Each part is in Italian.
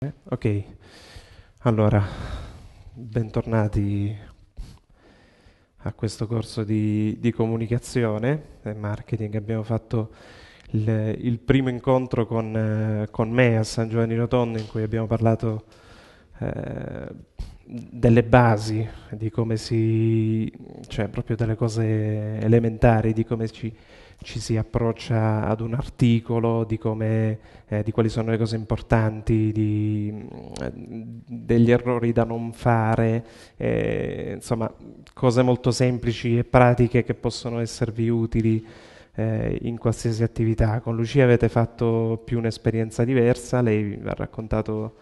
Eh, Ok, allora, bentornati a questo corso di, di comunicazione e marketing. Abbiamo fatto il, il primo incontro con, eh, con me a San Giovanni Rotondo in cui abbiamo parlato eh, delle basi, di come si, cioè proprio delle cose elementari, di come ci, ci si approccia ad un articolo, di come, eh, di quali sono le cose importanti, di, eh, degli errori da non fare, eh, insomma, cose molto semplici e pratiche che possono esservi utili eh, in qualsiasi attività. Con Lucia avete fatto più un'esperienza diversa, lei vi ha raccontato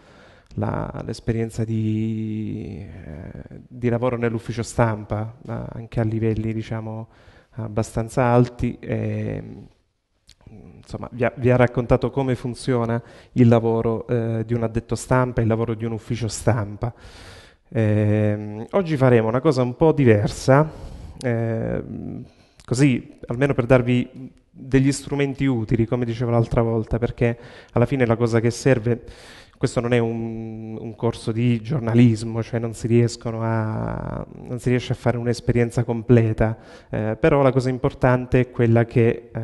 la- l'esperienza di, eh, di lavoro nell'ufficio stampa, anche a livelli, diciamo, abbastanza alti. E, insomma, vi ha, vi ha raccontato come funziona il lavoro eh, di un addetto stampa, il lavoro di un ufficio stampa. Ehm, oggi faremo una cosa un po' diversa, ehm, così almeno per darvi degli strumenti utili, come dicevo l'altra volta, perché alla fine la cosa che serve, questo non è un, un corso di giornalismo, cioè non si a, non si riesce a fare un'esperienza completa, eh, però la cosa importante è quella che eh,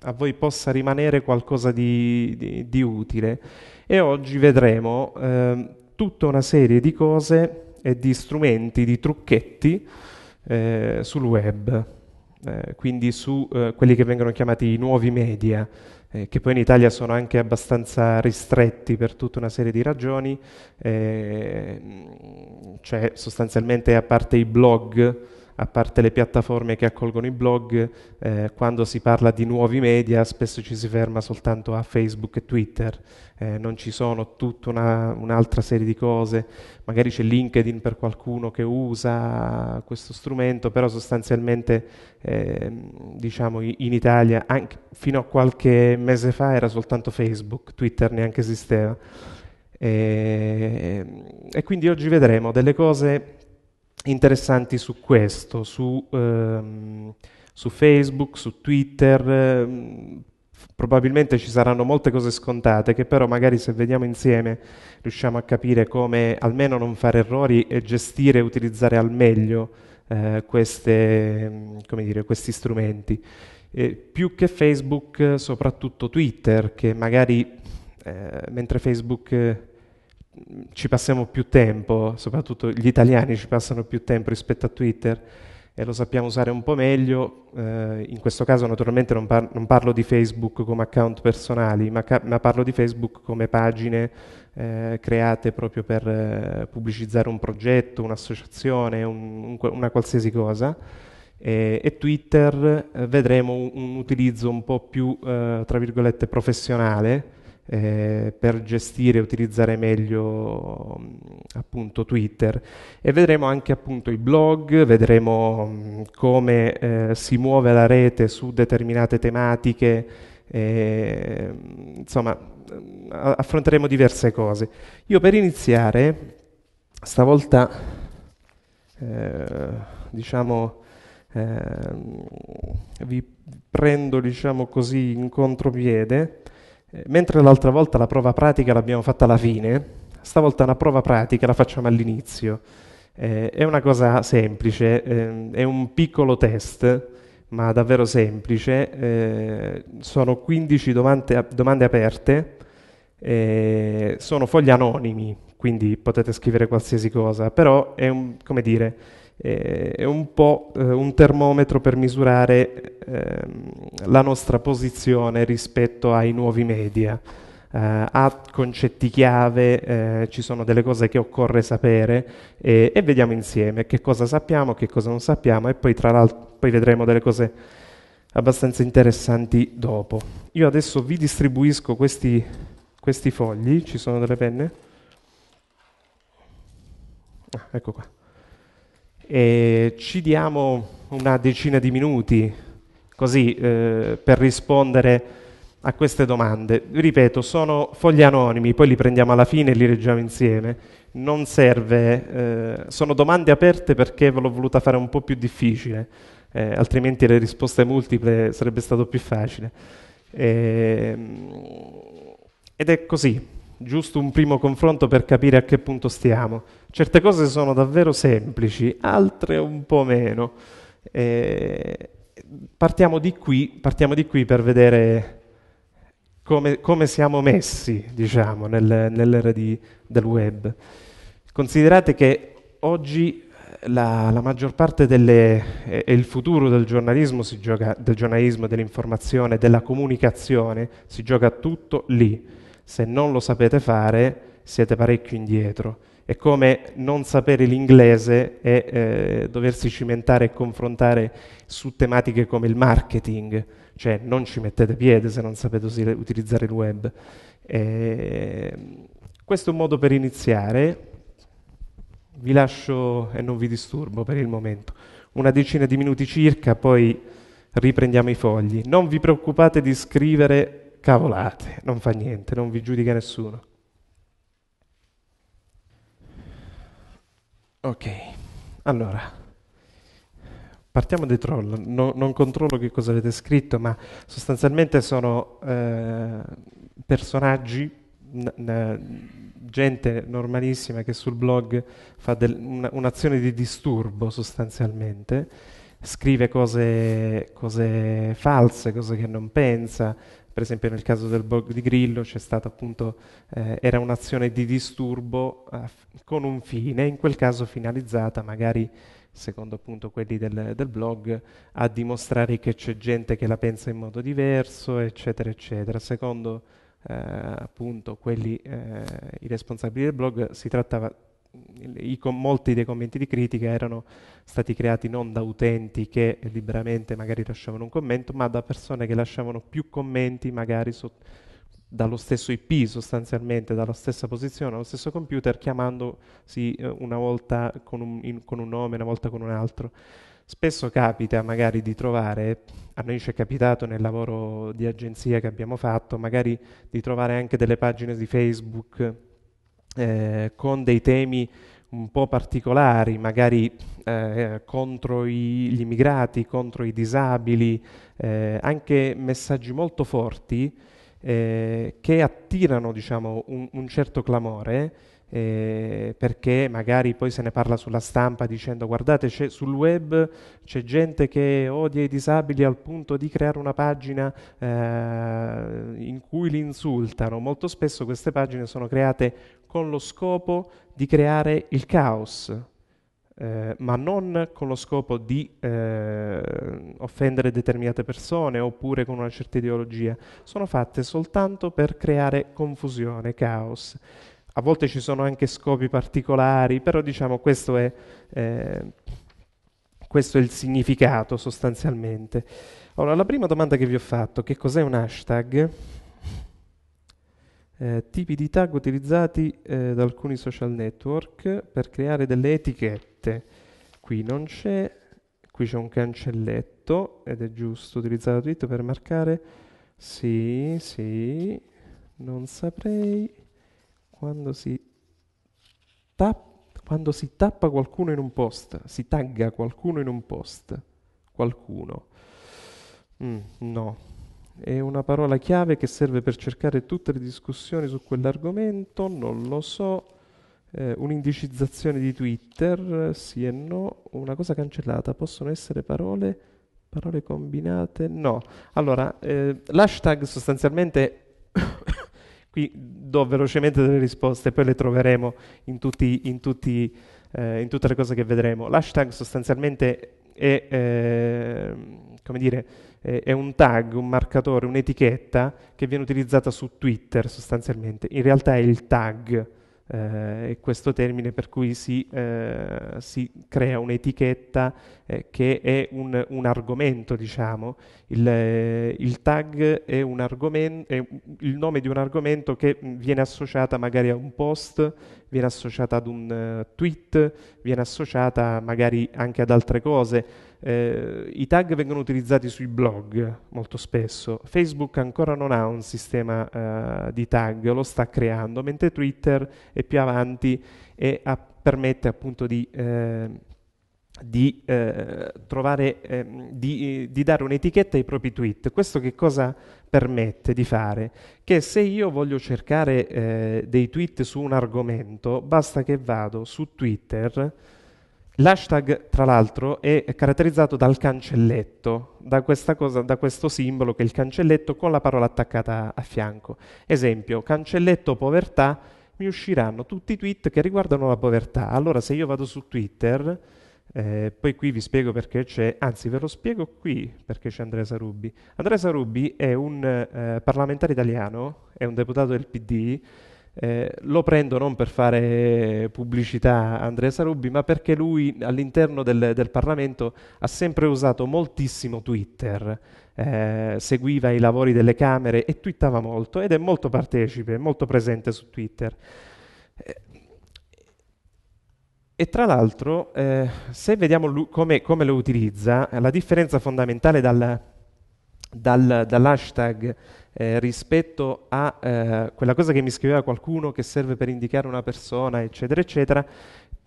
a voi possa rimanere qualcosa di, di- di utile. E oggi vedremo eh, tutta una serie di cose e di strumenti, di trucchetti eh, sul web, eh, quindi su eh, quelli che vengono chiamati i nuovi media, eh, che poi in Italia sono anche abbastanza ristretti per tutta una serie di ragioni, eh, cioè sostanzialmente a parte i blog, a parte le piattaforme che accolgono i blog, eh, quando si parla di nuovi media spesso ci si ferma soltanto a Facebook e Twitter, eh, non ci sono tutta una- un'altra serie di cose, magari c'è LinkedIn per qualcuno che usa questo strumento, però sostanzialmente ehm, diciamo in Italia anche fino a qualche mese fa era soltanto Facebook, Twitter neanche esisteva. E, e quindi oggi vedremo delle cose interessanti su questo, su, ehm, su Facebook, su Twitter. ehm, probabilmente ci saranno molte cose scontate che però magari se vediamo insieme riusciamo a capire come almeno non fare errori e gestire e utilizzare al meglio eh, queste, come dire, questi strumenti. E più che Facebook, eh, soprattutto Twitter, che magari eh, mentre Facebook eh, ci passiamo più tempo, soprattutto gli italiani ci passano più tempo rispetto a Twitter e lo sappiamo usare un po' meglio. Eh, in questo caso naturalmente non, par- non parlo di Facebook come account personali, ma, ca- ma parlo di Facebook come pagine eh, create proprio per eh, pubblicizzare un progetto, un'associazione, un- un una qualsiasi cosa. E, e Twitter eh, vedremo un, un utilizzo un po' più, eh, tra virgolette, professionale eh, per gestire e utilizzare meglio mh, appunto Twitter e vedremo anche appunto i blog, vedremo mh, come eh, si muove la rete su determinate tematiche, e, mh, insomma affronteremo diverse cose. Io per iniziare, stavolta eh, diciamo ehm, vi prendo diciamo così in contropiede eh, mentre l'altra volta la prova pratica l'abbiamo fatta alla fine, stavolta una prova pratica la facciamo all'inizio. Eh, è una cosa semplice, ehm, è un piccolo test, ma davvero semplice. eh, sono 15 domande, domande aperte, eh, sono fogli anonimi, quindi potete scrivere qualsiasi cosa, però è un, come dire, eh, è un po' eh, un termometro per misurare ehm, la nostra posizione rispetto ai nuovi media. Eh, ha concetti chiave, eh, ci sono delle cose che occorre sapere e, e vediamo insieme che cosa sappiamo, che cosa non sappiamo e poi tra l'altro poi vedremo delle cose abbastanza interessanti dopo. Io adesso vi distribuisco questi, questi fogli, ci sono delle penne? Ah, ecco qua. E ci diamo una decina di minuti così eh, per rispondere a queste domande. Ripeto, sono fogli anonimi, poi li prendiamo alla fine e li leggiamo insieme. Non serve, eh, sono domande aperte perché ve l'ho voluta fare un po' più difficile, eh, altrimenti le risposte multiple sarebbe stato più facile. Ehm, ed è così. giusto un primo confronto per capire a che punto stiamo. Certe cose sono davvero semplici, altre un po' meno. Eh, partiamo, di qui, partiamo di qui per vedere come, come siamo messi, diciamo, nel, nell'era di, del web. Considerate che oggi la, la, maggior parte delle, e, il futuro del giornalismo, gioca, del giornalismo, dell'informazione, della comunicazione, si gioca tutto lì. Se non lo sapete fare, siete parecchio indietro. È come non sapere l'inglese e eh, doversi cimentare e confrontare su tematiche come il marketing, cioè non ci mettete piede se non sapete utilizzare il web. E questo è un modo per iniziare. Vi lascio e non vi disturbo per il momento. Una decina di minuti circa, poi riprendiamo i fogli. Non vi preoccupate di scrivere cavolate, non fa niente, non vi giudica nessuno. Ok, allora, partiamo dai troll. No, non controllo che cosa avete scritto, ma sostanzialmente sono eh, personaggi, n- n- gente normalissima che sul blog fa del, una, un'azione di disturbo sostanzialmente, scrive cose, cose false, cose che non pensa, per esempio nel caso del blog di Grillo c'è stata appunto, eh, era un'azione di disturbo eh, con un fine, in quel caso finalizzata magari, secondo appunto quelli del, del, blog, a dimostrare che c'è gente che la pensa in modo diverso, eccetera, eccetera. Secondo eh, appunto quelli, eh, i responsabili del blog, si trattava i, molti dei commenti di critica erano stati creati non da utenti che liberamente magari lasciavano un commento, ma da persone che lasciavano più commenti magari so, dallo stesso IP sostanzialmente, dalla stessa posizione, allo stesso computer, chiamandosi eh, una volta con un, in, con un nome, una volta con un altro. Spesso capita magari di trovare, a noi ci è capitato nel lavoro di agenzia che abbiamo fatto, magari di trovare anche delle pagine di Facebook eh, con dei temi un po' particolari, magari eh, contro i, gli immigrati, contro i disabili, eh, anche messaggi molto forti eh, che attirano diciamo, un, un certo clamore eh, perché magari poi se ne parla sulla stampa dicendo guardate sul web c'è gente che odia i disabili al punto di creare una pagina eh, in cui li insultano. Molto spesso queste pagine sono create con lo scopo di creare il caos. Eh, ma non con lo scopo di eh, offendere determinate persone oppure con una certa ideologia, sono fatte soltanto per creare confusione, caos. A volte ci sono anche scopi particolari, però diciamo questo è, eh, questo è il significato sostanzialmente. Allora, la prima domanda che vi ho fatto, che cos'è un hashtag? Eh, tipi di tag utilizzati eh, da alcuni social network per creare delle etichette. Qui non c'è, qui c'è un cancelletto ed è giusto utilizzare Twitter per marcare. Sì, sì, non saprei quando si, tap, quando si tappa qualcuno in un post, si tagga qualcuno in un post, qualcuno. Mm, no, è una parola chiave che serve per cercare tutte le discussioni su quell'argomento, non lo so. Eh, un'indicizzazione di Twitter, sì e no. Una cosa cancellata, possono essere parole, parole combinate? No. Allora, eh, l'hashtag sostanzialmente Qui do velocemente delle risposte, poi le troveremo in, tutti, in, tutti, eh, in tutte le cose che vedremo. L'hashtag sostanzialmente è, eh, come dire, è, un tag, un marcatore, un'etichetta che viene utilizzata su Twitter sostanzialmente. In realtà è il tag eh, questo termine per cui si, eh, si crea un'etichetta eh, che è un, un argomento, diciamo. Il, eh, il tag è, argomento, è il nome di un argomento che viene associata magari a un post, viene associata ad un uh, tweet, viene associata magari anche ad altre cose. Eh, I tag vengono utilizzati sui blog molto spesso. Facebook ancora non ha un sistema eh, di tag, lo sta creando, mentre Twitter è più avanti e ha, permette appunto di, eh, di, eh, trovare, eh, di, di, dare un'etichetta ai propri tweet. Questo che cosa permette di fare? Che se io voglio cercare eh, dei tweet su un argomento, basta che vado su Twitter. L'hashtag, tra l'altro, è caratterizzato dal cancelletto, da, cosa, da questo simbolo che è il cancelletto con la parola attaccata a fianco. Esempio, cancelletto povertà, mi usciranno tutti i tweet che riguardano la povertà. Allora, se io vado su Twitter, eh, poi qui vi spiego perché c'è, anzi ve lo spiego qui perché c'è Andrea Sarubi. Andrea Sarubi è un eh, parlamentare italiano, è un deputato del PD, eh, lo prendo non per fare pubblicità a Andrea Sarubi, ma perché lui all'interno del, del Parlamento ha sempre usato moltissimo Twitter, eh, seguiva i lavori delle Camere e twittava molto ed è molto partecipe, molto presente su Twitter. Eh, e tra l'altro, eh, se vediamo lu- come, come, lo utilizza, la differenza fondamentale dal, dal, dall'hashtag eh, rispetto a eh, quella cosa che mi scriveva qualcuno che serve per indicare una persona, eccetera, eccetera,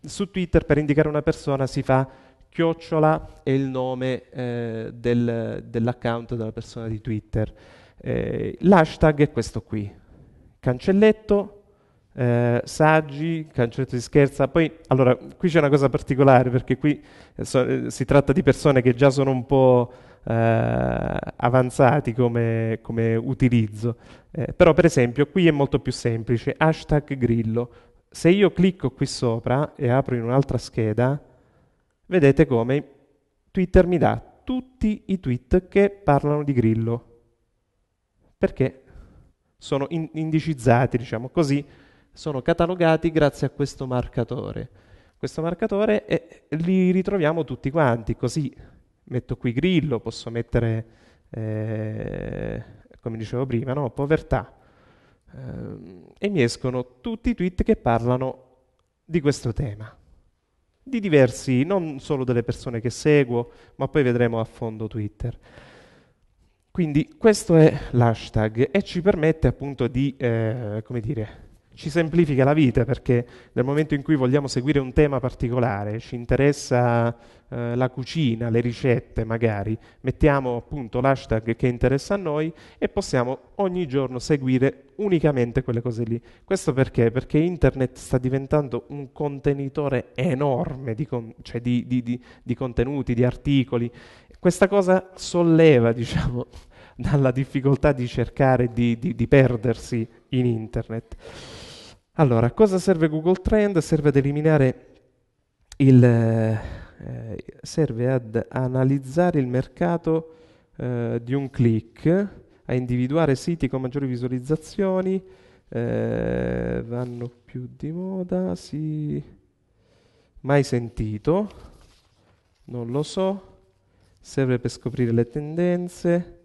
su Twitter per indicare una persona si fa chiocciola e il nome eh, del, dell'account della persona di Twitter. Eh, l'hashtag è questo qui, cancelletto eh, saggi, Cancelletto di scherza. Poi, allora, qui c'è una cosa particolare perché qui eh, so, eh, si tratta di persone che già sono un po' eh, avanzati come, come utilizzo. Eh, però, per esempio, qui è molto più semplice, hashtag grillo. Se io clicco qui sopra e apro in un'altra scheda, vedete come Twitter mi dà tutti i tweet che parlano di grillo. Perché sono in- indicizzati, diciamo così, sono catalogati grazie a questo marcatore. Questo marcatore è, li ritroviamo tutti quanti, così metto qui grillo, posso mettere, eh, come dicevo prima, no? povertà, eh, e mi escono tutti i tweet che parlano di questo tema, di diversi, non solo delle persone che seguo, ma poi vedremo a fondo Twitter. Quindi questo è l'hashtag e ci permette appunto di, eh, come dire, ci semplifica la vita perché nel momento in cui vogliamo seguire un tema particolare, ci interessa eh, la cucina, le ricette magari, mettiamo appunto l'hashtag che interessa a noi e possiamo ogni giorno seguire unicamente quelle cose lì. Questo perché? Perché internet sta diventando un contenitore enorme di, con- cioè di, di, di contenuti, di articoli. Questa cosa solleva, diciamo, dalla difficoltà di cercare di, perdersi in internet. Allora, cosa serve Google Trend? Serve ad eliminare il... Eh, serve ad analizzare il mercato eh, di un click, a individuare siti con maggiori visualizzazioni, eh, vanno più di moda, sì, mai sentito, non lo so, serve per scoprire le tendenze,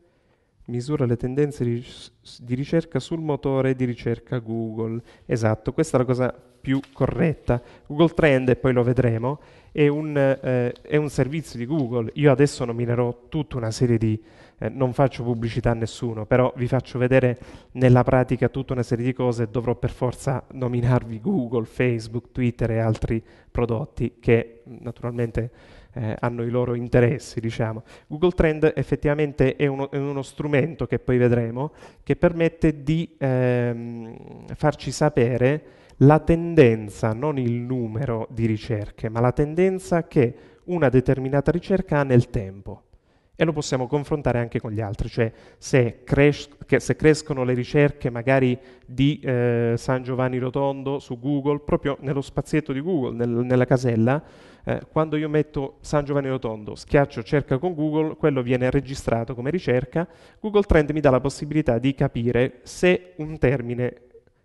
misura le tendenze di, ricerca sul motore di ricerca Google. Esatto, questa è la cosa più corretta. Google Trend, e poi lo vedremo, è un, eh, è un servizio di Google. Io adesso nominerò tutta una serie di... Eh, non faccio pubblicità a nessuno, però vi faccio vedere nella pratica tutta una serie di cose. Dovrò per forza nominarvi Google, Facebook, Twitter e altri prodotti che naturalmente eh, hanno i loro interessi, diciamo. Google Trend effettivamente è uno, è uno strumento che poi vedremo che permette di ehm, farci sapere la tendenza, non il numero di ricerche, ma la tendenza che una determinata ricerca ha nel tempo e lo possiamo confrontare anche con gli altri, cioè se, cres- se crescono le ricerche magari di eh, San Giovanni Rotondo su Google, proprio nello spazietto di Google, nel, nella casella, eh, quando io metto San Giovanni Rotondo, schiaccio cerca con Google, quello viene registrato come ricerca, Google Trend mi dà la possibilità di capire se un termine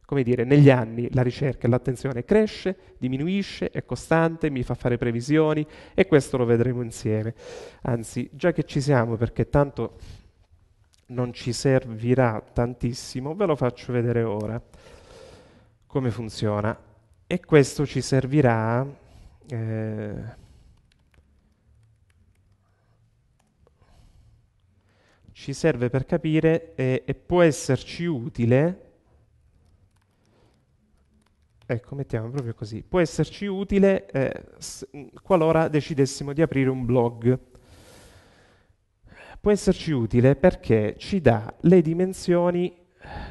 come dire, negli anni la ricerca e l'attenzione cresce, diminuisce, è costante, mi fa fare previsioni e questo lo vedremo insieme. Anzi, già che ci siamo, perché tanto non ci servirà tantissimo, ve lo faccio vedere ora come funziona. E questo ci servirà... Eh, ci serve per capire eh, e può esserci utile ecco, mettiamo proprio così, può esserci utile eh, qualora decidessimo di aprire un blog. Può esserci utile perché ci dà le dimensioni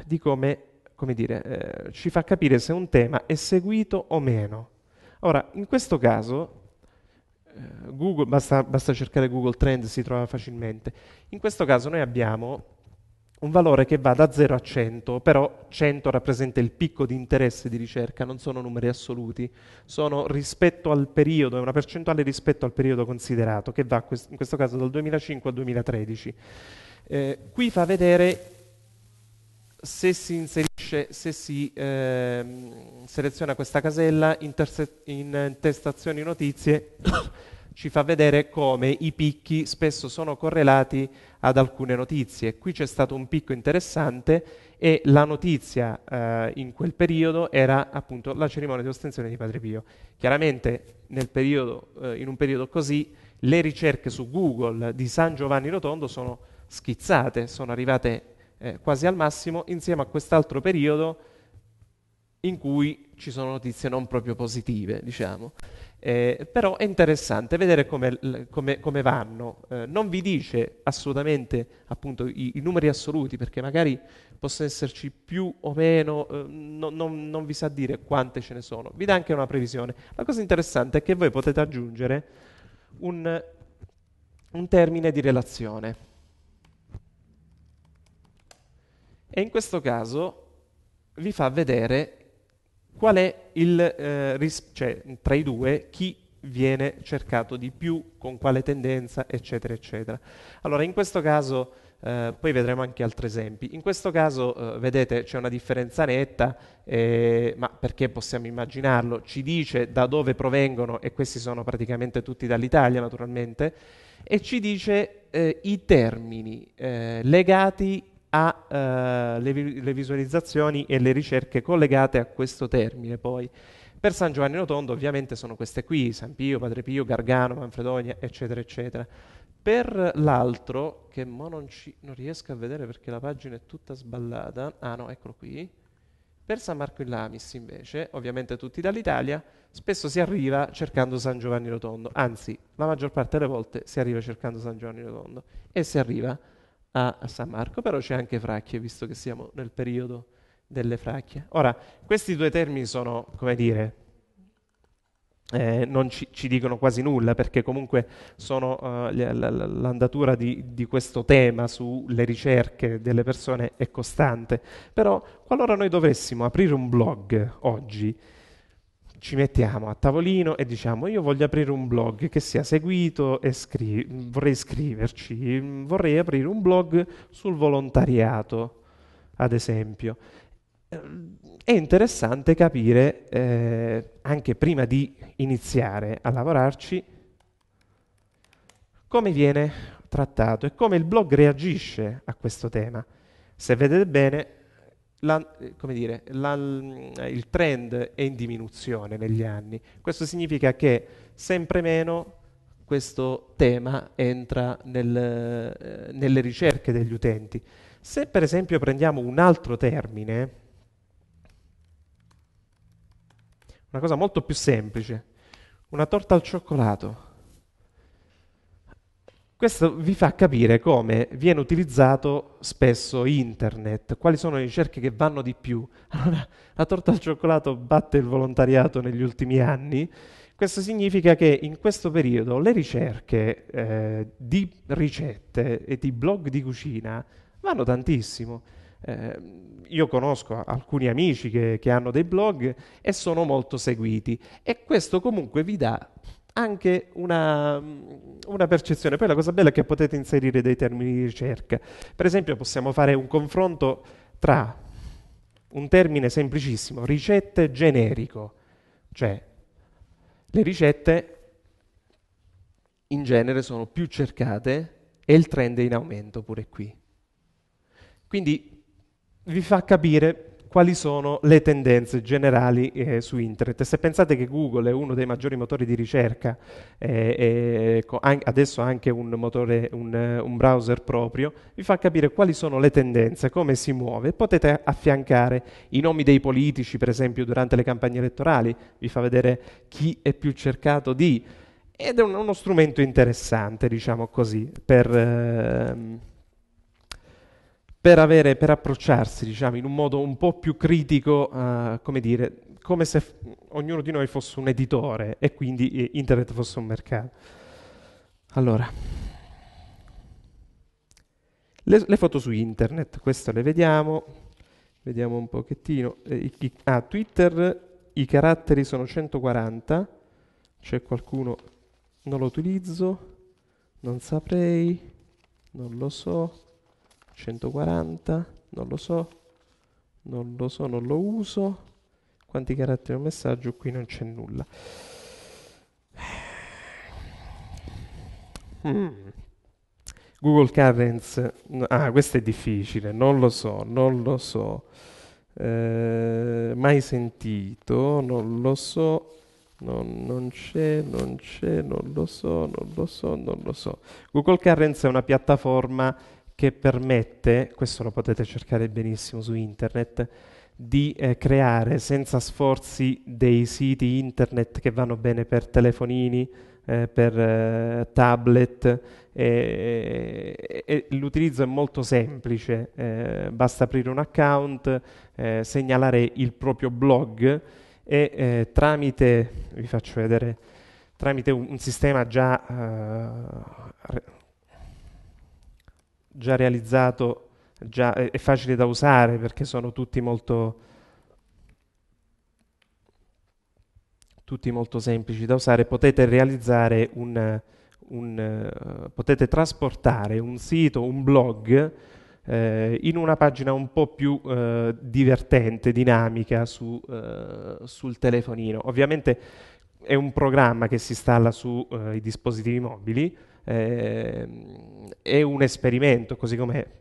di come, come dire, eh, ci fa capire se un tema è seguito o meno. Ora, in questo caso, eh, Google, basta, basta cercare Google Trend, si trova facilmente. In questo caso noi abbiamo un valore che va da 0 a 100, però 100 rappresenta il picco di interesse di ricerca, non sono numeri assoluti, sono rispetto al periodo, è una percentuale rispetto al periodo considerato, che va in questo caso dal 2005 al 2013. Eh, qui fa vedere se si inserisce, se si eh, seleziona questa casella, interse- intestazioni notizie, ci fa vedere come i picchi spesso sono correlati ad alcune notizie. Qui c'è stato un picco interessante e la notizia eh, in quel periodo era appunto la cerimonia di ostensione di Padre Pio. Chiaramente periodo, eh, in un periodo così le ricerche su Google di San Giovanni Rotondo sono schizzate, sono arrivate eh, quasi al massimo insieme a quest'altro periodo in cui ci sono notizie non proprio positive, diciamo. Eh, però è interessante vedere come, come, come vanno. Eh, non vi dice assolutamente appunto, i, i, numeri assoluti, perché magari possono esserci più o meno, eh, no, non, non vi sa dire quante ce ne sono. Vi dà anche una previsione. La cosa interessante è che voi potete aggiungere un, un termine di relazione. E in questo caso vi fa vedere qual è il, eh, ris- cioè tra i due chi viene cercato di più, con quale tendenza, eccetera, eccetera. Allora, in questo caso, eh, poi vedremo anche altri esempi, in questo caso, eh, vedete, c'è una differenza netta, eh, ma perché possiamo immaginarlo? Ci dice da dove provengono, e questi sono praticamente tutti dall'Italia, naturalmente, e ci dice eh, i termini eh, legati alle vi- le visualizzazioni e le ricerche collegate a questo termine poi. Per San Giovanni Rotondo ovviamente sono queste qui, San Pio, Padre Pio, Gargano, Manfredonia, eccetera, eccetera. Per l'altro, che mo non, ci, non riesco a vedere perché la pagina è tutta sballata, ah no, eccolo qui, per San Marco in Lamis invece, ovviamente tutti dall'Italia, spesso si arriva cercando San Giovanni Rotondo, anzi la maggior parte delle volte si arriva cercando San Giovanni Rotondo e si arriva a San Marco, però c'è anche Fracchie, visto che siamo nel periodo delle Fracchie. Ora, questi due termini sono, come dire, eh, non ci, ci, dicono quasi nulla perché comunque sono uh, l'andatura di, di, questo tema sulle ricerche delle persone è costante. Però qualora noi dovessimo aprire un blog oggi, ci mettiamo a tavolino e diciamo io voglio aprire un blog che sia seguito e scri- vorrei iscriverci, vorrei aprire un blog sul volontariato, ad esempio. È interessante capire, eh, anche prima di iniziare a lavorarci, come viene trattato e come il blog reagisce a questo tema. Se vedete bene, la, dire, la, il trend è in diminuzione negli anni. Questo significa che sempre meno questo tema entra nel, eh, nelle ricerche degli utenti. Se per esempio prendiamo un altro termine, una cosa molto più semplice, una torta al cioccolato, questo vi fa capire come viene utilizzato spesso internet, quali sono le ricerche che vanno di più. Allora, la torta al cioccolato batte il volontariato negli ultimi anni. Questo significa che in questo periodo le ricerche eh, di ricette e di blog di cucina vanno tantissimo. Eh, io conosco alcuni amici che, che hanno dei blog e sono molto seguiti e questo comunque vi dà anche una, una, percezione. Poi la cosa bella è che potete inserire dei termini di ricerca. Per esempio possiamo fare un confronto tra un termine semplicissimo, ricette generico, cioè le ricette in genere sono più cercate e il trend è in aumento pure qui. Quindi vi fa capire quali sono le tendenze generali eh, su internet. Se pensate che Google è uno dei maggiori motori di ricerca, eh, an- adesso anche un, motore, un, un, browser proprio, vi fa capire quali sono le tendenze, come si muove. Potete affiancare i nomi dei politici, per esempio, durante le campagne elettorali, vi fa vedere chi è più cercato di... Ed è un, uno strumento interessante, diciamo così, per... Ehm, per, avere, per approcciarsi diciamo, in un modo un po' più critico, uh, come dire, come se f- ognuno di noi fosse un editore e quindi eh, internet fosse un mercato. Allora, le, le, foto su internet, queste le vediamo, vediamo un pochettino. Eh, i, ah, Twitter, i caratteri sono 140, c'è qualcuno, non lo utilizzo, non saprei, non lo so. 140, non lo so, non lo so, non lo uso. Quanti caratteri ho messaggio? Qui non c'è nulla. Mm. Google Currents, ah questo è difficile, non lo so, non lo so, eh, mai sentito, non lo so, non, non, c'è, non c'è, non lo so, non lo so, non lo so. Google Currents è una piattaforma che permette, questo lo potete cercare benissimo su internet, di eh, creare senza sforzi dei siti internet che vanno bene per telefonini, eh, per eh, tablet l'utilizzo è molto semplice, eh, basta aprire un account, eh, segnalare il proprio blog e eh, tramite, vi faccio vedere, tramite un, un sistema già già realizzato, già è, è facile da usare perché sono tutti molto, tutti molto semplici da usare, potete realizzare un, un uh, potete trasportare un sito, un blog eh, in una pagina un po' più uh, divertente, dinamica su, uh, sul telefonino. Ovviamente è un programma che si installa sui dispositivi mobili, eh, è un esperimento, così come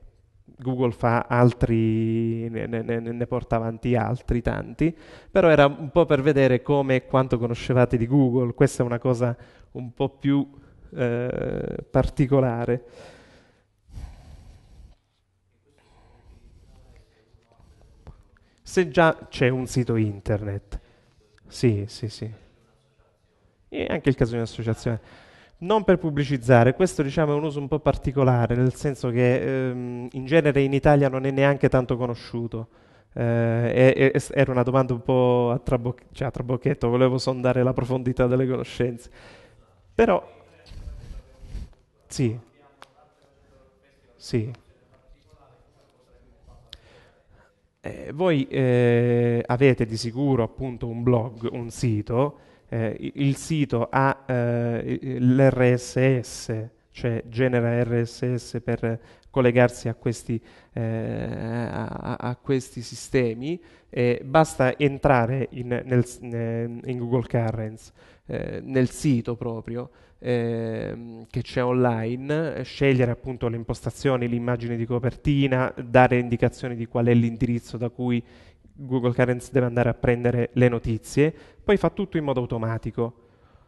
Google fa altri, ne, ne, ne, porta avanti altri tanti, però era un po' per vedere come e quanto conoscevate di Google, questa è una cosa un po' più eh, particolare. Se già c'è un sito internet, sì, sì, sì. E anche il caso di un'associazione non per pubblicizzare, questo diciamo è un uso un po' particolare, nel senso che ehm, in genere in Italia non è neanche tanto conosciuto. Eh, e, e, era una domanda un po' a, traboc- cioè a trabocchetto, volevo sondare la profondità delle conoscenze. Però, sì, sì. Eh, voi eh, avete di sicuro appunto un blog, un sito, eh, il sito ha eh, l'RSS, cioè genera RSS per collegarsi a questi, eh, a, a questi sistemi, basta entrare in, nel, in Google Currents, eh, nel sito proprio, eh, che c'è online, scegliere appunto le impostazioni, l'immagine di copertina, dare indicazioni di qual è l'indirizzo da cui Google Currents deve andare a prendere le notizie, poi fa tutto in modo automatico,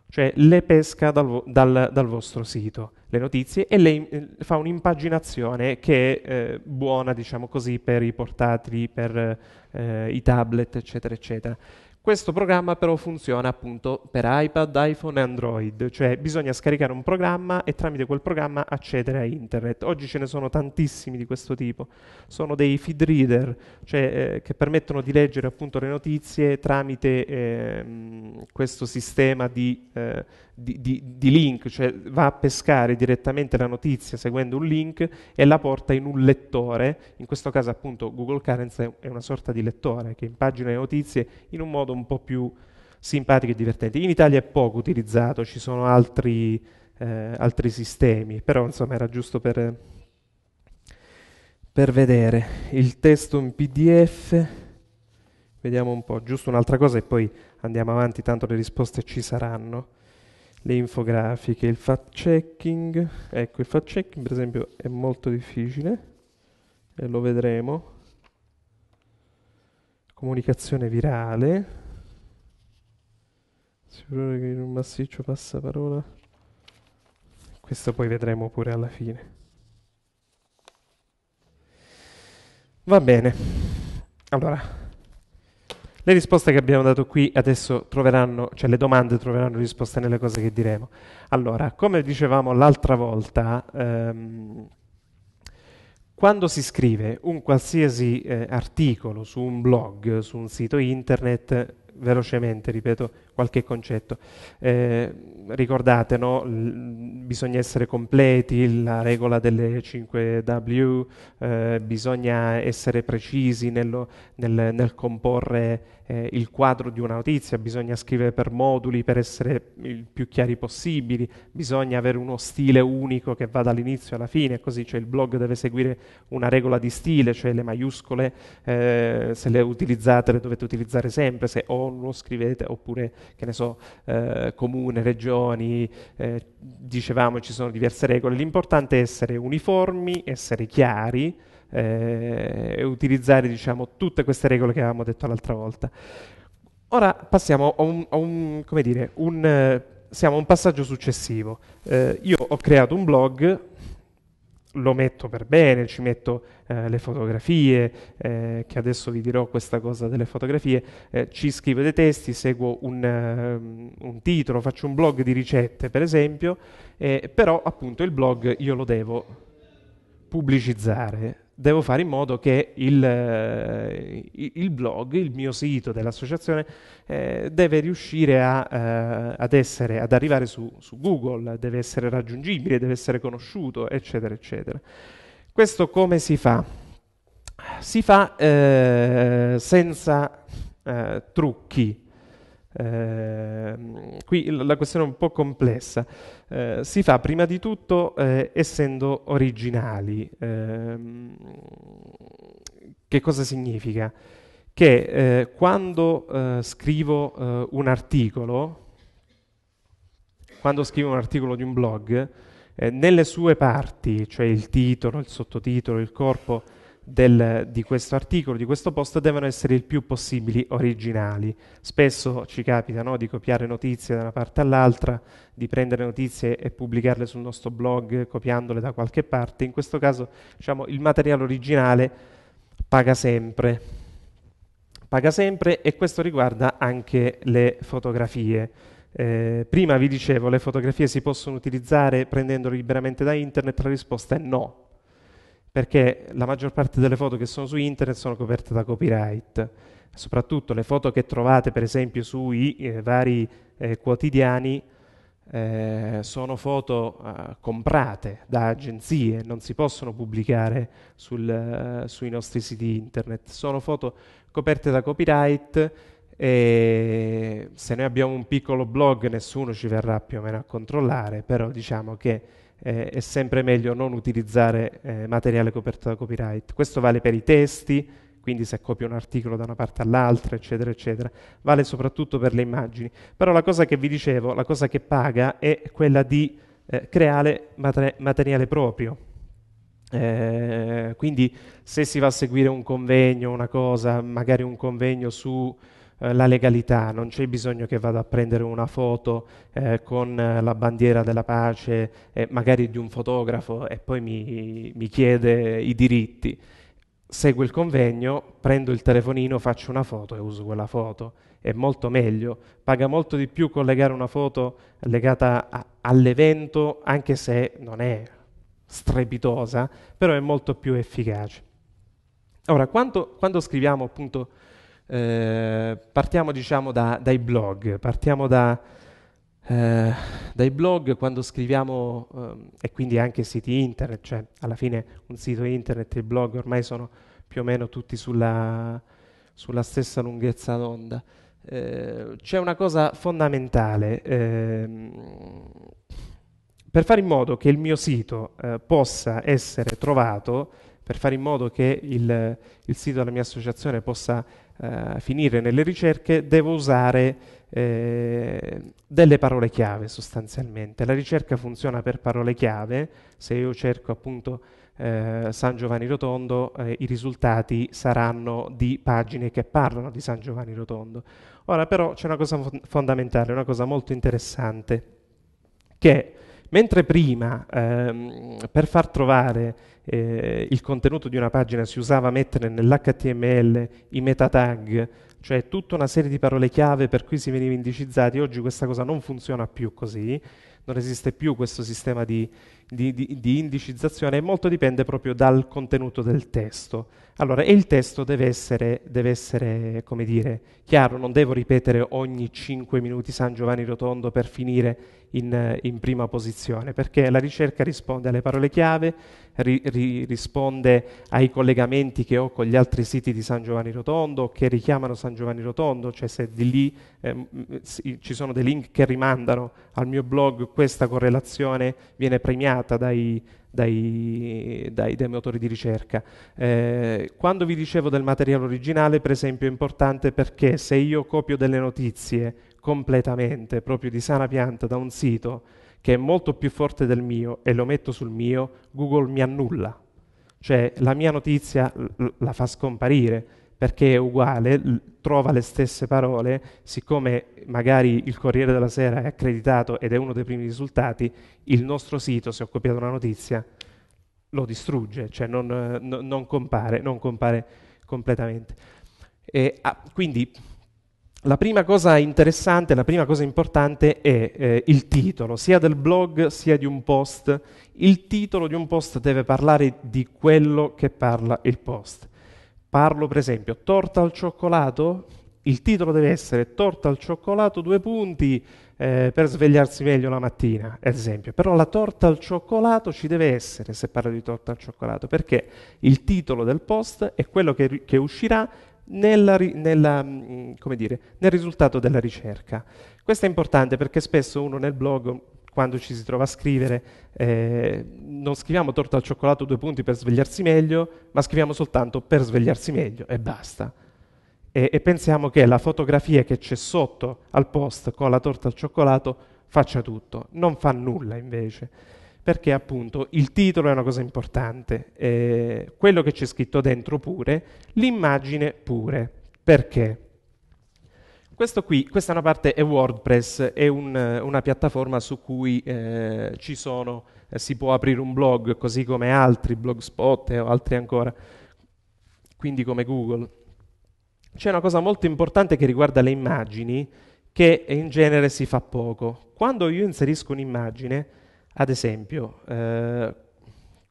cioè le pesca dal, dal, dal vostro sito, le notizie, e le eh, fa un'impaginazione che è eh, buona, diciamo così, per i portatili, per eh, i tablet, eccetera, eccetera. Questo programma però funziona appunto per iPad, iPhone e Android, cioè bisogna scaricare un programma e tramite quel programma accedere a internet. Oggi ce ne sono tantissimi di questo tipo. Sono dei feed reader, cioè eh, che permettono di leggere appunto le notizie tramite eh, questo sistema di, eh, di, di, di, link, cioè va a pescare direttamente la notizia seguendo un link e la porta in un lettore. In questo caso appunto Google Currents è una sorta di lettore che impagina le notizie in un modo un po' più simpatico e divertente. In Italia è poco utilizzato, ci sono altri, eh, altri sistemi, però insomma era giusto per, per vedere il testo in PDF. Vediamo un po', giusto un'altra cosa e poi andiamo avanti, tanto le risposte ci saranno. Le infografiche, il fact checking, ecco il fact checking per esempio è molto difficile e lo vedremo comunicazione virale, sicuro che in un massiccio passaparola, questo poi vedremo pure alla fine. Va bene, allora le risposte che abbiamo dato qui adesso troveranno, cioè le domande troveranno risposte nelle cose che diremo. Allora, come dicevamo l'altra volta, ehm, quando si scrive un qualsiasi eh, articolo su un blog, su un sito internet, velocemente, ripeto, qualche concetto. Eh, ricordate, no? L- bisogna essere completi, la regola delle 5W, eh, bisogna essere precisi nello, nel, nel, comporre eh, il quadro di una notizia, bisogna scrivere per moduli per essere il più chiari possibili, bisogna avere uno stile unico che va dall'inizio alla fine, così cioè il blog deve seguire una regola di stile, cioè le maiuscole, eh, se le utilizzate le dovete utilizzare sempre, se o lo scrivete oppure che ne so, eh, comune, regioni, eh, dicevamo ci sono diverse regole, l'importante è essere uniformi, essere chiari eh, e utilizzare diciamo, tutte queste regole che avevamo detto l'altra volta. Ora passiamo a un, a un come dire, un, siamo a un passaggio successivo. Eh, io ho creato un blog lo metto per bene, ci metto eh, le fotografie, eh, che adesso vi dirò questa cosa delle fotografie, eh, ci scrivo dei testi, seguo un, uh, un, titolo, faccio un blog di ricette per esempio, però appunto il blog io lo devo pubblicizzare, devo fare in modo che il, eh, il blog, il mio sito dell'associazione, eh, deve riuscire a, eh, ad, essere, ad arrivare su, su, Google, deve essere raggiungibile, deve essere conosciuto, eccetera, eccetera. Questo come si fa? Si fa eh, senza eh, trucchi. Eh, qui la questione è un po' complessa. Eh, si fa prima di tutto eh, essendo originali. Ehm, che cosa significa? Che eh, quando eh, scrivo eh, un articolo, quando scrivo un articolo di un blog, nelle sue parti, cioè il titolo, il sottotitolo, il corpo, del, di questo articolo, di questo post, devono essere il più possibili originali. Spesso ci capita no, di copiare notizie da una parte all'altra, di prendere notizie e pubblicarle sul nostro blog copiandole da qualche parte. In questo caso diciamo, il materiale originale paga sempre. Paga sempre e questo riguarda anche le fotografie. Eh, prima vi dicevo, le fotografie si possono utilizzare prendendole liberamente da internet, la risposta è no, perché la maggior parte delle foto che sono su internet sono coperte da copyright, soprattutto le foto che trovate per esempio sui eh, vari eh, quotidiani eh, sono foto eh, comprate da agenzie, non si possono pubblicare sul, eh, sui nostri siti internet, sono foto coperte da copyright e se noi abbiamo un piccolo blog nessuno ci verrà più o meno a controllare, però diciamo che eh, è sempre meglio non utilizzare eh, materiale coperto da copyright. Questo vale per i testi, quindi se copio un articolo da una parte all'altra, eccetera, eccetera. Vale soprattutto per le immagini. Però la cosa che vi dicevo, la cosa che paga è quella di eh, creare mater- materiale proprio. Eh, quindi se si va a seguire un convegno, una cosa, magari un convegno su eh, la legalità, non c'è bisogno che vada a prendere una foto eh, con eh, la bandiera della pace, eh, magari di un fotografo, e poi mi, mi chiede i diritti. Seguo il convegno, prendo il telefonino, faccio una foto e uso quella foto. È molto meglio, paga molto di più collegare una foto legata a, all'evento, anche se non è strepitosa, però è molto più efficace. Ora, quando, quando scriviamo appunto eh, partiamo diciamo da, dai blog, partiamo da, eh, dai blog quando scriviamo eh, e quindi anche siti internet, cioè alla fine un sito internet e il blog ormai sono più o meno tutti sulla, sulla stessa lunghezza d'onda. Eh, c'è una cosa fondamentale ehm, per fare in modo che il mio sito possa essere trovato, per fare in modo che il, il sito della mia associazione possa eh, finire nelle ricerche, devo usare eh, delle parole chiave sostanzialmente. La ricerca funziona per parole chiave, se io cerco appunto eh, San Giovanni Rotondo, eh, i risultati saranno di pagine che parlano di San Giovanni Rotondo. Ora però c'è una cosa fondamentale, una cosa molto interessante, che mentre prima ehm, per far trovare eh, il contenuto di una pagina si usava mettere nell'HTML i meta tag, cioè tutta una serie di parole chiave per cui si veniva indicizzati, oggi questa cosa non funziona più così, non esiste più questo sistema di, di, di, di, indicizzazione e molto dipende proprio dal contenuto del testo. Allora, e il testo deve essere, deve essere, come dire, chiaro, non devo ripetere ogni 5 minuti San Giovanni Rotondo per finire in, in prima posizione, perché la ricerca risponde alle parole chiave, ri, ri, risponde ai collegamenti che ho con gli altri siti di San Giovanni Rotondo, che richiamano San Giovanni Rotondo, cioè se di lì eh, ci sono dei link che rimandano al mio blog, questa correlazione viene premiata dai, dai, dai, dai, motori di ricerca. Eh, quando vi dicevo del materiale originale, per esempio, è importante perché se io copio delle notizie completamente, proprio di sana pianta, da un sito che è molto più forte del mio e lo metto sul mio, Google mi annulla. Cioè la mia notizia la fa scomparire perché è uguale, trova le stesse parole, siccome magari il Corriere della Sera è accreditato ed è uno dei primi risultati, il nostro sito, se ho copiato una notizia, lo distrugge, cioè non, no, non, compare, non compare, completamente. E, ah, quindi la prima cosa interessante, la prima cosa importante è eh, il titolo, sia del blog sia di un post. Il titolo di un post deve parlare di quello che parla il post. Parlo per esempio torta al cioccolato, il titolo deve essere torta al cioccolato, due punti eh, per svegliarsi meglio la mattina, ad esempio. Però la torta al cioccolato ci deve essere se parlo di torta al cioccolato, perché il titolo del post è quello che, che uscirà nella, nella, mm, dire, nel risultato della ricerca. Questo è importante perché spesso uno nel blog quando ci si trova a scrivere, eh, non scriviamo torta al cioccolato due punti per svegliarsi meglio, ma scriviamo soltanto per svegliarsi meglio e basta. E, e pensiamo che la fotografia che c'è sotto al post con la torta al cioccolato faccia tutto. Non fa nulla invece, perché appunto il titolo è una cosa importante, eh, quello che c'è scritto dentro pure, l'immagine pure. Perché? Questo qui, questa è una parte, è WordPress, è un, una piattaforma su cui eh, ci sono, eh, si può aprire un blog, così come altri, Blogspot o altri ancora, quindi come Google. C'è una cosa molto importante che riguarda le immagini, che in genere si fa poco. Quando io inserisco un'immagine, ad esempio, eh,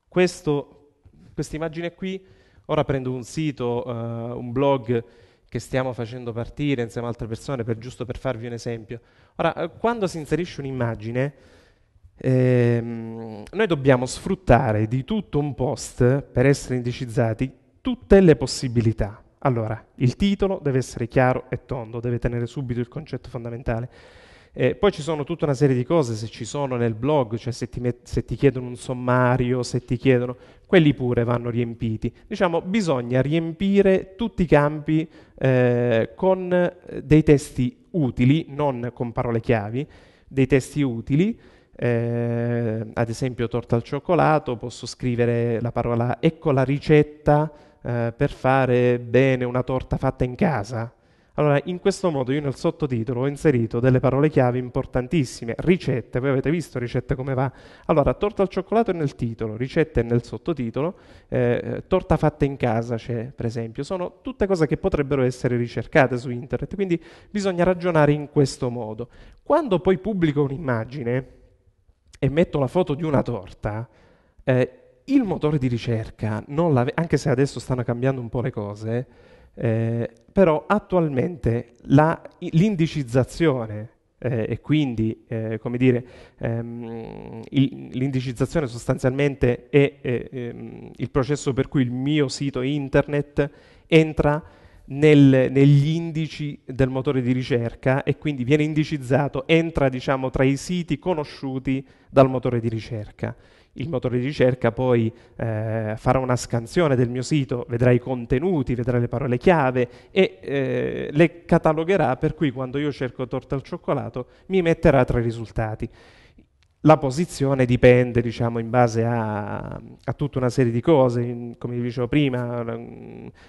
questa immagine qui, ora prendo un sito, uh, un blog che stiamo facendo partire insieme ad altre persone, per, giusto per farvi un esempio. Ora, eh, quando si inserisce un'immagine, ehm, noi dobbiamo sfruttare di tutto un post per essere indicizzati tutte le possibilità. Allora, il titolo deve essere chiaro e tondo, deve tenere subito il concetto fondamentale. Eh, poi ci sono tutta una serie di cose, se ci sono nel blog, cioè se ti, met- se ti, chiedono un sommario, se ti chiedono, quelli pure vanno riempiti. Diciamo, bisogna riempire tutti i campi eh, con eh, dei testi utili, non con parole chiavi, dei testi utili. Eh, ad esempio torta al cioccolato, posso scrivere la parola ecco la ricetta eh, per fare bene una torta fatta in casa, allora, in questo modo io nel sottotitolo ho inserito delle parole chiave importantissime, ricette, voi avete visto ricette come va? Allora, torta al cioccolato è nel titolo, ricette è nel sottotitolo, eh, torta fatta in casa c'è, per esempio, sono tutte cose che potrebbero essere ricercate su internet, quindi bisogna ragionare in questo modo. Quando poi pubblico un'immagine e metto la foto di una torta, eh, il motore di ricerca, anche se adesso stanno cambiando un po' le cose, eh, però attualmente la, l'indicizzazione eh, e quindi, eh, dire, ehm, il, l'indicizzazione sostanzialmente è ehm, il processo per cui il mio sito internet entra nel, negli indici del motore di ricerca e quindi viene indicizzato, entra diciamo tra i siti conosciuti dal motore di ricerca. Il motore di ricerca poi eh, farà una scansione del mio sito, vedrà i contenuti, vedrà le parole chiave e eh, le catalogherà, per cui quando io cerco torta al cioccolato mi metterà tra i risultati. La posizione dipende, diciamo, in base a, a tutta una serie di cose, in, come dicevo prima,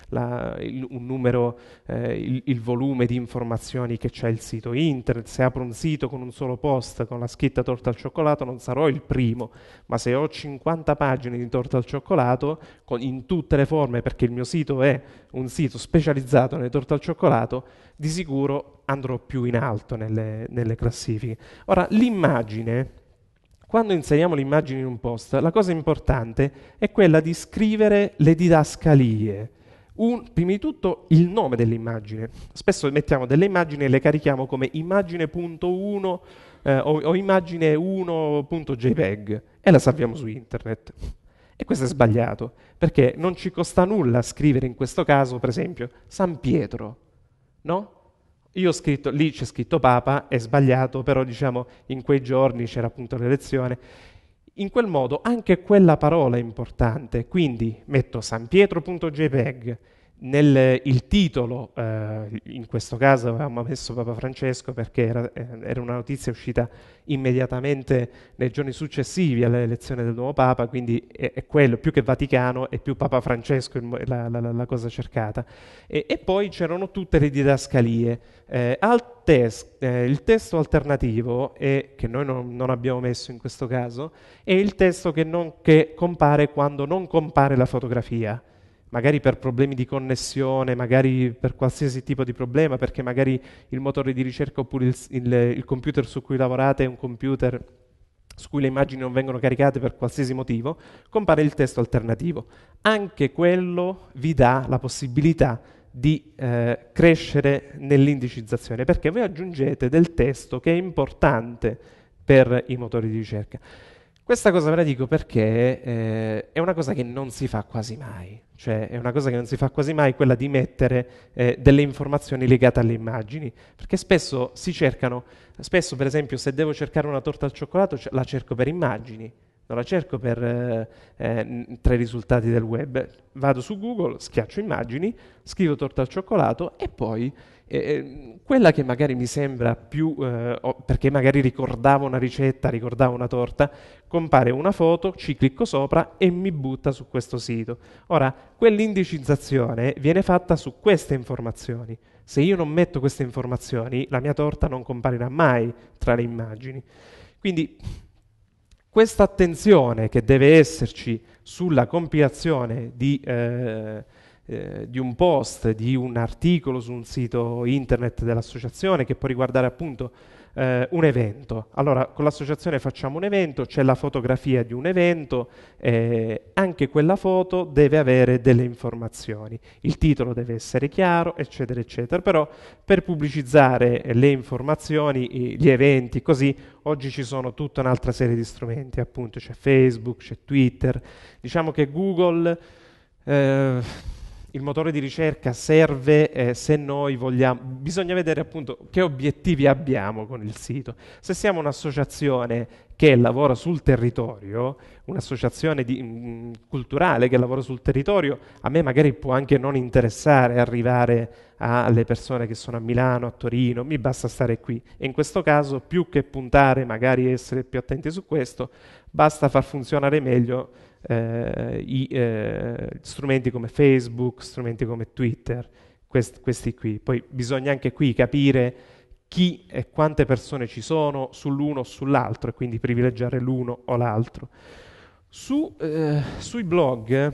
la, il, numero, eh, il, il, volume di informazioni che c'è il sito internet. Se apro un sito con un solo post con la scritta torta al cioccolato non sarò il primo, ma se ho 50 pagine di torta al cioccolato con, in tutte le forme, perché il mio sito è un sito specializzato nelle torte al cioccolato, di sicuro andrò più in alto nelle, nelle classifiche. Ora, l'immagine quando inseriamo l'immagine in un post, la cosa importante è quella di scrivere le didascalie. Un, prima di tutto il nome dell'immagine. Spesso mettiamo delle immagini e le carichiamo come immagine.1 eh, o, o immagine 1.jpg e la salviamo su internet. E questo è sbagliato, perché non ci costa nulla scrivere in questo caso, per esempio, San Pietro, no? Io ho scritto, lì c'è scritto Papa, è sbagliato, però diciamo in quei giorni c'era appunto l'elezione. In quel modo anche quella parola è importante, quindi metto sanpietro.jpg, nel il titolo, eh, in questo caso avevamo messo Papa Francesco perché era, eh, era, una notizia uscita immediatamente nei giorni successivi all'elezione del nuovo Papa, quindi è, è quello, più che Vaticano, è più Papa Francesco il, la, la, la, cosa cercata. E, e, poi c'erano tutte le didascalie. Eh, tes, eh, il testo alternativo, è, che noi non, non, abbiamo messo in questo caso, è il testo che, non, che compare quando non compare la fotografia magari per problemi di connessione, magari per qualsiasi tipo di problema, perché magari il motore di ricerca oppure il, il, il computer su cui lavorate è un computer su cui le immagini non vengono caricate per qualsiasi motivo, compare il testo alternativo. Anche quello vi dà la possibilità di eh, crescere nell'indicizzazione, perché voi aggiungete del testo che è importante per i motori di ricerca. Questa cosa ve la dico perché eh, è una cosa che non si fa quasi mai, cioè è una cosa che non si fa quasi mai quella di mettere eh, delle informazioni legate alle immagini, perché spesso si cercano, spesso per esempio se devo cercare una torta al cioccolato la cerco per immagini, non la cerco per, eh, eh, tra i risultati del web, vado su Google, schiaccio immagini, scrivo torta al cioccolato e poi eh, quella che magari mi sembra più, eh, perché magari ricordavo una ricetta, ricordavo una torta, compare una foto, ci clicco sopra e mi butta su questo sito. Ora, quell'indicizzazione viene fatta su queste informazioni. Se io non metto queste informazioni, la mia torta non comparirà mai tra le immagini. Quindi questa attenzione che deve esserci sulla compilazione di... Eh, eh, di un post, di un articolo su un sito internet dell'associazione che può riguardare appunto eh, un evento. Allora, con l'associazione facciamo un evento, c'è la fotografia di un evento, eh, anche quella foto deve avere delle informazioni. Il titolo deve essere chiaro, eccetera, eccetera. Però per pubblicizzare le informazioni, gli eventi, così, oggi ci sono tutta un'altra serie di strumenti, appunto c'è Facebook, c'è Twitter. Diciamo che Google... Eh, il motore di ricerca serve eh, se noi vogliamo, bisogna vedere appunto che obiettivi abbiamo con il sito. Se siamo un'associazione che lavora sul territorio, un'associazione di, mh, mm, culturale che lavora sul territorio, a me magari può anche non interessare arrivare alle persone che sono a Milano, a Torino, mi basta stare qui. E in questo caso, più che puntare, magari essere più attenti su questo, basta far funzionare meglio eh, i, eh, strumenti come Facebook, strumenti come Twitter, quest- questi qui. Poi bisogna anche qui capire chi e quante persone ci sono sull'uno o sull'altro e quindi privilegiare l'uno o l'altro. Su, eh, sui blog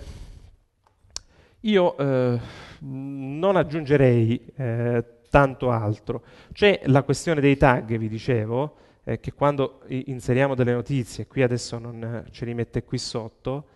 io eh, non aggiungerei eh, tanto altro. C'è la questione dei tag, vi dicevo, eh, che quando inseriamo delle notizie, qui adesso non eh, ce li mette qui sotto,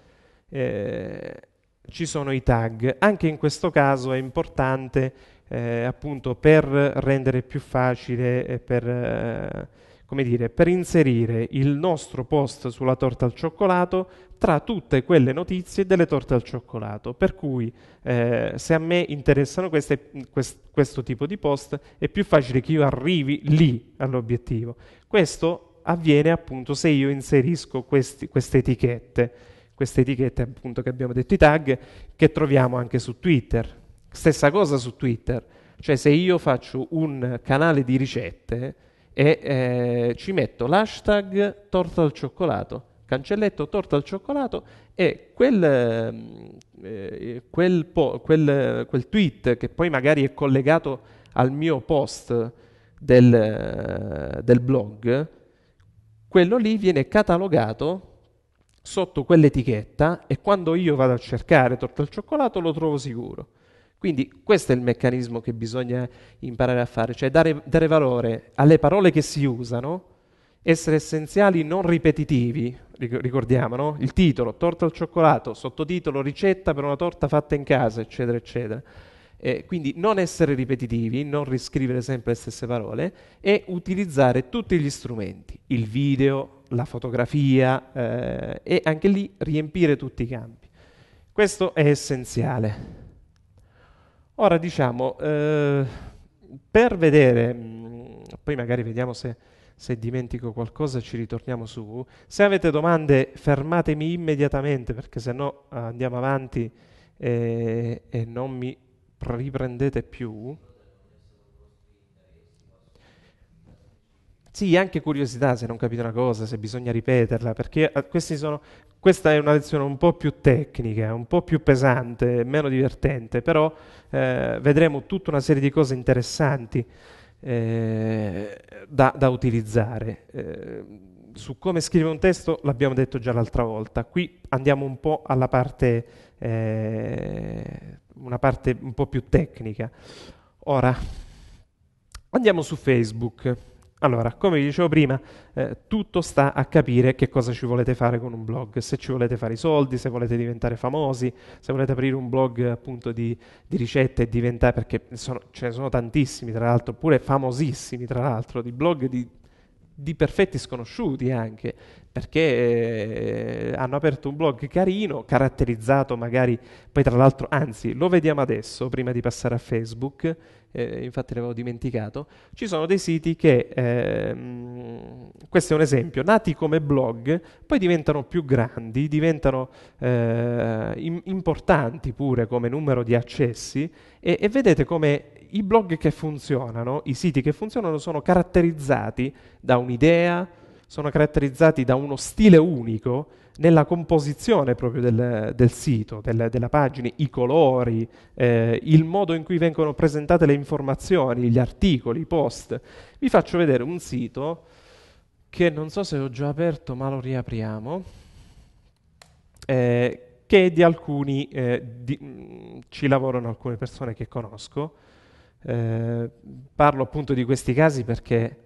eh, ci sono i tag. Anche in questo caso è importante eh, appunto per rendere più facile e per, eh, come dire, per inserire il nostro post sulla torta al cioccolato tra tutte quelle notizie delle torte al cioccolato. Per cui eh, se a me interessano queste, quest, questo tipo di post è più facile che io arrivi lì all'obiettivo. Questo avviene appunto se io inserisco questi, queste etichette, queste etichette appunto che abbiamo detto i tag, che troviamo anche su Twitter. Stessa cosa su Twitter, cioè se io faccio un canale di ricette e eh, ci metto l'hashtag torta al cioccolato, cancelletto torta al cioccolato e quel, eh, quel, po- quel, quel, tweet che poi magari è collegato al mio post del, del blog, quello lì viene catalogato sotto quell'etichetta e quando io vado a cercare torta al cioccolato lo trovo sicuro. Quindi questo è il meccanismo che bisogna imparare a fare, cioè dare, dare valore alle parole che si usano, essere essenziali, non ripetitivi, ricordiamo, no? Il titolo, torta al cioccolato, sottotitolo, ricetta per una torta fatta in casa, eccetera, eccetera. Eh, quindi non essere ripetitivi, non riscrivere sempre le stesse parole e utilizzare tutti gli strumenti, il video, la fotografia eh, e anche lì riempire tutti i campi. Questo è essenziale. Ora diciamo, eh, per vedere, mm, poi magari vediamo se, se dimentico qualcosa ci ritorniamo su, se avete domande fermatemi immediatamente perché se no andiamo avanti e, e non mi riprendete più. Sì, anche curiosità se non capite una cosa, se bisogna ripeterla, perché eh, sono, questa è una lezione un po' più tecnica, un po' più pesante, meno divertente, però eh, vedremo tutta una serie di cose interessanti eh, da, da, utilizzare. Eh, su come scrivere un testo l'abbiamo detto già l'altra volta, qui andiamo un po' alla parte, eh, una parte un po' più tecnica. Ora, andiamo su Facebook. Allora, come vi dicevo prima, eh, tutto sta a capire che cosa ci volete fare con un blog, se ci volete fare i soldi, se volete diventare famosi, se volete aprire un blog appunto di, di ricette e diventare, perché sono, ce ne sono tantissimi tra l'altro, pure famosissimi tra l'altro, di blog di, di perfetti sconosciuti anche, perché eh, hanno aperto un blog carino, caratterizzato magari, poi tra l'altro, anzi, lo vediamo adesso, prima di passare a Facebook, eh, infatti l'avevo dimenticato, ci sono dei siti che, ehm, questo è un esempio, nati come blog, poi diventano più grandi, diventano eh, in, importanti pure come numero di accessi e, e vedete come i blog che funzionano, i siti che funzionano sono caratterizzati da un'idea, sono caratterizzati da uno stile unico nella composizione proprio del, del sito, del, della pagina, i colori, eh, il modo in cui vengono presentate le informazioni, gli articoli, i post. Vi faccio vedere un sito che non so se ho già aperto, ma lo riapriamo, eh, che di alcuni, eh, di, mh, mm, ci lavorano alcune persone che conosco. Eh, parlo appunto di questi casi perché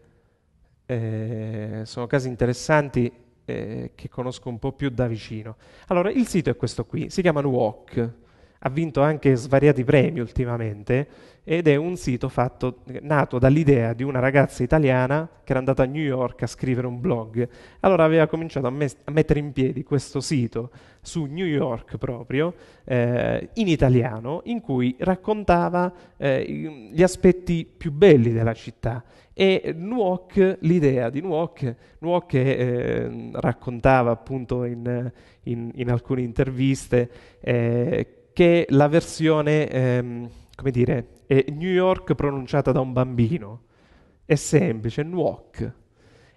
eh, sono casi interessanti eh, che conosco un po' più da vicino. Allora, il sito è questo qui, si chiama Nuoc, ha vinto anche svariati premi ultimamente ed è un sito fatto, nato dall'idea di una ragazza italiana che era andata a New York a scrivere un blog. Allora aveva cominciato a, mes- a mettere in piedi questo sito su New York proprio, eh, in italiano, in cui raccontava eh, gli aspetti più belli della città. E Nuoc, l'idea di Nuoc, Nuoc eh, raccontava appunto in, in, in alcune interviste eh, che la versione, ehm, come dire, è New York pronunciata da un bambino. È semplice, Nuoc.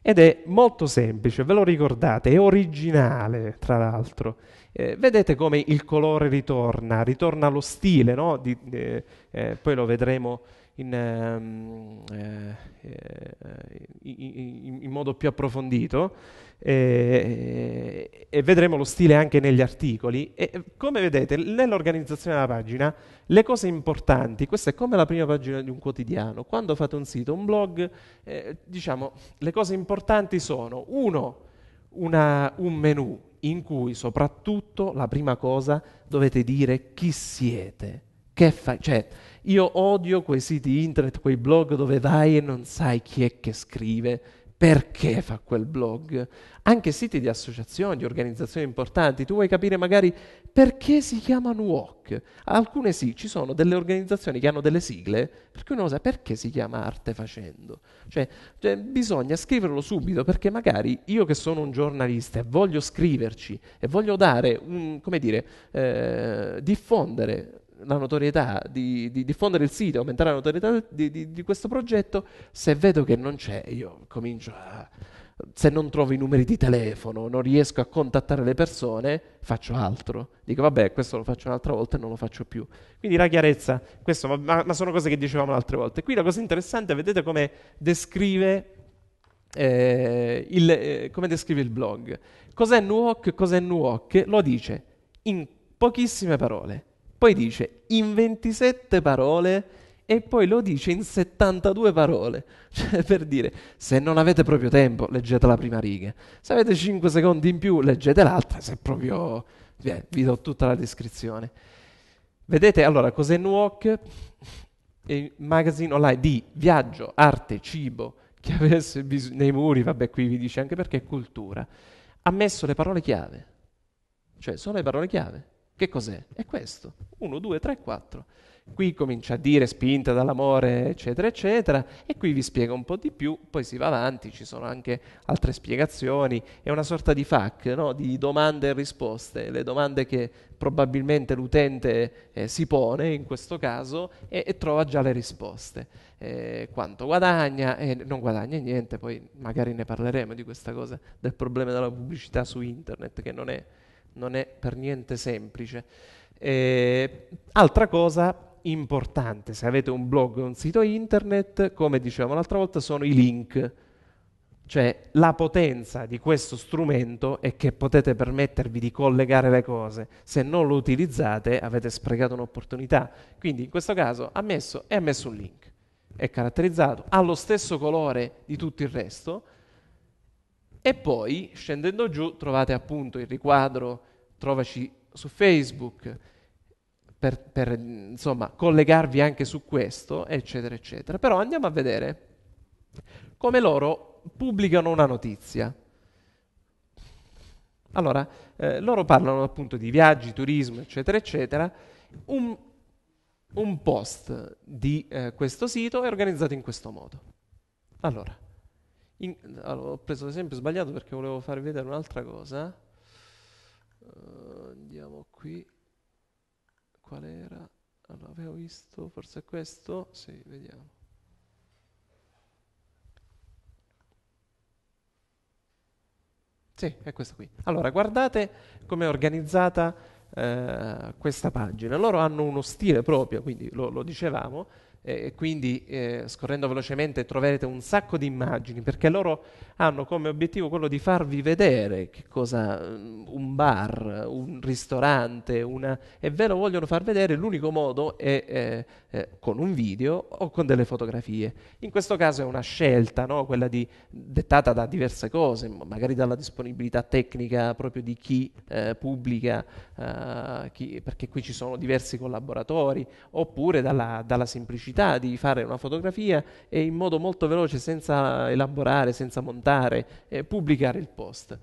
Ed è molto semplice, ve lo ricordate, è originale tra l'altro. Eh, vedete come il colore ritorna, ritorna lo stile, no? Di, eh, eh, poi lo vedremo in, ehm, eh, eh, in, in, modo più approfondito eh, e vedremo lo stile anche negli articoli. E come vedete, nell'organizzazione della pagina, le cose importanti, questa è come la prima pagina di un quotidiano, quando fate un sito, un blog, eh, diciamo, le cose importanti sono, uno, una, un menu in cui soprattutto la prima cosa dovete dire chi siete, che fai, cioè io odio quei siti internet, quei blog dove vai e non sai chi è che scrive, perché fa quel blog. Anche siti di associazioni, di organizzazioni importanti, tu vuoi capire magari perché si chiamano WOC. Alcune sì, ci sono delle organizzazioni che hanno delle sigle, per cui uno sa perché si chiama arte facendo. Cioè, cioè, bisogna scriverlo subito, perché magari io che sono un giornalista e voglio scriverci e voglio dare, un, come dire, eh, diffondere la notorietà, di, di, diffondere il sito, aumentare la notorietà di, di, di, questo progetto, se vedo che non c'è, io comincio a... Se non trovo i numeri di telefono, non riesco a contattare le persone, faccio altro. Dico, vabbè, questo lo faccio un'altra volta e non lo faccio più. Quindi la chiarezza, questo, ma, ma sono cose che dicevamo altre volte. Qui la cosa interessante, vedete come descrive eh, il, eh, come descrive il blog. Cos'è Nuok? Cos'è Nuok? Lo dice in pochissime parole. Poi dice in 27 parole e poi lo dice in 72 parole. Cioè, per dire, se non avete proprio tempo, leggete la prima riga. Se avete 5 secondi in più, leggete l'altra. Se proprio... Eh, vi do tutta la descrizione. Vedete, allora, cos'è Nuok? Il magazine online di viaggio, arte, cibo, che avesse bis- nei muri, vabbè, qui vi dice anche perché è cultura. Ha messo le parole chiave. Cioè, sono le parole chiave. Che cos'è? È questo. 1, 2, 3, 4. Qui comincia a dire spinta dall'amore, eccetera, eccetera, e qui vi spiega un po' di più, poi si va avanti, ci sono anche altre spiegazioni, è una sorta di FAQ, no? di domande e risposte, le domande che probabilmente l'utente eh, si pone in questo caso e, e trova già le risposte. Eh, quanto guadagna e non guadagna niente, poi magari ne parleremo di questa cosa, del problema della pubblicità su internet, che non è non è per niente semplice. Eh, altra cosa importante, se avete un blog o un sito internet, come dicevamo l'altra volta, sono i link. Cioè la potenza di questo strumento è che potete permettervi di collegare le cose. Se non lo utilizzate avete sprecato un'opportunità. Quindi in questo caso ha messo, e ha messo un link. È caratterizzato, ha lo stesso colore di tutto il resto, e poi, scendendo giù, trovate appunto il riquadro, trovaci su Facebook, per, per insomma, collegarvi anche su questo, eccetera, eccetera. Però andiamo a vedere come loro pubblicano una notizia. Allora, eh, loro parlano appunto di viaggi, turismo, eccetera, eccetera. Un, un post di eh, questo sito è organizzato in questo modo. Allora, in, allora, ho preso l'esempio sbagliato perché volevo farvi vedere un'altra cosa. Uh, andiamo qui. Qual era? Allora, avevo visto, forse questo? Sì, vediamo. Sì, è questo qui. Allora, guardate come è organizzata eh, questa pagina. Loro hanno uno stile proprio, quindi lo, lo dicevamo, e quindi eh, scorrendo velocemente troverete un sacco di immagini perché loro hanno come obiettivo quello di farvi vedere che cosa mm, un bar, un ristorante, una, e ve lo vogliono far vedere, l'unico modo è eh, eh, con un video o con delle fotografie. In questo caso è una scelta, no? quella di, dettata da diverse cose, magari dalla disponibilità tecnica proprio di chi eh, pubblica, eh, chi, perché qui ci sono diversi collaboratori, oppure dalla, dalla semplicità di fare una fotografia e in modo molto veloce, senza elaborare, senza montare, eh, pubblicare il post.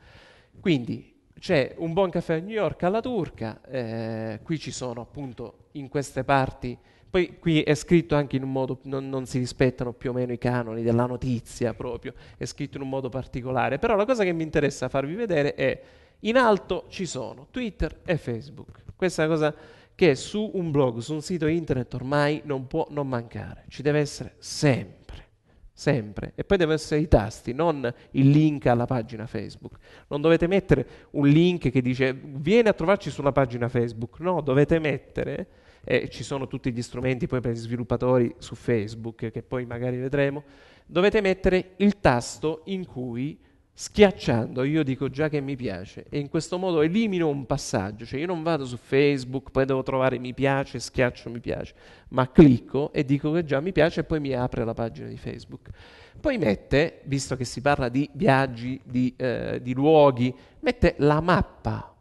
Quindi c'è un buon caffè a New York alla turca, eh, qui ci sono appunto in queste parti poi qui è scritto anche in un modo, non, non, si rispettano più o meno i canoni della notizia proprio, è scritto in un modo particolare. Però la cosa che mi interessa farvi vedere è, in alto ci sono Twitter e Facebook. Questa è una cosa che su un blog, su un sito internet ormai non può non mancare, ci deve essere sempre, sempre. E poi devono essere i tasti, non il link alla pagina Facebook. Non dovete mettere un link che dice vieni a trovarci sulla pagina Facebook, no, dovete mettere e ci sono tutti gli strumenti poi per gli sviluppatori su Facebook che poi magari vedremo, dovete mettere il tasto in cui schiacciando io dico già che mi piace e in questo modo elimino un passaggio, cioè io non vado su Facebook, poi devo trovare mi piace, schiaccio mi piace, ma clicco e dico che già mi piace e poi mi apre la pagina di Facebook. Poi mette, visto che si parla di viaggi, di, eh, di luoghi, mette la mappa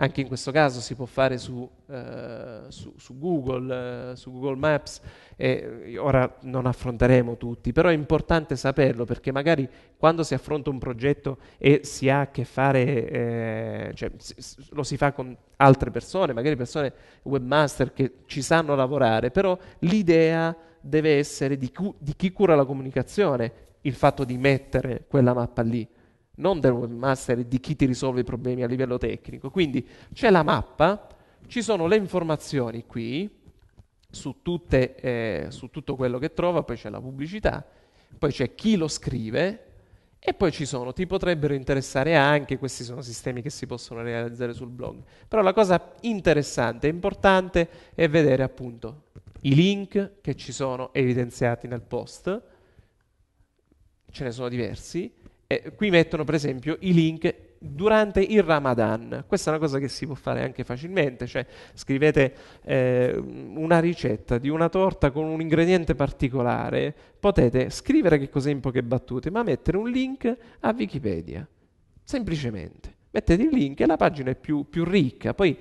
anche in questo caso si può fare su, eh, su, su Google, eh, su Google Maps, e ora non affronteremo tutti, però è importante saperlo perché magari quando si affronta un progetto e si ha a che fare, eh, cioè, lo si fa con altre persone, magari persone webmaster che ci sanno lavorare, però l'idea deve essere di, cu- di chi cura la comunicazione, il fatto di mettere quella mappa lì non del webmaster e di chi ti risolve i problemi a livello tecnico. Quindi c'è la mappa, ci sono le informazioni qui su, tutte, eh, su tutto quello che trova, poi c'è la pubblicità, poi c'è chi lo scrive e poi ci sono, ti potrebbero interessare anche, questi sono sistemi che si possono realizzare sul blog. Però la cosa interessante e importante è vedere appunto i link che ci sono evidenziati nel post, ce ne sono diversi, eh, qui mettono per esempio i link durante il Ramadan. Questa è una cosa che si può fare anche facilmente, cioè scrivete eh, una ricetta di una torta con un ingrediente particolare, potete scrivere che cos'è in poche battute, ma mettere un link a Wikipedia, semplicemente. Mettete il link e la pagina è più, più ricca. Poi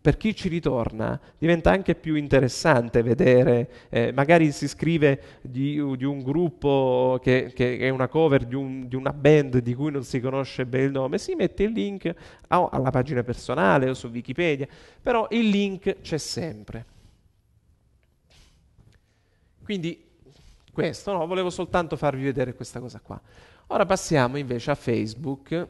per chi ci ritorna diventa anche più interessante vedere, eh, magari si scrive di, di un gruppo che, che, è una cover di, un, di, una band di cui non si conosce bene il nome, si mette il link a, alla pagina personale o su Wikipedia, però il link c'è sempre. Quindi questo, no? volevo soltanto farvi vedere questa cosa qua. Ora passiamo invece a Facebook.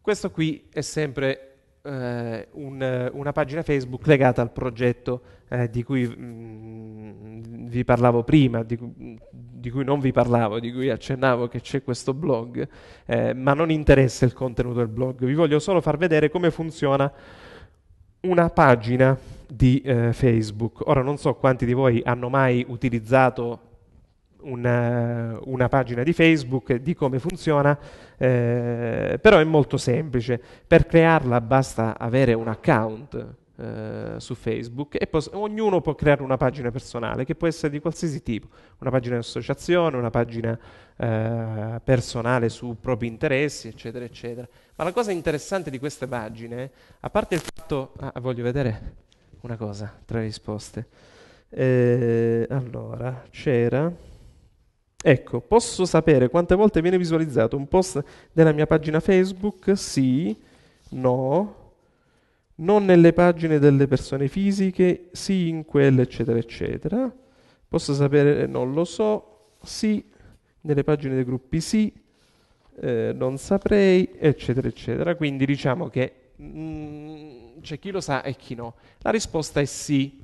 Questo qui è sempre eh, un, una pagina Facebook legata al progetto eh, di cui mh, mm, vi parlavo prima, di, di, cui non vi parlavo, di cui accennavo che c'è questo blog, eh, ma non interessa il contenuto del blog, vi voglio solo far vedere come funziona una pagina di eh, Facebook. Ora non so quanti di voi hanno mai utilizzato una, una, pagina di Facebook, di come funziona, eh, però è molto semplice. Per crearla basta avere un account eh, su Facebook e pos- ognuno può creare una pagina personale che può essere di qualsiasi tipo, una pagina di associazione, una pagina eh, personale su propri interessi, eccetera, eccetera. Ma la cosa interessante di queste pagine, a parte il fatto, ah, voglio vedere una cosa tra le risposte. Eh, allora, c'era Ecco, posso sapere quante volte viene visualizzato un post della mia pagina Facebook? Sì, no, non nelle pagine delle persone fisiche, sì in quelle, eccetera, eccetera. Posso sapere, non lo so, sì, nelle pagine dei gruppi sì, eh, non saprei, eccetera, eccetera. Quindi diciamo che mm, c'è chi lo sa e chi no. La risposta è sì.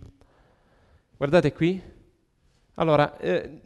Guardate qui. Allora, eh,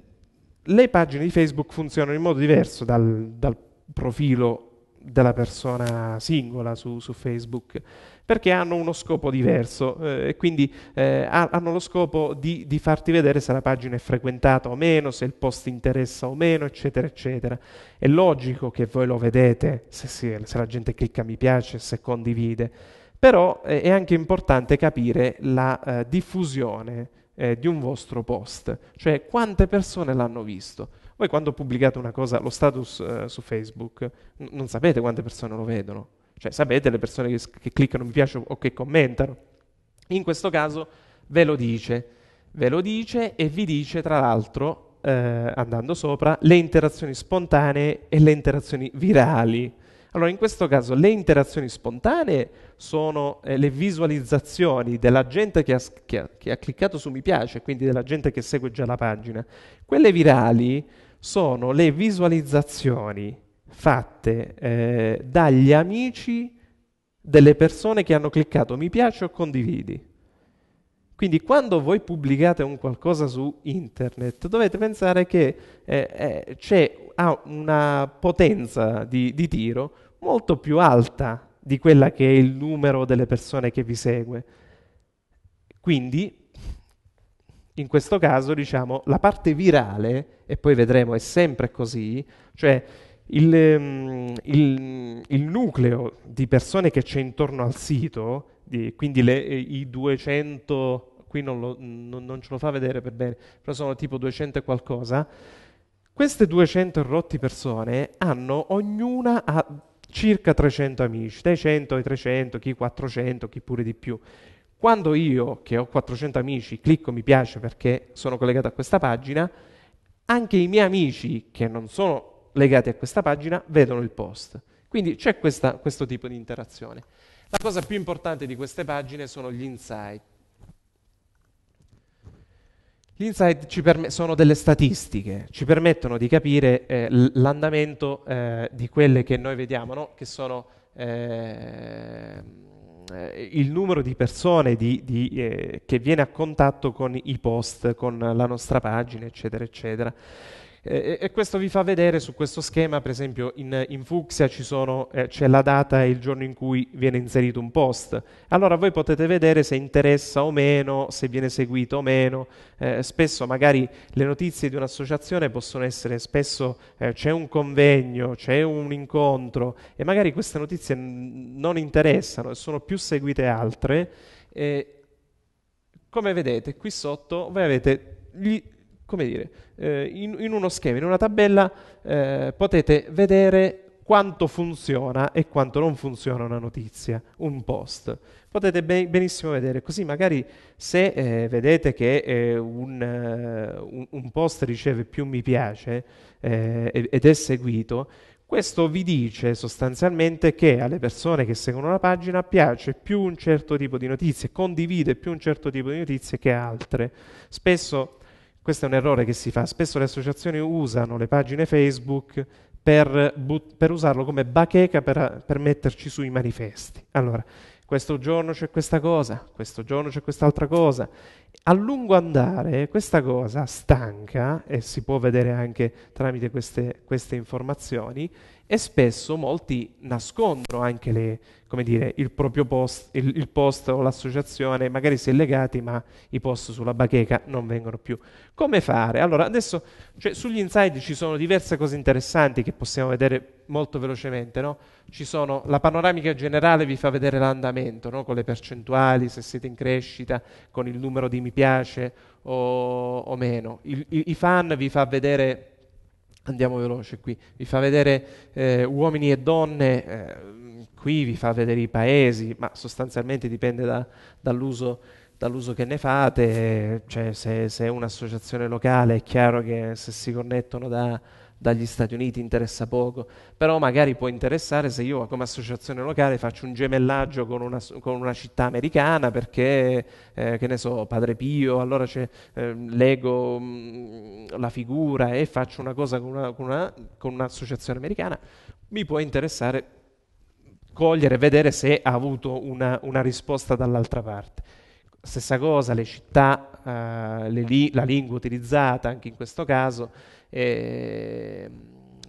le pagine di Facebook funzionano in modo diverso dal, dal profilo della persona singola su, su, Facebook, perché hanno uno scopo diverso eh, e quindi eh, hanno lo scopo di, di, farti vedere se la pagina è frequentata o meno, se il post interessa o meno, eccetera, eccetera. È logico che voi lo vedete se, se, se la gente clicca mi piace, se condivide, però eh, è anche importante capire la eh, diffusione eh, di un vostro post, cioè quante persone l'hanno visto. Voi quando pubblicate una cosa, lo status eh, su Facebook, n- non sapete quante persone lo vedono, cioè sapete le persone che, che cliccano mi piace o che commentano. In questo caso ve lo dice, ve lo dice e vi dice tra l'altro, eh, andando sopra, le interazioni spontanee e le interazioni virali. Allora, in questo caso le interazioni spontanee sono eh, le visualizzazioni della gente che ha, che, ha, che ha, cliccato su mi piace, quindi della gente che segue già la pagina. Quelle virali sono le visualizzazioni fatte eh, dagli amici delle persone che hanno cliccato mi piace o condividi. Quindi quando voi pubblicate un qualcosa su internet dovete pensare che eh, eh, c'è una potenza di, di tiro molto più alta di quella che è il numero delle persone che vi segue. Quindi, in questo caso, diciamo, la parte virale, e poi vedremo, è sempre così, cioè il, um, il, il nucleo di persone che c'è intorno al sito, di, quindi le, i 200 qui non, lo, non, non, ce lo fa vedere per bene, però sono tipo 200 e qualcosa, queste 200 rotti persone hanno ognuna ha circa 300 amici, dai 100 ai 300, chi 400, chi pure di più. Quando io, che ho 400 amici, clicco mi piace perché sono collegato a questa pagina, anche i miei amici che non sono legati a questa pagina vedono il post. Quindi c'è questa, questo tipo di interazione. La cosa più importante di queste pagine sono gli insight. Gli insight perm- sono delle statistiche, ci permettono di capire eh, l'andamento eh, di quelle che noi vediamo, no? che sono eh, il numero di persone di, di, eh, che viene a contatto con i post, con la nostra pagina, eccetera, eccetera. Eh, e questo vi fa vedere su questo schema, per esempio in, in Fuxia sono, eh, c'è la data e il giorno in cui viene inserito un post. Allora voi potete vedere se interessa o meno, se viene seguito o meno. Eh, spesso magari le notizie di un'associazione possono essere, spesso eh, c'è un convegno, c'è un incontro e magari queste notizie n- non interessano e sono più seguite altre. come vedete qui sotto voi avete gli, come dire, eh, in, in, uno schema, in una tabella, eh, potete vedere quanto funziona e quanto non funziona una notizia, un post. Potete ben, benissimo vedere, così magari se eh, vedete che eh, un, un, un, post riceve più mi piace eh, ed è seguito, questo vi dice sostanzialmente che alle persone che seguono la pagina piace più un certo tipo di notizie, condivide più un certo tipo di notizie che altre. Spesso questo è un errore che si fa. Spesso le associazioni usano le pagine Facebook per, but- per usarlo come bacheca per, per metterci sui manifesti. Allora, questo giorno c'è questa cosa, questo giorno c'è quest'altra cosa. A lungo andare questa cosa stanca, e si può vedere anche tramite queste, queste informazioni, e spesso molti nascondono anche le, dire, il proprio post, il, il post o l'associazione, magari si è legati, ma i post sulla bacheca non vengono più. Come fare? Allora, adesso cioè, sugli inside ci sono diverse cose interessanti che possiamo vedere molto velocemente. No? Ci sono, la panoramica generale vi fa vedere l'andamento, no? con le percentuali, se siete in crescita, con il numero di mi piace o, o meno. Il, i, I fan vi fa vedere Andiamo veloce qui, vi fa vedere eh, uomini e donne, eh, qui vi fa vedere i paesi, ma sostanzialmente dipende da, dall'uso, dall'uso, che ne fate, cioè se, se, è un'associazione locale è chiaro che se si connettono da, dagli Stati Uniti interessa poco, però magari può interessare se io come associazione locale faccio un gemellaggio con una, con una città americana perché, eh, che ne so, Padre Pio, allora eh, leggo mh, mm, la figura e faccio una cosa con, una, con, una, con un'associazione americana, mi può interessare cogliere, vedere se ha avuto una, una risposta dall'altra parte. Stessa cosa, le città, eh, le li- la lingua utilizzata anche in questo caso, eh,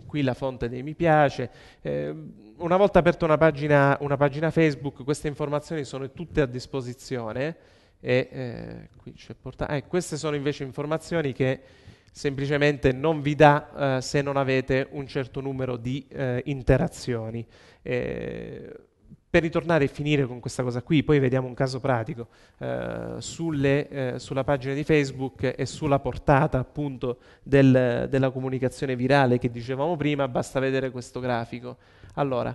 qui la fonte dei mi piace. Eh, una volta aperta una pagina, una pagina, Facebook, queste informazioni sono tutte a disposizione. E, eh, porta- eh, queste sono invece informazioni che semplicemente non vi dà eh, se non avete un certo numero di eh, interazioni. Per ritornare e finire con questa cosa qui, poi vediamo un caso pratico eh, sulle, eh, sulla pagina di Facebook e sulla portata appunto del, della comunicazione virale che dicevamo prima, basta vedere questo grafico. Allora,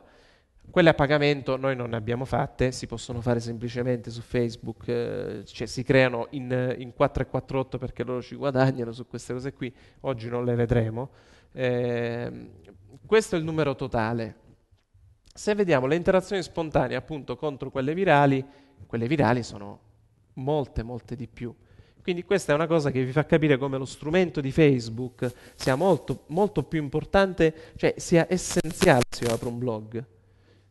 quelle a pagamento noi non ne abbiamo fatte, si possono fare semplicemente su Facebook, eh, cioè si creano in, in 4 e 4.8 perché loro ci guadagnano su queste cose qui, oggi non le vedremo. Eh, questo è il numero totale, se vediamo le interazioni spontanee appunto contro quelle virali, quelle virali sono molte, molte di più. Quindi questa è una cosa che vi fa capire come lo strumento di Facebook sia molto, molto più importante, cioè sia essenziale se io apro un blog.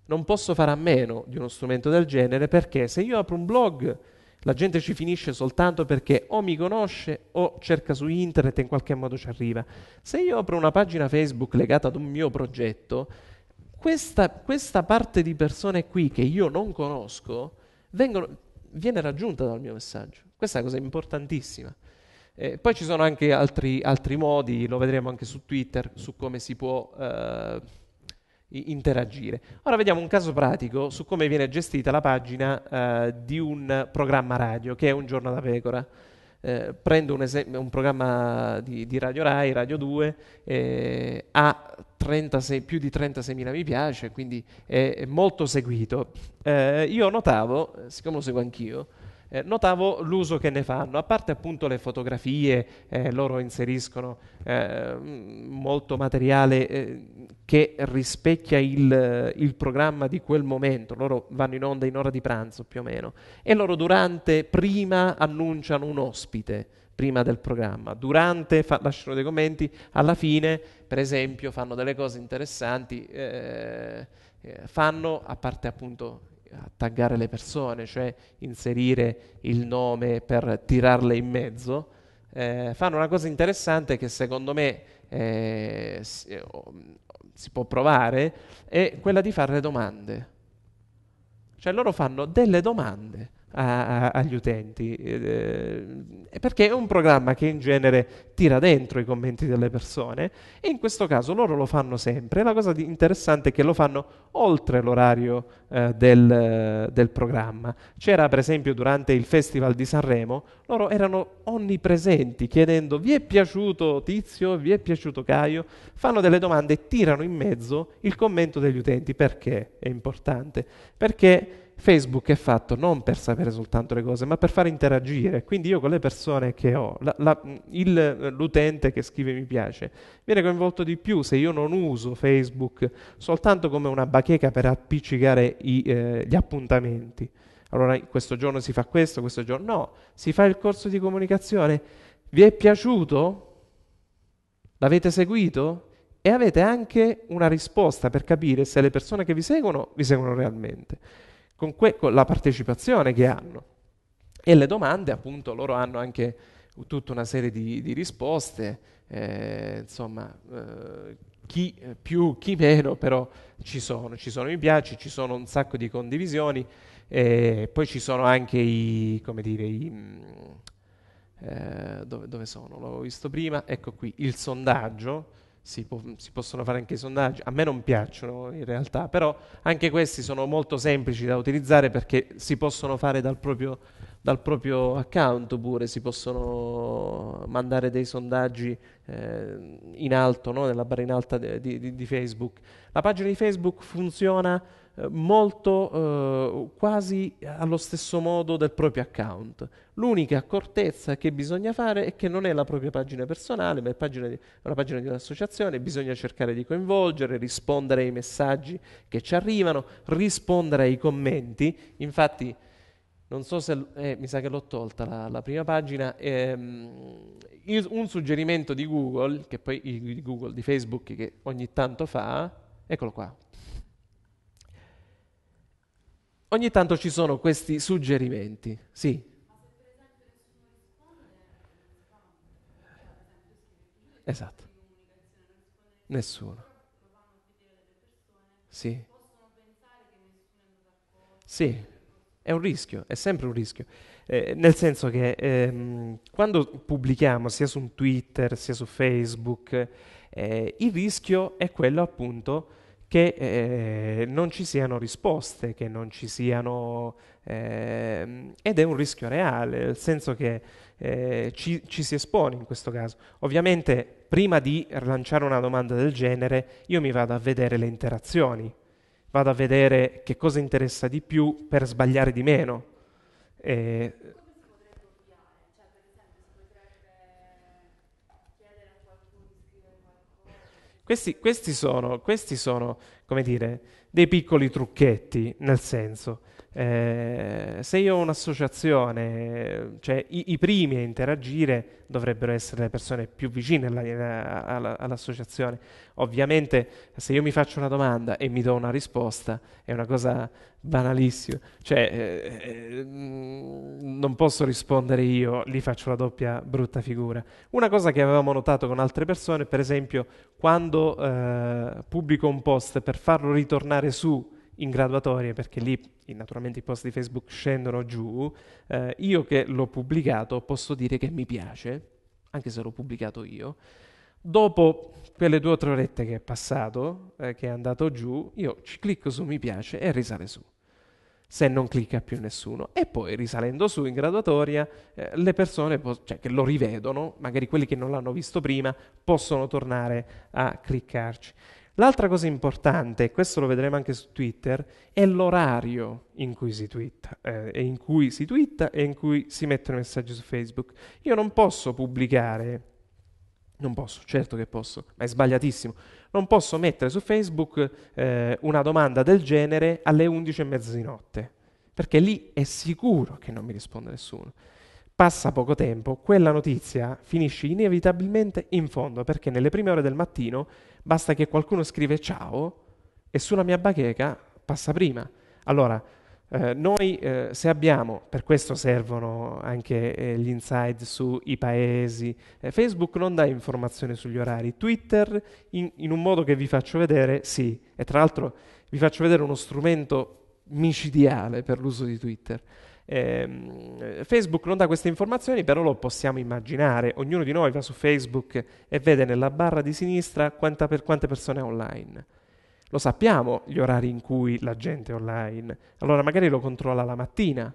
Non posso fare a meno di uno strumento del genere perché se io apro un blog la gente ci finisce soltanto perché o mi conosce o cerca su internet e in qualche modo ci arriva. Se io apro una pagina Facebook legata ad un mio progetto, questa, questa parte di persone qui che io non conosco vengono, viene raggiunta dal mio messaggio. Questa è una cosa importantissima. Eh, poi ci sono anche altri, altri, modi, lo vedremo anche su Twitter, su come si può eh, interagire. Ora vediamo un caso pratico su come viene gestita la pagina eh, di un programma radio che è Un giorno da pecora. Eh, prendo un, esempio, un programma di, di, Radio Rai, Radio 2, eh, ha 36, più di 36.000 mi piace, quindi è, molto seguito. Eh, io notavo, siccome lo seguo anch'io, eh, notavo l'uso che ne fanno, a parte appunto le fotografie, eh, loro inseriscono eh, molto materiale eh, che rispecchia il, il, programma di quel momento, loro vanno in onda in ora di pranzo più o meno, e loro durante, prima annunciano un ospite, prima del programma, durante fa, lasciano dei commenti, alla fine per esempio fanno delle cose interessanti, eh, eh, fanno, a parte appunto taggare le persone, cioè inserire il nome per tirarle in mezzo, eh, fanno una cosa interessante che secondo me eh, si, eh, si, può provare, è quella di fare domande. Cioè loro fanno delle domande a, a, agli utenti, eh, perché è un programma che in genere tira dentro i commenti delle persone e in questo caso loro lo fanno sempre. La cosa interessante è che lo fanno oltre l'orario eh, del, del, programma. C'era per esempio durante il Festival di Sanremo, loro erano onnipresenti chiedendo vi è piaciuto Tizio, vi è piaciuto Caio, fanno delle domande e tirano in mezzo il commento degli utenti. Perché è importante? Perché Facebook è fatto non per sapere soltanto le cose, ma per far interagire. Quindi io con le persone che ho, la, la, il, l'utente che scrive mi piace, viene coinvolto di più se io non uso Facebook soltanto come una bacheca per appiccicare i, eh, gli appuntamenti. Allora questo giorno si fa questo, questo giorno no, si fa il corso di comunicazione. Vi è piaciuto? L'avete seguito? E avete anche una risposta per capire se le persone che vi seguono vi seguono realmente con, que- con la partecipazione che hanno. E le domande, appunto, loro hanno anche tutta una serie di, di risposte, eh, insomma, eh, chi più, chi meno, però ci sono, ci sono mi piace, ci sono un sacco di condivisioni, e poi ci sono anche i, come dire, i, eh, dove, dove sono? L'avevo visto prima, ecco qui, il sondaggio, si, può, si, possono fare anche i sondaggi, a me non piacciono in realtà, però anche questi sono molto semplici da utilizzare perché si possono fare dal proprio, dal proprio account pure, si possono mandare dei sondaggi eh, in alto, no? nella barra in alta di, di, di Facebook. La pagina di Facebook funziona molto eh, quasi allo stesso modo del proprio account. L'unica accortezza che bisogna fare è che non è la propria pagina personale, ma è, pagina di, una pagina di un'associazione, bisogna cercare di coinvolgere, rispondere ai messaggi che ci arrivano, rispondere ai commenti. Infatti, non so se eh, mi sa che l'ho tolta la, la prima pagina. Ehm, un suggerimento di Google, che poi di Google, di Facebook, che ogni tanto fa, eccolo qua, ogni tanto ci sono questi suggerimenti. Sì. Esatto. Nessuno. Sì. Sì, è un rischio, è sempre un rischio. Eh, nel senso che ehm, quando pubblichiamo sia su Twitter sia su Facebook, eh, il rischio è quello appunto che eh, non ci siano risposte, che non ci siano... Eh, ed è un rischio reale, nel senso che eh, ci, ci, si espone in questo caso. Ovviamente prima di lanciare una domanda del genere io mi vado a vedere le interazioni, vado a vedere che cosa interessa di più per sbagliare di meno. Questi, questi, sono, questi sono, come dire, dei piccoli trucchetti, nel senso, eh, se io ho un'associazione, cioè i, i, primi a interagire dovrebbero essere le persone più vicine alla, alla, all'associazione. Ovviamente se io mi faccio una domanda e mi do una risposta è una cosa banalissima, cioè eh, mm, non posso rispondere io, lì faccio la doppia brutta figura. Una cosa che avevamo notato con altre persone, per esempio, quando eh, pubblico un post per farlo ritornare su in graduatorie, perché lì naturalmente i post di Facebook scendono giù, eh, io che l'ho pubblicato posso dire che mi piace, anche se l'ho pubblicato io. Dopo quelle due o tre orette che è passato, eh, che è andato giù, io ci clicco su mi piace e risale su. se non clicca più nessuno. E poi risalendo su in graduatoria, eh, le persone po- cioè, che lo rivedono, magari quelli che non l'hanno visto prima, possono tornare a cliccarci. L'altra cosa importante, e questo lo vedremo anche su Twitter, è l'orario in cui si twitta, eh, in cui si twitta e in cui si mettono messaggi su Facebook. Io non posso pubblicare, non posso, certo che posso, ma è sbagliatissimo, non posso mettere su Facebook eh, una domanda del genere alle 11 e mezza di notte, perché lì è sicuro che non mi risponde nessuno. Passa poco tempo, quella notizia finisce inevitabilmente in fondo, perché nelle prime ore del mattino basta che qualcuno scrive ciao e sulla mia bacheca passa prima. Allora, eh, noi eh, se abbiamo, per questo servono anche eh, gli insight sui paesi, eh, Facebook non dà informazioni sugli orari, Twitter in, in, un modo che vi faccio vedere, sì, e tra l'altro vi faccio vedere uno strumento micidiale per l'uso di Twitter. Eh, Facebook non dà queste informazioni, però lo possiamo immaginare. Ognuno di noi va su Facebook e vede nella barra di sinistra per quante persone è online. Lo sappiamo gli orari in cui la gente è online. Allora magari lo controlla la mattina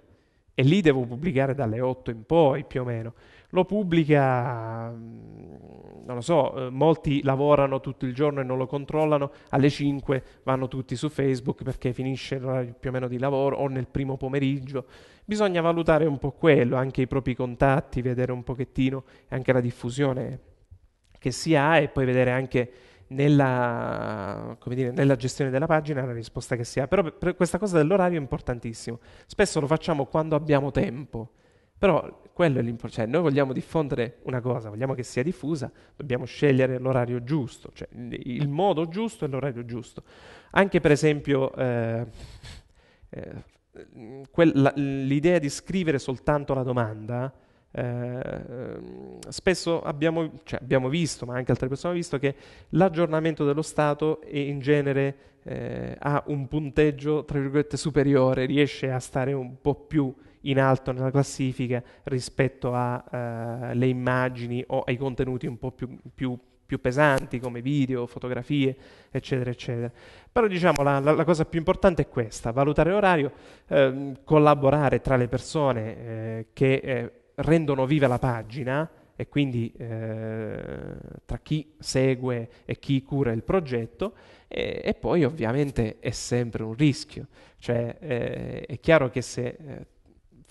e lì devo pubblicare dalle 8 in poi più o meno. Lo pubblica, mm, non lo so, eh, molti lavorano tutto il giorno e non lo controllano, alle 5 vanno tutti su Facebook perché finisce l'orario più o meno di lavoro o nel primo pomeriggio. Bisogna valutare un po' quello, anche i propri contatti, vedere un pochettino anche la diffusione che si ha e poi vedere anche nella, dire, nella, gestione della pagina la risposta che si ha. Però per questa cosa dell'orario è importantissimo. Spesso lo facciamo quando abbiamo tempo, però quello è l'importante. Cioè, noi vogliamo diffondere una cosa, vogliamo che sia diffusa, dobbiamo scegliere l'orario giusto, cioè il modo giusto e l'orario giusto. Anche per esempio eh, eh, quella, l'idea di scrivere soltanto la domanda eh, spesso abbiamo, cioè abbiamo, visto, ma anche altre persone hanno visto, che l'aggiornamento dello Stato in genere eh, ha un punteggio, tra virgolette, superiore, riesce a stare un po' più in alto nella classifica rispetto alle eh, immagini o ai contenuti un po' più, più, pesanti come video, fotografie, eccetera, eccetera. Però diciamo la, la, la cosa più importante è questa, valutare l'orario, eh, collaborare tra le persone eh, che eh, rendono viva la pagina e quindi eh, tra chi segue e chi cura il progetto e, e poi ovviamente è sempre un rischio, cioè eh, è chiaro che se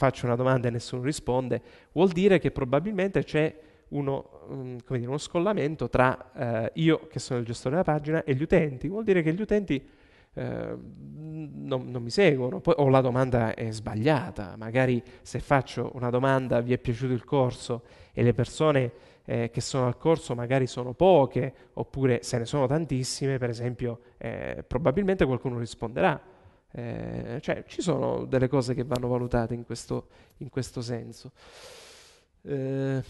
faccio una domanda e nessuno risponde vuol dire che probabilmente c'è uno, um, dire, uno scollamento tra eh, io che sono il gestore della pagina e gli utenti, vuol dire che gli utenti eh, non, non, mi seguono, poi, o la domanda è sbagliata, magari se faccio una domanda vi è piaciuto il corso e le persone eh, che sono al corso magari sono poche, oppure se ne sono tantissime, per esempio, eh, probabilmente qualcuno risponderà. Eh, cioè ci sono delle cose che vanno valutate in questo, in questo senso. Eh,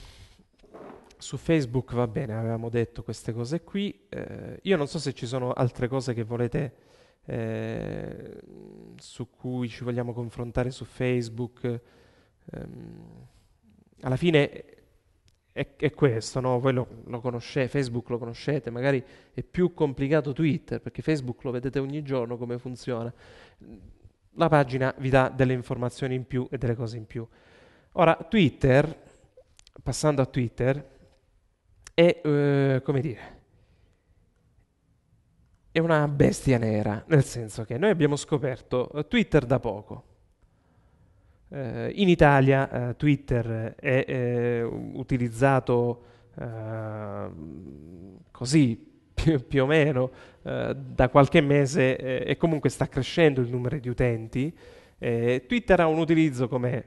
su Facebook va bene, avevamo detto queste cose qui. Eh, io non so se ci sono altre cose che volete eh, su cui ci vogliamo confrontare su Facebook. Ehm, alla fine è, è questo, no? voi lo, lo conoscete, Facebook lo conoscete, magari è più complicato Twitter, perché Facebook lo vedete ogni giorno come funziona. La pagina vi dà delle informazioni in più e delle cose in più. Ora, Twitter, passando a Twitter, è, eh, come dire, è una bestia nera, nel senso che noi abbiamo scoperto Twitter da poco. Eh, in Italia eh, Twitter è eh, utilizzato eh, così più, più, o meno da qualche mese e comunque sta crescendo il numero di utenti. Twitter ha un utilizzo, come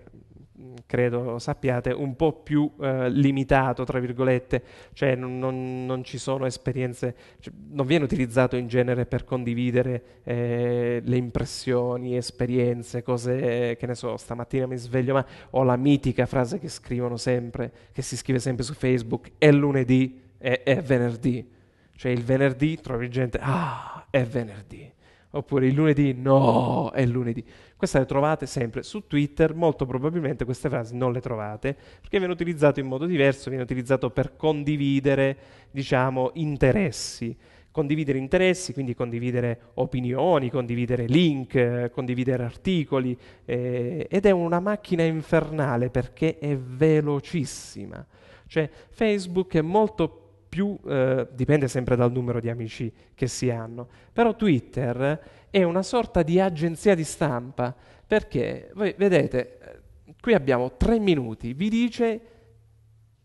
credo sappiate, un po' più eh, limitato, tra virgolette, cioè non, non, non ci sono esperienze, cioè non viene utilizzato in genere per condividere eh, le impressioni, esperienze, cose che ne so, stamattina mi sveglio, ma ho la mitica frase che scrivono sempre, che si scrive sempre su Facebook, è lunedì, è, è venerdì, cioè il venerdì trovi gente, ah, è venerdì. Oppure il lunedì no, è lunedì. Queste le trovate sempre su Twitter, molto probabilmente queste frasi non le trovate perché viene utilizzato in modo diverso, viene utilizzato per condividere, diciamo, interessi. condividere interessi, quindi condividere opinioni, condividere link, condividere articoli, eh, ed è una macchina infernale perché è velocissima. Cioè Facebook è molto più, eh, dipende sempre dal numero di amici che si hanno, però Twitter è una sorta di agenzia di stampa perché, voi vedete, qui abbiamo tre minuti, vi dice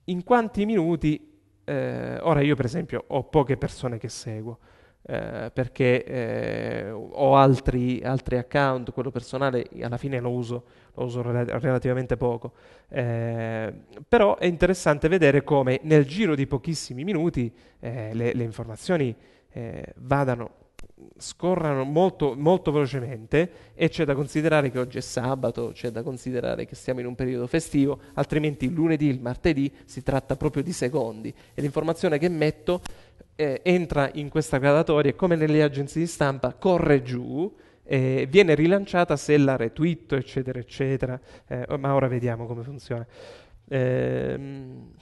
in quanti minuti eh, ora io per esempio ho poche persone che seguo, eh, perché eh, ho altri, altri, account, quello personale alla fine lo uso, lo uso rel- relativamente poco, eh, però è interessante vedere come nel giro di pochissimi minuti eh, le, le, informazioni eh, vadano scorrano molto, molto velocemente e c'è da considerare che oggi è sabato, c'è da considerare che siamo in un periodo festivo, altrimenti il lunedì, il martedì si tratta proprio di secondi e l'informazione che metto eh, entra in questa gradatoria e come nelle agenzie di stampa corre giù, eh, viene rilanciata se la retweet, eccetera, eccetera, eh, ma ora vediamo come funziona. Ehm,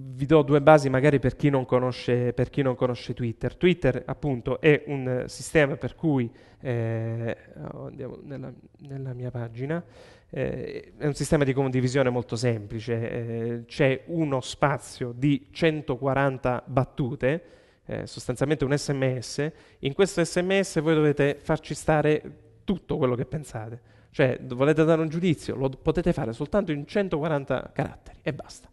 vi do due basi magari per chi non conosce, chi non conosce Twitter. Twitter appunto è un sistema per cui, eh, oh, andiamo nella, nella, mia pagina, eh, è un sistema di condivisione molto semplice, eh, c'è uno spazio di 140 battute, eh, sostanzialmente un sms, in questo sms voi dovete farci stare tutto quello che pensate, cioè volete dare un giudizio, lo potete fare soltanto in 140 caratteri e basta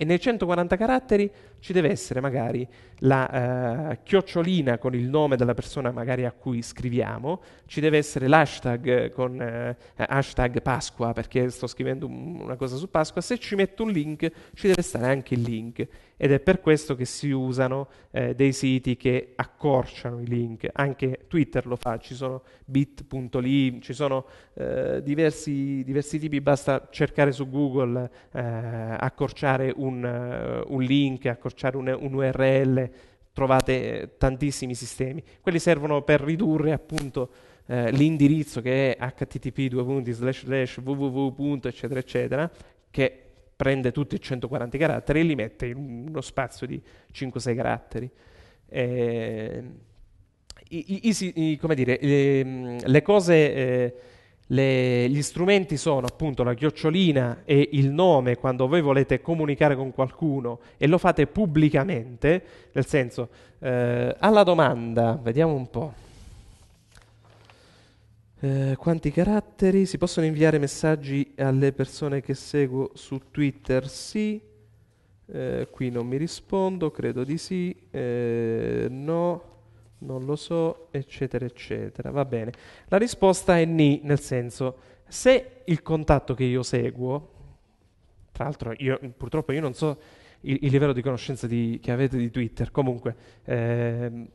e nei 140 caratteri ci deve essere magari la uh, chiocciolina con il nome della persona magari a cui scriviamo, ci deve essere l'hashtag con uh, hashtag Pasqua perché sto scrivendo un, una cosa su Pasqua, se ci metto un link ci deve stare anche il link ed è per questo che si usano eh, dei siti che accorciano i link, anche Twitter lo fa, ci sono bit.ly, ci sono eh, diversi, diversi, tipi, basta cercare su Google, eh, accorciare un, uh, un, link, accorciare un, un URL, trovate tantissimi sistemi. Quelli servono per ridurre appunto eh, l'indirizzo che è http www eccetera eccetera, che prende tutti i 140 caratteri e li mette in uno spazio di 5-6 caratteri. Eh, i, i, i, come dire, le, le cose, eh, le, gli strumenti sono appunto la chiocciolina e il nome quando voi volete comunicare con qualcuno e lo fate pubblicamente, nel senso, eh, alla domanda, vediamo un po'. Eh, quanti caratteri? Si possono inviare messaggi alle persone che seguo su Twitter? Sì. Eh, qui non mi rispondo, credo di sì. Eh, no, non lo so, eccetera, eccetera. Va bene. La risposta è ni, nel senso, se il contatto che io seguo, tra l'altro io, purtroppo io non so il, il livello di conoscenza di, che avete di Twitter, comunque... Eh,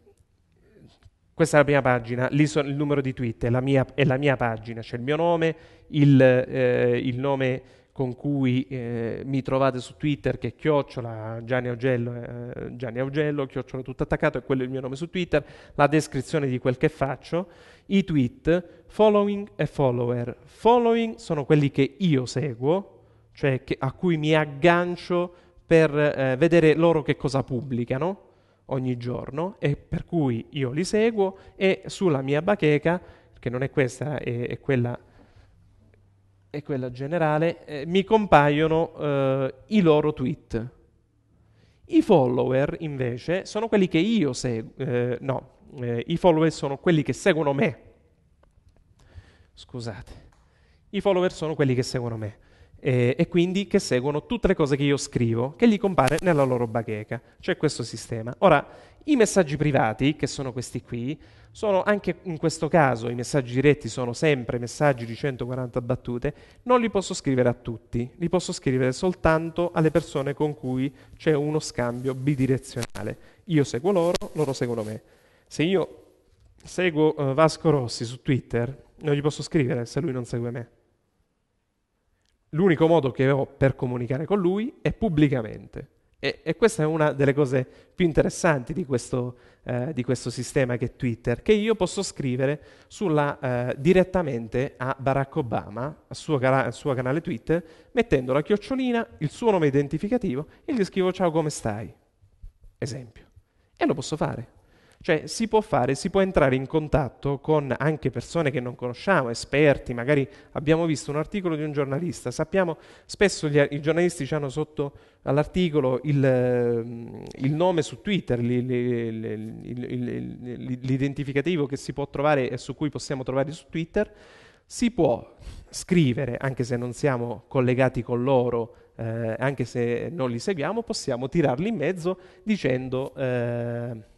questa è la prima pagina, lì sono il numero di tweet, è la mia, è la mia pagina, c'è il mio nome, il, eh, il nome con cui eh, mi trovate su Twitter che è chiocciola Gianni Augello, eh, Gianni Augello, chiocciola tutto attaccato, è quello il mio nome su Twitter, la descrizione di quel che faccio, i tweet, following e follower. Following sono quelli che io seguo, cioè che, a cui mi aggancio per eh, vedere loro che cosa pubblicano, ogni giorno e per cui io li seguo e sulla mia bacheca, che non è questa, è, è, quella, è quella, generale, eh, mi compaiono eh, i loro tweet. I follower invece sono quelli che io seguo, eh, no, eh, i follower sono quelli che seguono me. Scusate, i follower sono quelli che seguono me eh, e quindi che seguono tutte le cose che io scrivo, che gli compare nella loro bacheca. C'è questo sistema. Ora, i messaggi privati, che sono questi qui, sono anche in questo caso, i messaggi diretti sono sempre messaggi di 140 battute, non li posso scrivere a tutti, li posso scrivere soltanto alle persone con cui c'è uno scambio bidirezionale. Io seguo loro, loro seguono me. Se io seguo uh, Vasco Rossi su Twitter, non gli posso scrivere se lui non segue me. L'unico modo che ho per comunicare con lui è pubblicamente. E, e questa è una delle cose più interessanti di questo, eh, di questo, sistema che è Twitter, che io posso scrivere sulla, eh, direttamente a Barack Obama, al suo, al suo canale Twitter, mettendo la chiocciolina, il suo nome identificativo e gli scrivo ciao come stai, esempio. E lo posso fare. Cioè si può fare, si può entrare in contatto con anche persone che non conosciamo, esperti, magari abbiamo visto un articolo di un giornalista, sappiamo, spesso gli, i giornalisti hanno sotto all'articolo il, il nome su Twitter, li, li, li, l'identificativo che si può trovare e su cui possiamo trovare su Twitter, si può scrivere, anche se non siamo collegati con loro, eh, anche se non li seguiamo, possiamo tirarli in mezzo dicendo... Eh,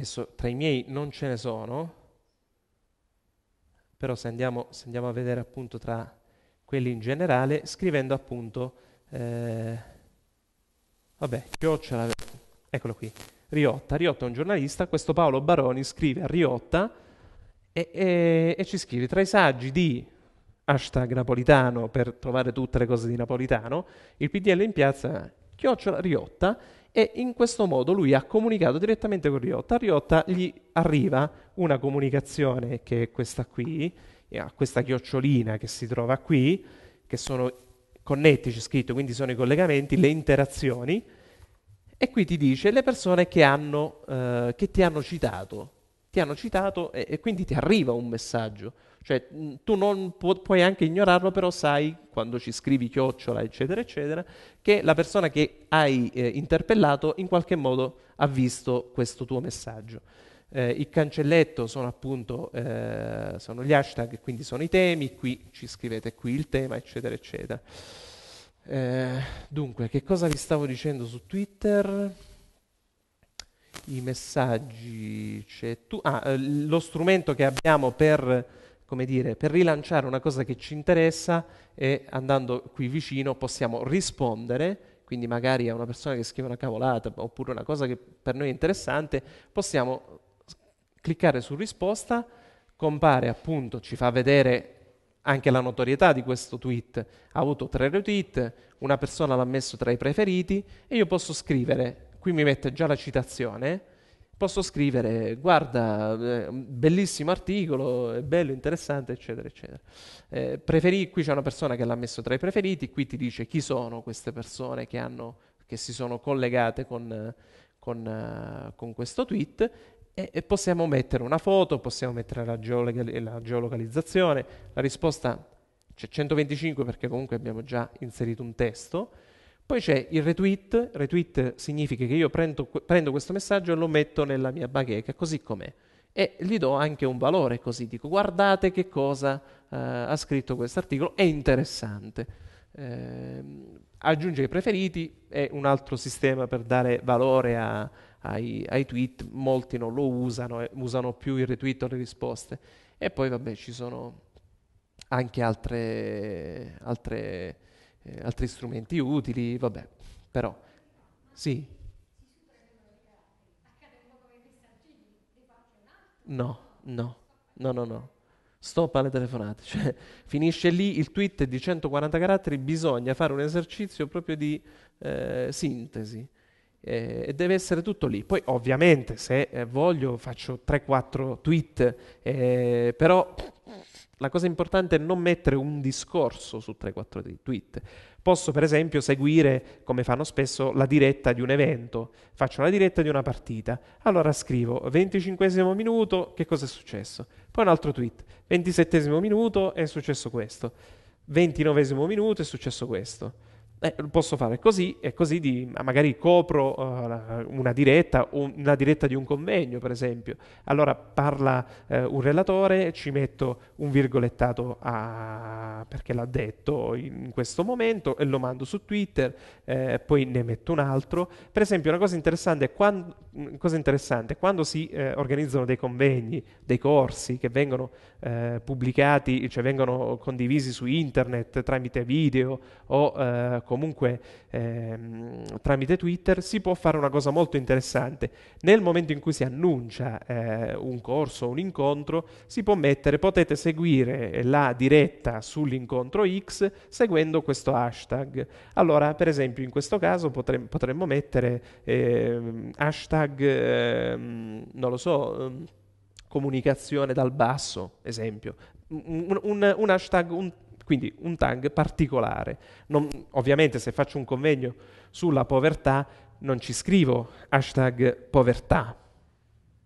adesso tra i miei non ce ne sono, però se andiamo, se andiamo a vedere appunto tra quelli in generale, scrivendo appunto, eh, vabbè, chiocciola, eccolo qui, Riotta. Riotta è un giornalista, questo Paolo Baroni scrive a Riotta e, e, e ci scrive tra i saggi di hashtag napolitano per trovare tutte le cose di napolitano, il PDL in piazza chiocciola Riotta e in questo modo lui ha comunicato direttamente con Riotta. A Riotta gli arriva una comunicazione che è questa qui, a questa chiocciolina che si trova qui, che sono connetti, c'è scritto, quindi sono i collegamenti, le interazioni, e qui ti dice le persone che, hanno, eh, che ti hanno citato, ti hanno citato e, e quindi ti arriva un messaggio. Cioè, tu non pu- puoi anche ignorarlo, però sai, quando ci scrivi chiocciola, eccetera, eccetera, che la persona che hai eh, interpellato in qualche modo ha visto questo tuo messaggio. Eh, il cancelletto sono appunto eh, sono gli hashtag, quindi sono i temi, qui ci scrivete qui il tema, eccetera, eccetera. Eh, dunque, che cosa vi stavo dicendo su Twitter? I messaggi. Ah, eh, lo strumento che abbiamo per dire, per rilanciare una cosa che ci interessa e andando qui vicino possiamo rispondere, quindi magari a una persona che scrive una cavolata oppure una cosa che per noi è interessante, possiamo cliccare su risposta, compare appunto, ci fa vedere anche la notorietà di questo tweet. Ha avuto tre retweet, una persona l'ha messo tra i preferiti e io posso scrivere, qui mi mette già la citazione, posso scrivere, guarda, eh, bellissimo articolo, è bello, interessante, eccetera, eccetera. Eh, preferi, qui c'è una persona che l'ha messo tra i preferiti, qui ti dice chi sono queste persone che, hanno, che si sono collegate con, con, uh, con questo tweet. E, e, possiamo mettere una foto, possiamo mettere la, geolocal- la geolocalizzazione, la risposta c'è 125 perché comunque abbiamo già inserito un testo, poi c'è il retweet, retweet significa che io prendo, prendo questo messaggio e lo metto nella mia bacheca così com'è e gli do anche un valore così, dico guardate che cosa uh, ha scritto questo articolo, è interessante. Eh, aggiungere i preferiti è un altro sistema per dare valore a, ai, ai, tweet, molti non lo usano, eh, usano più il retweet o le risposte. E poi vabbè ci sono anche altre, altre eh, altri strumenti utili, vabbè, però sì. No, no, no, no, no. Stop alle telefonate, cioè finisce lì il tweet di 140 caratteri, bisogna fare un esercizio proprio di eh, sintesi eh, e deve essere tutto lì. Poi ovviamente se eh, voglio faccio 3-4 tweet, eh, però la cosa importante è non mettere un discorso su 3-4 tweet. Posso per esempio seguire, come fanno spesso, la diretta di un evento. Faccio la diretta di una partita. Allora scrivo 25 minuto, che cosa è successo? Poi un altro tweet. 27 minuto è successo questo. 29 minuto è successo questo. Eh, posso fare così e così di, magari copro uh, una diretta, una diretta di un convegno per esempio. Allora parla uh, un relatore, ci metto un virgolettato a, perché l'ha detto in questo momento e lo mando su Twitter, eh, poi ne metto un altro. Per esempio una cosa interessante è quando, cosa interessante, quando si eh, organizzano dei convegni, dei corsi che vengono eh, pubblicati, cioè vengono condivisi su internet tramite video o eh, comunque ehm, tramite Twitter, si può fare una cosa molto interessante. Nel momento in cui si annuncia eh, un corso un incontro, si può mettere, potete seguire la diretta sull'incontro X seguendo questo hashtag. Allora, per esempio, in questo caso potremmo, potremmo mettere eh, hashtag, eh, non lo so, ehm, comunicazione dal basso, esempio. Un, un, un hashtag, un quindi un tag particolare. Non, ovviamente se faccio un convegno sulla povertà non ci scrivo hashtag povertà,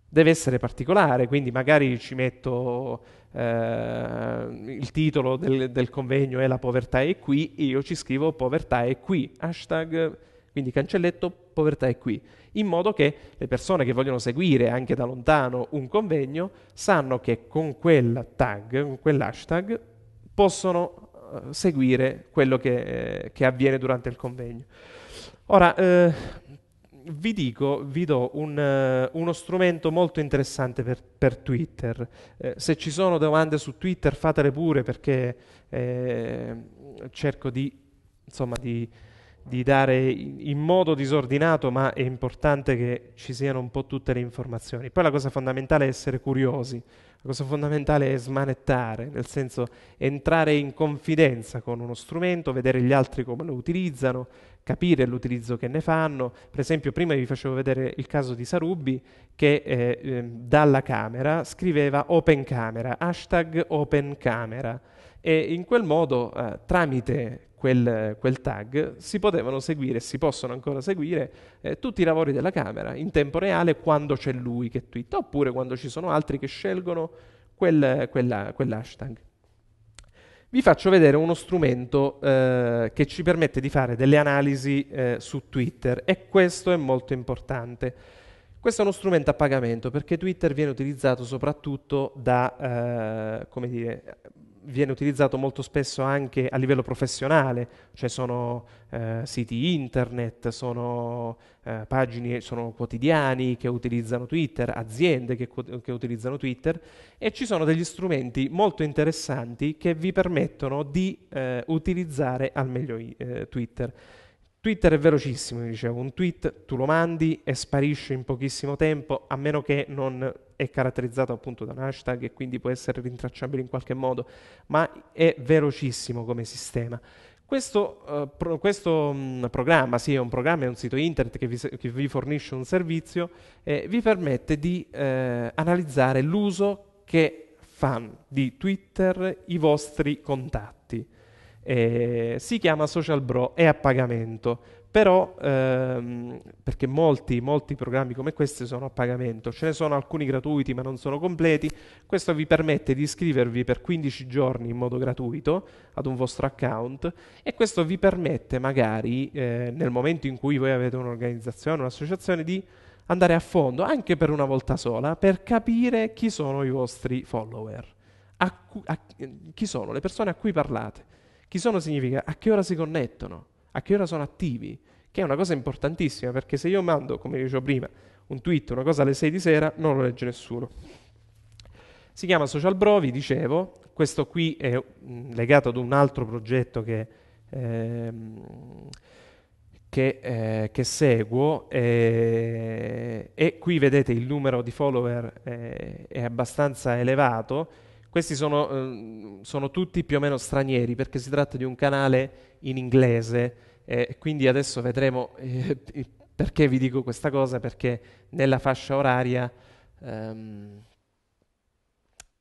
deve essere particolare, quindi magari ci metto eh, il titolo del, del, convegno è la povertà è qui, io ci scrivo povertà è qui, hashtag, quindi cancelletto povertà è qui, in modo che le persone che vogliono seguire anche da lontano un convegno sanno che con quel tag, con quell'hashtag, possono uh, seguire quello che, eh, che, avviene durante il convegno. Ora, eh, vi dico, vi do un, uh, uno strumento molto interessante per, per Twitter. Eh, se ci sono domande su Twitter fatele pure perché eh, cerco di, insomma, di, di dare in modo disordinato, ma è importante che ci siano un po' tutte le informazioni. Poi la cosa fondamentale è essere curiosi, la cosa fondamentale è smanettare, nel senso entrare in confidenza con uno strumento, vedere gli altri come lo utilizzano, capire l'utilizzo che ne fanno. Per esempio, prima vi facevo vedere il caso di Sarubi che eh, eh, dalla camera scriveva open camera, hashtag open camera e in quel modo eh, tramite quel, quel, tag si potevano seguire, si possono ancora seguire eh, tutti i lavori della Camera in tempo reale quando c'è lui che twitta oppure quando ci sono altri che scelgono quel, quella, quell'hashtag vi faccio vedere uno strumento eh, che ci permette di fare delle analisi eh, su Twitter e questo è molto importante. Questo è uno strumento a pagamento perché Twitter viene utilizzato soprattutto da, eh, come dire, viene utilizzato molto spesso anche a livello professionale, cioè sono eh, siti internet, sono eh, pagine, sono quotidiani che utilizzano Twitter, aziende che, che, utilizzano Twitter e ci sono degli strumenti molto interessanti che vi permettono di eh, utilizzare al meglio eh, Twitter. Twitter è velocissimo, dicevo, un tweet tu lo mandi e sparisce in pochissimo tempo, a meno che non è caratterizzato appunto da un hashtag e quindi può essere rintracciabile in qualche modo, ma è velocissimo come sistema. Questo, uh, pro, questo mh, programma, sì, è un programma, è un sito internet che vi, che vi fornisce un servizio, eh, vi permette di eh, analizzare l'uso che fanno di Twitter i vostri contatti. Eh, si chiama Social Bro, è a pagamento, però ehm, perché molti, molti programmi come questi sono a pagamento, ce ne sono alcuni gratuiti ma non sono completi, questo vi permette di iscrivervi per 15 giorni in modo gratuito ad un vostro account. E questo vi permette magari eh, nel momento in cui voi avete un'organizzazione, un'associazione di andare a fondo anche per una volta sola per capire chi sono i vostri follower, a cu- a chi sono le persone a cui parlate chi sono significa? A che ora si connettono, a che ora sono attivi, che è una cosa importantissima perché se io mando, come dicevo prima, un tweet, una cosa alle 6 di sera, non lo legge nessuno. Si chiama Social Bro, vi dicevo, questo qui è mm, legato ad un altro progetto che, ehm, che, eh, che seguo eh, e qui vedete il numero di follower eh, è abbastanza elevato questi sono, eh, sono, tutti più o meno stranieri perché si tratta di un canale in inglese eh, quindi adesso vedremo eh, perché vi dico questa cosa, perché nella fascia oraria ehm,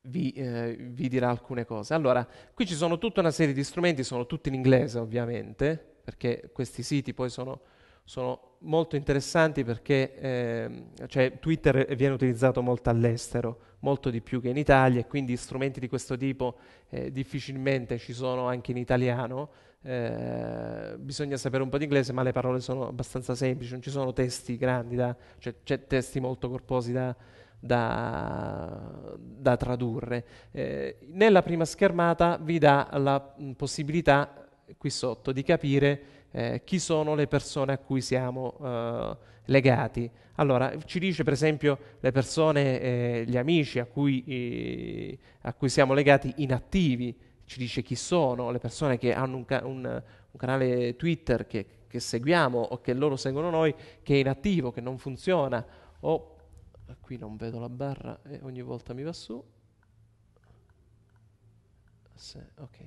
vi, eh, vi dirà alcune cose. Allora, qui ci sono tutta una serie di strumenti, sono tutti in inglese ovviamente, perché questi siti poi sono sono molto interessanti perché eh, cioè, Twitter viene utilizzato molto all'estero, molto di più che in Italia e quindi strumenti di questo tipo eh, difficilmente ci sono anche in italiano. Eh, bisogna sapere un po' di inglese, ma le parole sono abbastanza semplici, non ci sono testi grandi, da, cioè, c'è testi molto corposi da, da, da tradurre. Eh, nella prima schermata vi dà la mh, possibilità qui sotto di capire eh, chi sono le persone a cui siamo eh, legati. Allora, ci dice per esempio le persone, eh, gli amici a cui, eh, a cui, siamo legati inattivi, ci dice chi sono, le persone che hanno un, ca- un, un canale Twitter che, che, seguiamo o che loro seguono noi, che è inattivo, che non funziona, o qui non vedo la barra e ogni volta mi va su. Se, ok.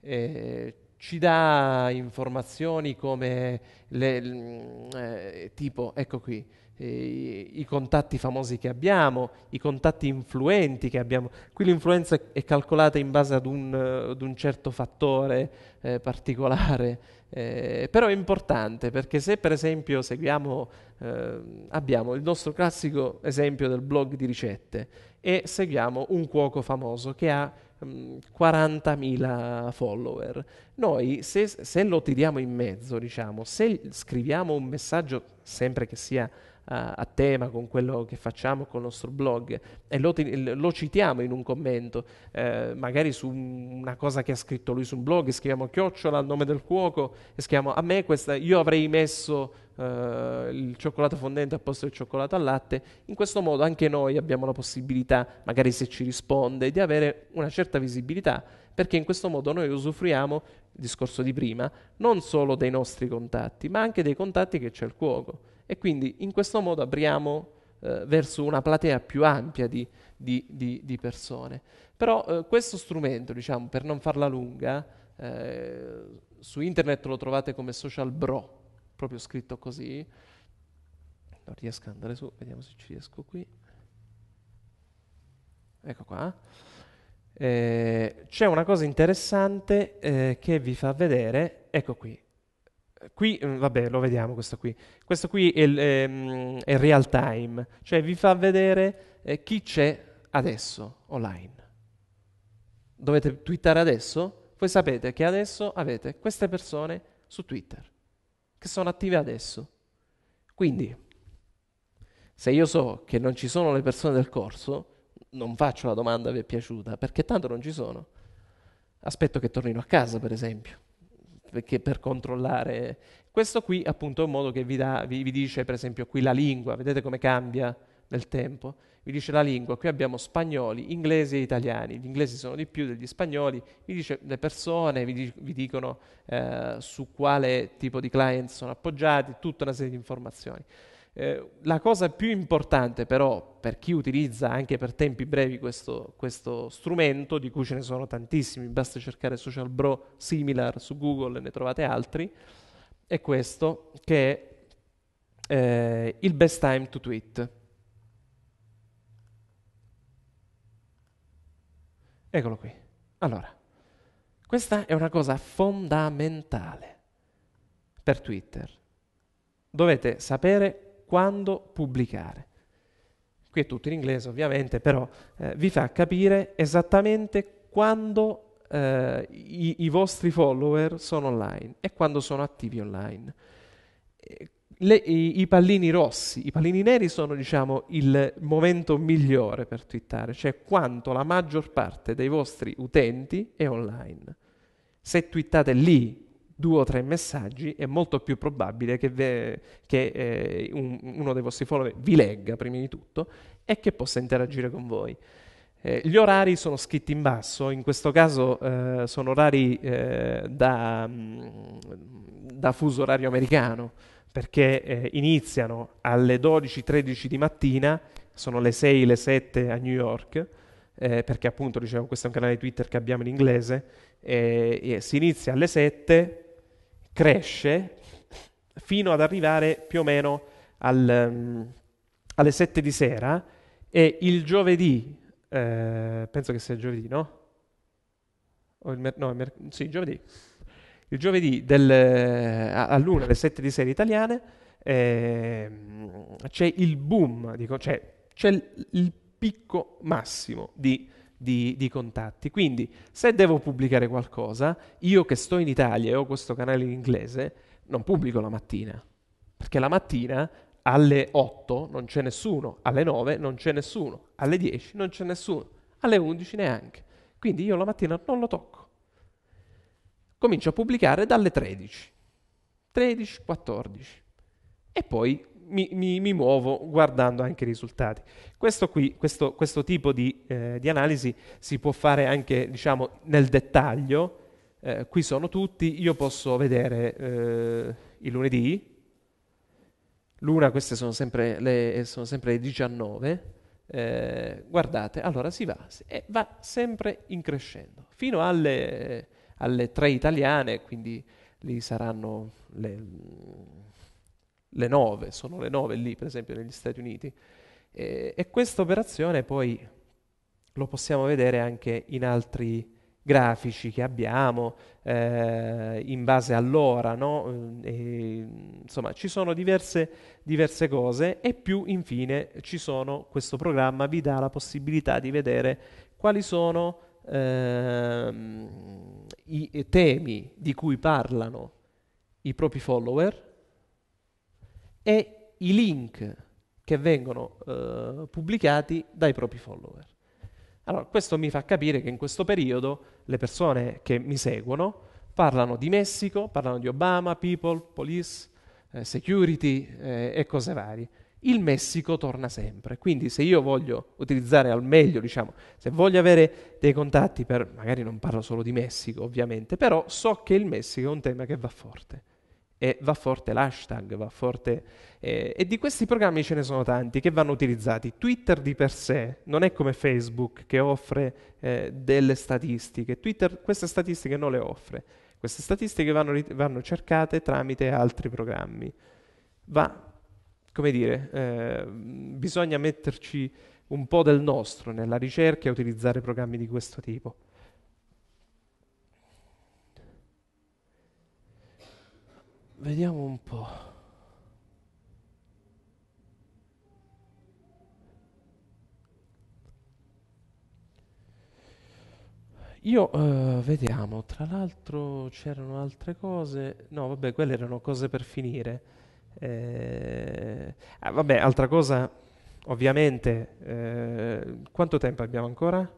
Eh, ci dà informazioni come le, eh, tipo, ecco qui, eh, i contatti famosi che abbiamo, i contatti influenti che abbiamo. Qui l'influenza è calcolata in base ad un, ad un certo fattore eh, particolare, Eh, però è importante perché se per esempio seguiamo, eh, abbiamo il nostro classico esempio del blog di ricette e seguiamo un cuoco famoso che ha 40.000 mm, follower. Noi se, se, lo tiriamo in mezzo, diciamo, se scriviamo un messaggio sempre che sia a, tema con quello che facciamo con il nostro blog e lo, lo citiamo in un commento, eh, magari su una cosa che ha scritto lui su un blog, scriviamo chiocciola al nome del cuoco e scriviamo a me questa, io avrei messo eh, il cioccolato fondente al posto del cioccolato al latte, in questo modo anche noi abbiamo la possibilità, magari se ci risponde, di avere una certa visibilità perché in questo modo noi usufruiamo, discorso di prima, non solo dei nostri contatti, ma anche dei contatti che c'è il cuoco e quindi in questo modo apriamo eh, verso una platea più ampia di, di, di, di persone. Però eh, questo strumento, diciamo, per non farla lunga, eh, su internet lo trovate come social bro, proprio scritto così. Non riesco ad andare su, vediamo se ci riesco qui. Ecco qua. Eh, c'è una cosa interessante eh, che vi fa vedere, ecco qui, Qui, mm, vabbè, lo vediamo questo qui. Questo qui è ehm, è real time, cioè vi fa vedere eh, chi c'è adesso online. Dovete twittare adesso? Voi sapete che adesso avete queste persone su Twitter, che sono attive adesso. Quindi, se io so che non ci sono le persone del corso, non faccio la domanda vi è piaciuta, perché tanto non ci sono. Aspetto che tornino a casa, per esempio perché per controllare. Questo qui appunto è un modo che vi, dà, vi, vi dice per esempio qui la lingua, vedete come cambia nel tempo? Vi dice la lingua, qui abbiamo spagnoli, inglesi e italiani, gli inglesi sono di più degli spagnoli, vi dice le persone, vi, vi dicono eh, su quale tipo di client sono appoggiati, tutta una serie di informazioni. Eh, la cosa più importante però per chi utilizza anche per tempi brevi questo, questo, strumento, di cui ce ne sono tantissimi, basta cercare Social Bro similar su Google e ne trovate altri, è questo che è eh, il best time to tweet. Eccolo qui. Allora, questa è una cosa fondamentale per Twitter. Dovete sapere quando pubblicare. Qui è tutto in inglese ovviamente, però eh, vi fa capire esattamente quando eh, i, i, vostri follower sono online e quando sono attivi online. Le, i, i, pallini rossi, i pallini neri sono diciamo il momento migliore per twittare, cioè quanto la maggior parte dei vostri utenti è online. Se twittate lì due o tre messaggi, è molto più probabile che, ve, che eh, un, uno dei vostri follower vi legga prima di tutto e che possa interagire con voi. Eh, gli orari sono scritti in basso, in questo caso eh, sono orari eh, da, mm, da, fuso orario americano, perché eh, iniziano alle 12-13 di mattina, sono le 6, le 7 a New York, eh, perché appunto dicevo questo è un canale Twitter che abbiamo in inglese, si inizia alle 7 cresce fino ad arrivare più o meno al, um, alle 7 di sera e il giovedì, eh, penso che sia giovedì, no? O il mer- no, il mer- sì, giovedì. Il giovedì del, all'una alle 7 di sera italiane eh, c'è il boom, dico, cioè c'è il, il picco massimo di di, di, contatti. Quindi, se devo pubblicare qualcosa, io che sto in Italia e ho questo canale in inglese, non pubblico la mattina. Perché la mattina alle 8 non c'è nessuno, alle 9 non c'è nessuno, alle 10 non c'è nessuno, alle 11 neanche. Quindi io la mattina non lo tocco. Comincio a pubblicare dalle 13, 13, 14 e poi mi, mi, mi, muovo guardando anche i risultati. Questo, qui, questo, questo tipo di, eh, di, analisi si può fare anche diciamo, nel dettaglio. Eh, qui sono tutti, io posso vedere eh, il lunedì, l'una, queste sono sempre le, sono sempre le 19. Eh, guardate, allora si va, e va sempre in crescendo, fino alle, alle 3 italiane, quindi lì saranno le le 9, sono le 9 lì per esempio negli Stati Uniti. E, e questa operazione poi lo possiamo vedere anche in altri, grafici che abbiamo, eh, in base all'ora, no? e, insomma ci sono diverse, diverse cose e più infine ci sono, questo programma vi dà la possibilità di vedere quali sono ehm, i temi di cui parlano i propri follower e i link che vengono eh, pubblicati dai propri follower. Allora, questo mi fa capire che in questo periodo le persone che mi seguono parlano di Messico, parlano di Obama, people, police, eh, security eh, e cose varie. Il Messico torna sempre, quindi se io voglio utilizzare al meglio, diciamo, se voglio avere dei contatti per, magari non parlo solo di Messico ovviamente, però so che il Messico è un tema che va forte e va forte l'hashtag, va forte... Eh, e di questi programmi ce ne sono tanti che vanno utilizzati. Twitter di per sé non è come Facebook che offre eh, delle statistiche. Twitter queste statistiche non le offre. Queste statistiche vanno, vanno cercate tramite altri programmi. Va, come dire, eh, bisogna metterci un po' del nostro nella ricerca e utilizzare programmi di questo tipo. Vediamo un po'. Io, eh, vediamo, tra l'altro c'erano altre cose, no vabbè, quelle erano cose per finire. Eh, ah, vabbè, altra cosa, ovviamente, eh, quanto tempo abbiamo ancora?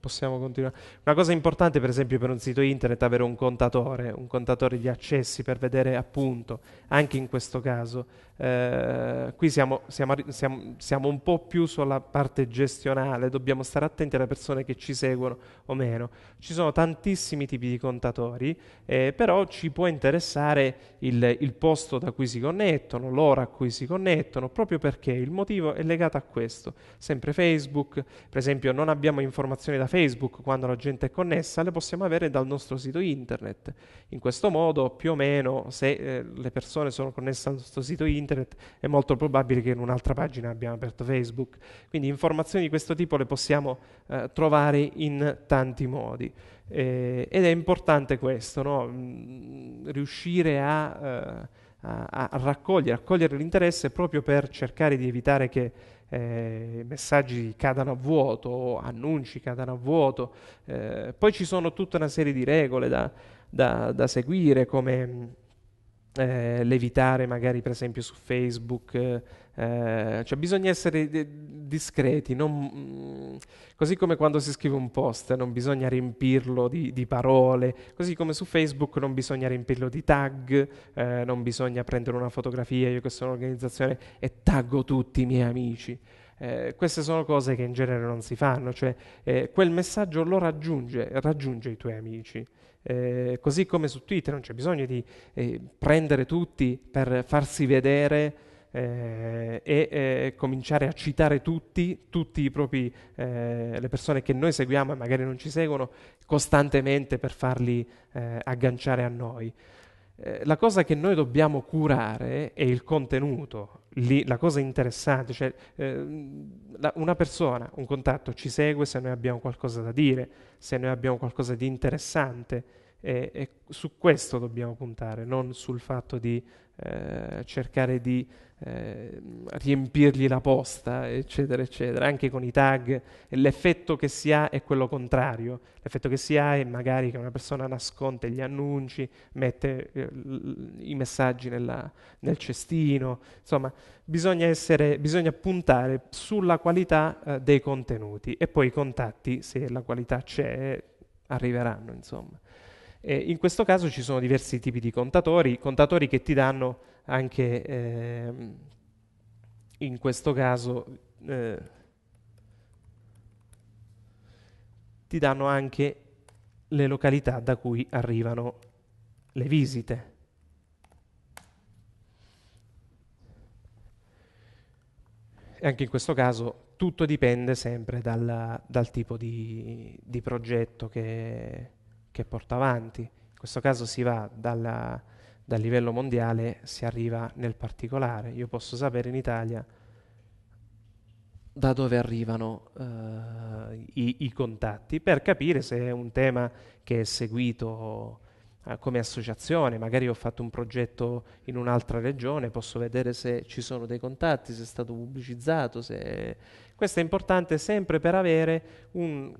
Possiamo continuare. Una cosa importante, per esempio, per un sito internet è avere un contatore, un contatore di accessi per vedere appunto, anche in questo caso, eh, qui siamo, siamo, siamo, siamo, un po' più sulla parte gestionale, dobbiamo stare attenti alle persone che ci seguono o meno. Ci sono tantissimi tipi di contatori, eh, però ci può interessare il, il posto da cui si connettono, l'ora a cui si connettono, proprio perché il motivo è legato a questo. Sempre Facebook, per esempio, non abbiamo informazioni da Facebook quando la gente è connessa, le possiamo avere dal nostro sito internet. In questo modo, più o meno, se eh, le persone sono connesse al nostro sito internet, internet, è molto probabile che in un'altra pagina abbiamo aperto Facebook. Quindi informazioni di questo tipo le possiamo eh, trovare in tanti modi. Eh, ed è importante questo, no? mm, riuscire a, eh, a, a, raccogliere, a cogliere l'interesse proprio per cercare di evitare che eh, messaggi cadano a vuoto annunci cadano a vuoto. Eh, poi ci sono tutta una serie di regole da, da, da seguire come eh, l'evitare magari per esempio su Facebook, eh, cioè bisogna essere discreti, non, mm, così come quando si scrive un post non bisogna riempirlo di, di parole, così come su Facebook non bisogna riempirlo di tag, eh, non bisogna prendere una fotografia, io che sono un'organizzazione e taggo tutti i miei amici. Eh, queste sono cose che in genere non si fanno, cioè eh, quel messaggio lo raggiunge, raggiunge i tuoi amici. Eh, così come su Twitter non c'è bisogno di eh, prendere tutti per farsi vedere eh, e eh, cominciare a citare tutti, tutti i propri, eh, le persone che noi seguiamo e magari non ci seguono costantemente per farli eh, agganciare a noi. la cosa che noi dobbiamo curare è il contenuto, Lì, la cosa interessante, cioè la, una persona, un contatto ci segue se noi abbiamo qualcosa da dire, se noi abbiamo qualcosa di interessante e, e su questo dobbiamo puntare, non sul fatto di eh, cercare di eh, riempirgli la posta, eccetera, eccetera. Anche con i tag, l'effetto che si ha è quello contrario. L'effetto che si ha è magari che una persona nasconde gli annunci, mette eh, i messaggi nella, nel cestino. Insomma, bisogna, essere, bisogna puntare sulla qualità eh, dei contenuti e poi i contatti, se la qualità c'è, arriveranno, insomma. Eh, in questo caso ci sono diversi tipi di contatori, contatori che ti danno anche, eh, in questo caso, eh, ti danno anche le località da cui arrivano le visite. E anche in questo caso tutto dipende sempre dal, dal tipo di, di progetto che, che porta avanti. In questo caso si va dalla, dal livello mondiale, si arriva nel particolare. Io posso sapere in Italia da dove arrivano uh, i, i, contatti per capire se è un tema che è seguito uh, come associazione. Magari ho fatto un progetto in un'altra regione, posso vedere se ci sono dei contatti, se è stato pubblicizzato. Se... Questo è importante sempre per avere un,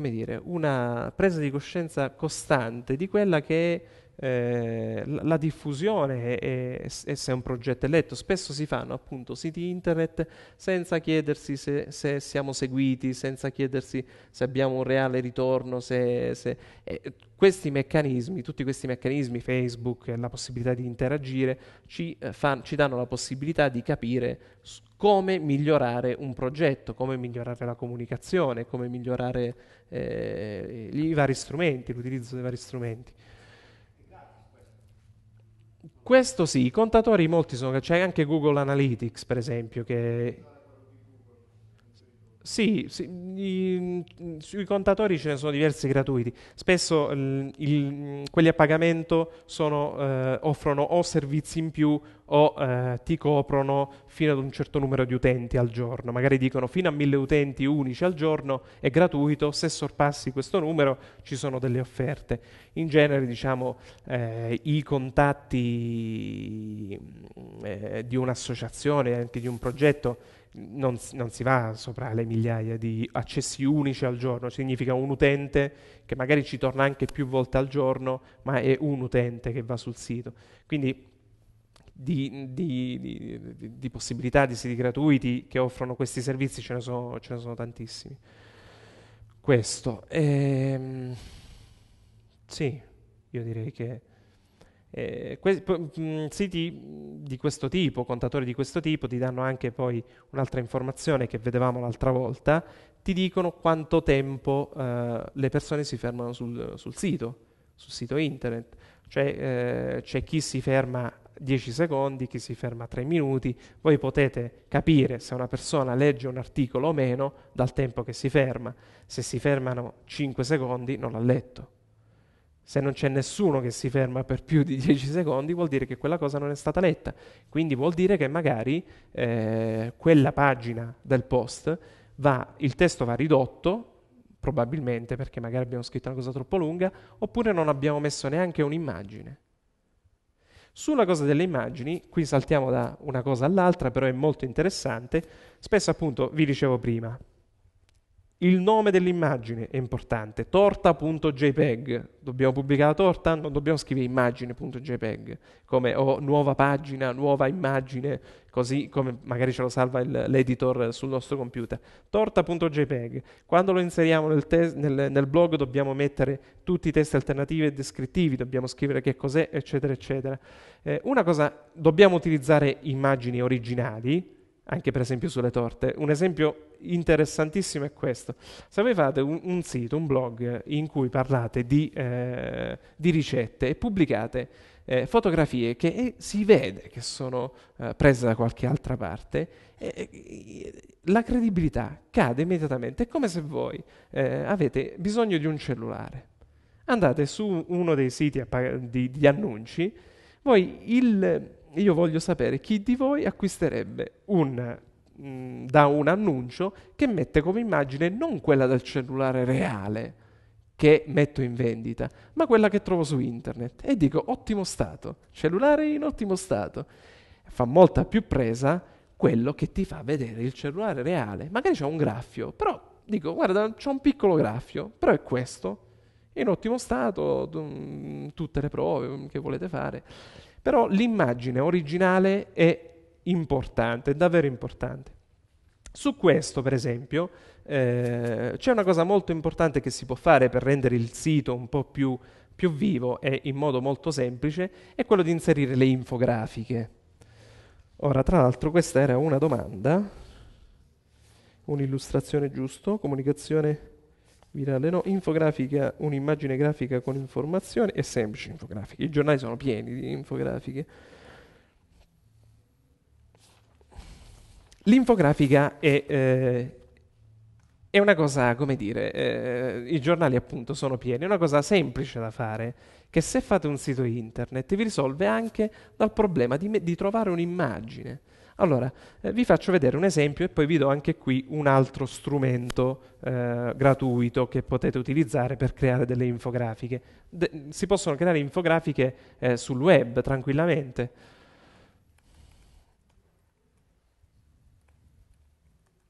dire, una presa di coscienza costante di quella che è eh, la diffusione e, e, se un progetto è letto. Spesso si fanno appunto siti internet senza chiedersi se, se siamo seguiti, senza chiedersi se abbiamo un reale ritorno. Se, se, eh, questi meccanismi, tutti questi meccanismi, Facebook e la possibilità di interagire, ci, eh, fan, ci danno la possibilità di capire come migliorare un progetto, come migliorare la comunicazione, come migliorare eh, i vari strumenti, l'utilizzo dei vari strumenti. Questo sì, i contatori molti sono, c'è anche Google Analytics per esempio che sì, sì i, sui contatori ce ne sono diversi gratuiti. Spesso il, il, quelli a pagamento sono, eh, offrono o servizi in più o eh, ti coprono fino ad un certo numero di utenti al giorno. Magari dicono fino a mille utenti unici al giorno è gratuito, se sorpassi questo numero ci sono delle offerte. In genere diciamo eh, i contatti eh, di un'associazione, anche di un progetto, non, non, si va sopra le migliaia di accessi unici al giorno, significa un utente che magari ci torna anche più volte al giorno, ma è un utente che va sul sito. Quindi di, di, di, di possibilità di siti gratuiti che offrono questi servizi ce ne sono, ce ne sono tantissimi. Questo. Ehm, sì, io direi che eh, que- mh, siti di questo tipo, contatori di questo tipo, ti danno anche poi un'altra informazione che vedevamo l'altra volta, ti dicono quanto tempo eh, le persone si fermano sul, sul, sito, sul sito internet. Cioè eh, c'è chi si ferma 10 secondi, chi si ferma 3 minuti, voi potete capire se una persona legge un articolo o meno dal tempo che si ferma. Se si fermano 5 secondi non l'ha letto se non c'è nessuno che si ferma per più di 10 secondi, vuol dire che quella cosa non è stata letta. Quindi vuol dire che magari eh, quella pagina del post va, il testo va ridotto, probabilmente perché magari abbiamo scritto una cosa troppo lunga, oppure non abbiamo messo neanche un'immagine. Sulla cosa delle immagini, qui saltiamo da una cosa all'altra, però è molto interessante. Spesso appunto, vi dicevo prima, il nome dell'immagine è importante, torta.jpg. Dobbiamo pubblicare la torta? Non dobbiamo scrivere immagine.jpg, come o nuova pagina, nuova immagine, così come magari ce lo salva il, l'editor sul nostro computer. Torta.jpg. Quando lo inseriamo nel, te- nel, nel, blog dobbiamo mettere tutti i testi alternativi e descrittivi, dobbiamo scrivere che cos'è, eccetera, eccetera. Eh, una cosa, dobbiamo utilizzare immagini originali, anche per esempio sulle torte. Un esempio interessantissimo è questo. Se voi fate un, un sito, un blog in cui parlate di, eh, di ricette e pubblicate eh, fotografie che eh, si vede che sono eh, prese da qualche altra parte, la credibilità cade immediatamente. È come se voi eh, avete bisogno di un cellulare. Andate su uno dei siti di, di annunci, voi il io voglio sapere chi di voi acquisterebbe un, mh, mm, da un annuncio che mette come immagine non quella del cellulare reale che metto in vendita, ma quella che trovo su internet. E dico ottimo stato, cellulare in ottimo stato. Fa molta più presa quello che ti fa vedere il cellulare reale. Magari c'è un graffio, però dico guarda c'è un piccolo graffio, però è questo, in ottimo stato, tutte le prove che volete fare. Però l'immagine originale è importante, è davvero importante. Su questo, per esempio, eh, c'è una cosa molto importante che si può fare per rendere il sito un po' più, più vivo e in modo molto semplice, è quello di inserire le infografiche. Ora, tra l'altro, questa era una domanda, un'illustrazione giusto, comunicazione virale no, infografica, un'immagine grafica con informazioni, è semplice infografica, i giornali sono pieni di infografiche. L'infografica è, eh, è una cosa, come dire, eh, i giornali appunto sono pieni, è una cosa semplice da fare, che se fate un sito internet vi risolve anche dal problema di, me- di trovare un'immagine. Allora, eh, vi faccio vedere un esempio e poi vi do anche qui un altro strumento eh, gratuito che potete utilizzare per creare delle infografiche. De- si possono creare infografiche eh, sul web tranquillamente.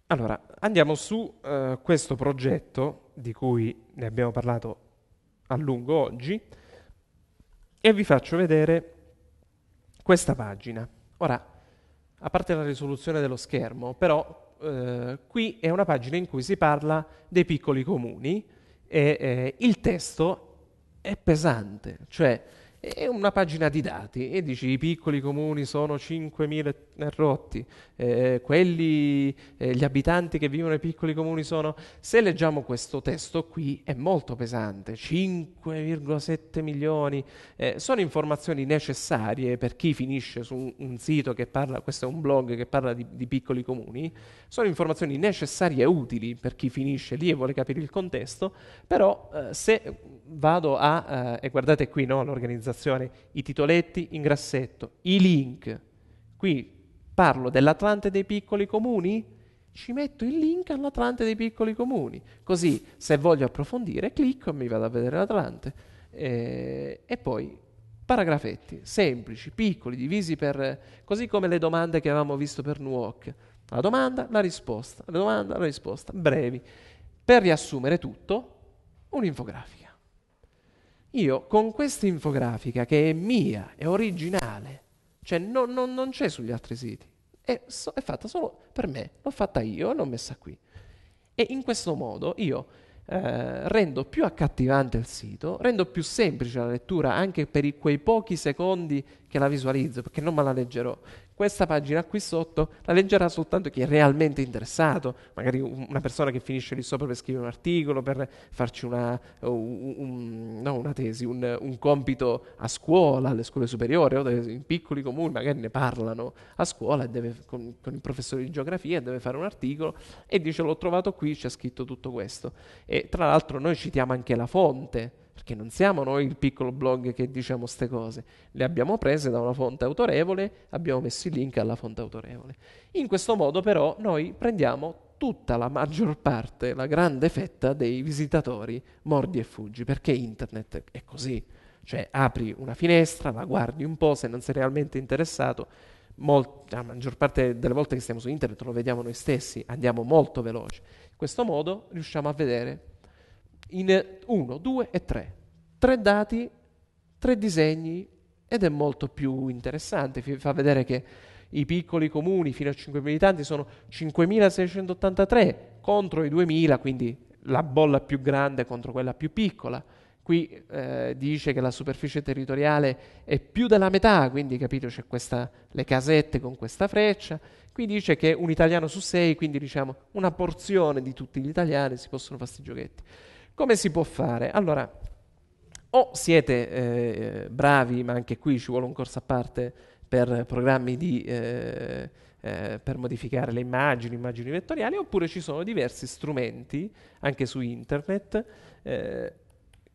Allora, andiamo su eh, questo progetto di cui ne abbiamo parlato a lungo oggi e vi faccio vedere questa pagina. Ora, a parte la risoluzione dello schermo, però eh, qui è una pagina in cui si parla dei piccoli comuni e eh, il testo è pesante, cioè è una pagina di dati e dici i piccoli comuni sono 5.000 rotti, eh, quelli, eh, gli abitanti che vivono nei piccoli comuni sono... Se leggiamo questo testo qui è molto pesante, 5,7 milioni, eh, sono informazioni necessarie per chi finisce su un, un, sito che parla, questo è un blog che parla di, di piccoli comuni, sono informazioni necessarie e utili per chi finisce lì e vuole capire il contesto, però eh, se vado a, eh, e guardate qui no, l'organizzazione, i titoletti in grassetto, i link, qui parlo dell'Atlante dei piccoli comuni, ci metto il link all'Atlante dei piccoli comuni, così se voglio approfondire clicco e mi vado a vedere l'Atlante. Eh, e poi paragrafetti semplici, piccoli, divisi per, così come le domande che avevamo visto per Nuoc. La domanda, la risposta, la domanda, la risposta, brevi. Per riassumere tutto, un'infografica. Io con questa infografica che è mia, è originale, cioè non, non, non c'è sugli altri siti, è, so, è, fatta solo per me, l'ho fatta io e l'ho messa qui. E in questo modo io eh, rendo più accattivante il sito, rendo più semplice la lettura anche per i, quei pochi secondi che la visualizzo, perché non me la leggerò questa pagina qui sotto la leggerà soltanto chi è realmente interessato, magari una persona che finisce lì sopra per scrivere un articolo, per farci una, un, un, no, una tesi, un, un, compito a scuola, alle scuole superiori, o in piccoli comuni magari ne parlano a scuola deve, con, con, il professore di geografia, deve fare un articolo e dice l'ho trovato qui, c'è scritto tutto questo. E tra l'altro noi citiamo anche la fonte perché non siamo noi il piccolo blog che diciamo queste cose, le abbiamo prese da una fonte autorevole, abbiamo messo il link alla fonte autorevole. In questo modo però noi prendiamo tutta la maggior parte, la grande fetta dei visitatori mordi e fuggi, perché internet è così, cioè apri una finestra, la guardi un po', se non sei realmente interessato, Molt, la maggior parte delle volte che stiamo su internet lo vediamo noi stessi, andiamo molto veloci. In questo modo riusciamo a vedere in 1, 2 e 3. Tre dati, tre disegni ed è molto più interessante. Fa vedere che i piccoli comuni fino a 5.000 abitanti sono 5.683 contro i 2.000, quindi la bolla più grande contro quella più piccola. Qui eh, dice che la superficie territoriale è più della metà, quindi capito c'è questa, le casette con questa freccia. Qui dice che un italiano su sei, quindi diciamo una porzione di tutti gli italiani si possono fare questi giochetti. Come si può fare? Allora, o siete eh, bravi, ma anche qui ci vuole un corso a parte per programmi di, eh, eh, per modificare le immagini, immagini vettoriali, oppure ci sono diversi strumenti anche su internet, eh,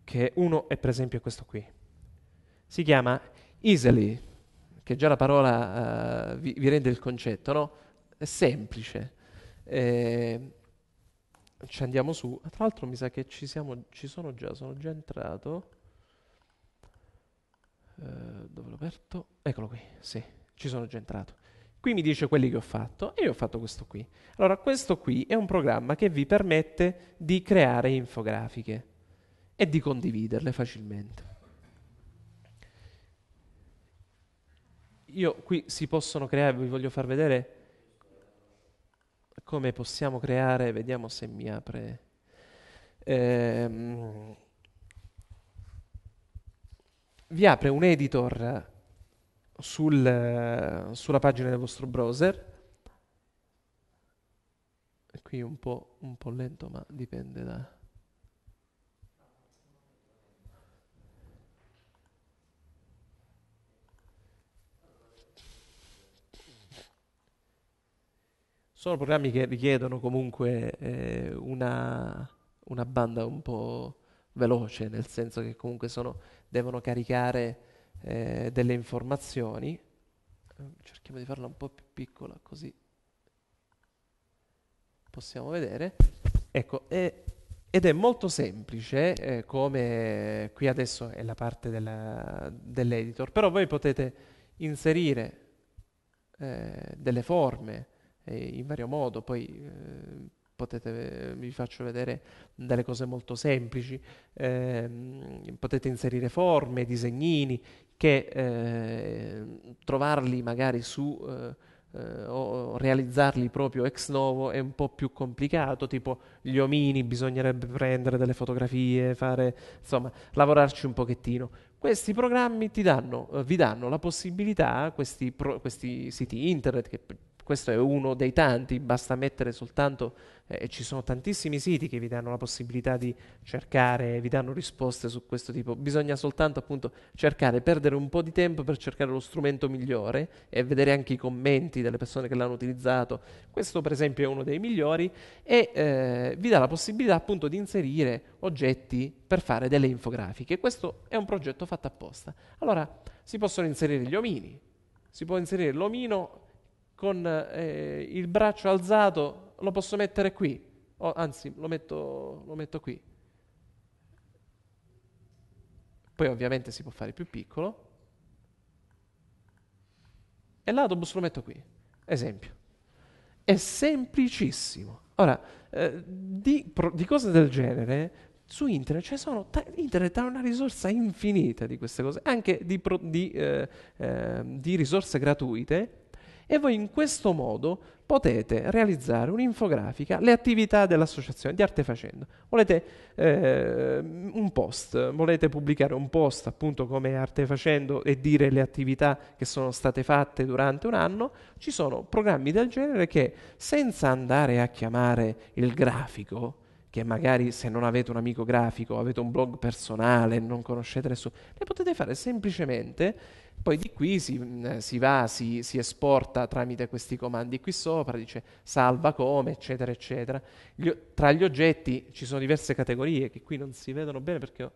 che uno è per esempio questo qui. Si chiama Easily, che già la parola eh, vi, vi, rende il concetto, no? È semplice. Eh, ci andiamo su. Tra l'altro mi sa che ci, siamo, ci sono già, sono già entrato. Uh, dove l'ho aperto? Eccolo qui, sì, ci sono già entrato. Qui mi dice quelli che ho fatto e io ho fatto questo qui. Allora, questo qui è un programma che vi permette di creare infografiche e di condividerle facilmente. Io qui si possono creare, vi voglio far vedere come possiamo creare, vediamo se mi apre. Ehm, vi apre un editor sul, sulla pagina del vostro browser. Qui un po', un po' lento, ma dipende da... Sono programmi che richiedono comunque eh, una, una, banda un po' veloce, nel senso che comunque sono, devono caricare eh, delle informazioni. cerchiamo di farla un po' più piccola così possiamo vedere. Ecco, è, ed è molto semplice, eh, come qui adesso è la parte della, dell'editor, però voi potete inserire eh, delle forme eh, in vario modo, poi eh, potete, vi faccio vedere delle cose molto semplici, ehm, potete inserire forme, disegnini, che eh, trovarli magari su eh, o realizzarli proprio ex novo è un po' più complicato, tipo gli omini bisognerebbe prendere delle fotografie, fare, insomma, lavorarci un pochettino. Questi programmi danno, eh, vi danno la possibilità, questi, pro, questi siti internet che questo è uno dei tanti, basta mettere soltanto, eh, ci sono tantissimi siti che vi danno la possibilità di cercare, vi danno risposte su questo tipo, bisogna soltanto appunto cercare, perdere un po' di tempo per cercare lo strumento migliore e vedere anche i commenti delle persone che l'hanno utilizzato, questo per esempio è uno dei migliori e eh, vi dà la possibilità appunto di inserire oggetti per fare delle infografiche, questo è un progetto fatto apposta. Allora si possono inserire gli omini, si può inserire l'omino con eh, il braccio alzato lo posso mettere qui, o, anzi lo metto, lo metto qui. Poi ovviamente si può fare più piccolo. E l'autobus lo metto qui, esempio. È semplicissimo. Ora, eh, di, di, cose del genere su internet ci sono ta- internet ha una risorsa infinita di queste cose, anche di, pro, di, eh, eh, di risorse gratuite e voi in questo modo potete realizzare un'infografica, le attività dell'associazione di Arte Facendo. Volete eh, un post, volete pubblicare un post appunto come Arte Facendo e dire le attività che sono state fatte durante un anno, ci sono programmi del genere che senza andare a chiamare il grafico, che magari se non avete un amico grafico, avete un blog personale, non conoscete nessuno, le potete fare semplicemente poi di qui si, mm, si va, si, si, esporta tramite questi comandi qui sopra, dice salva come, eccetera, eccetera. Gli, tra gli oggetti ci sono diverse categorie che qui non si vedono bene perché ho,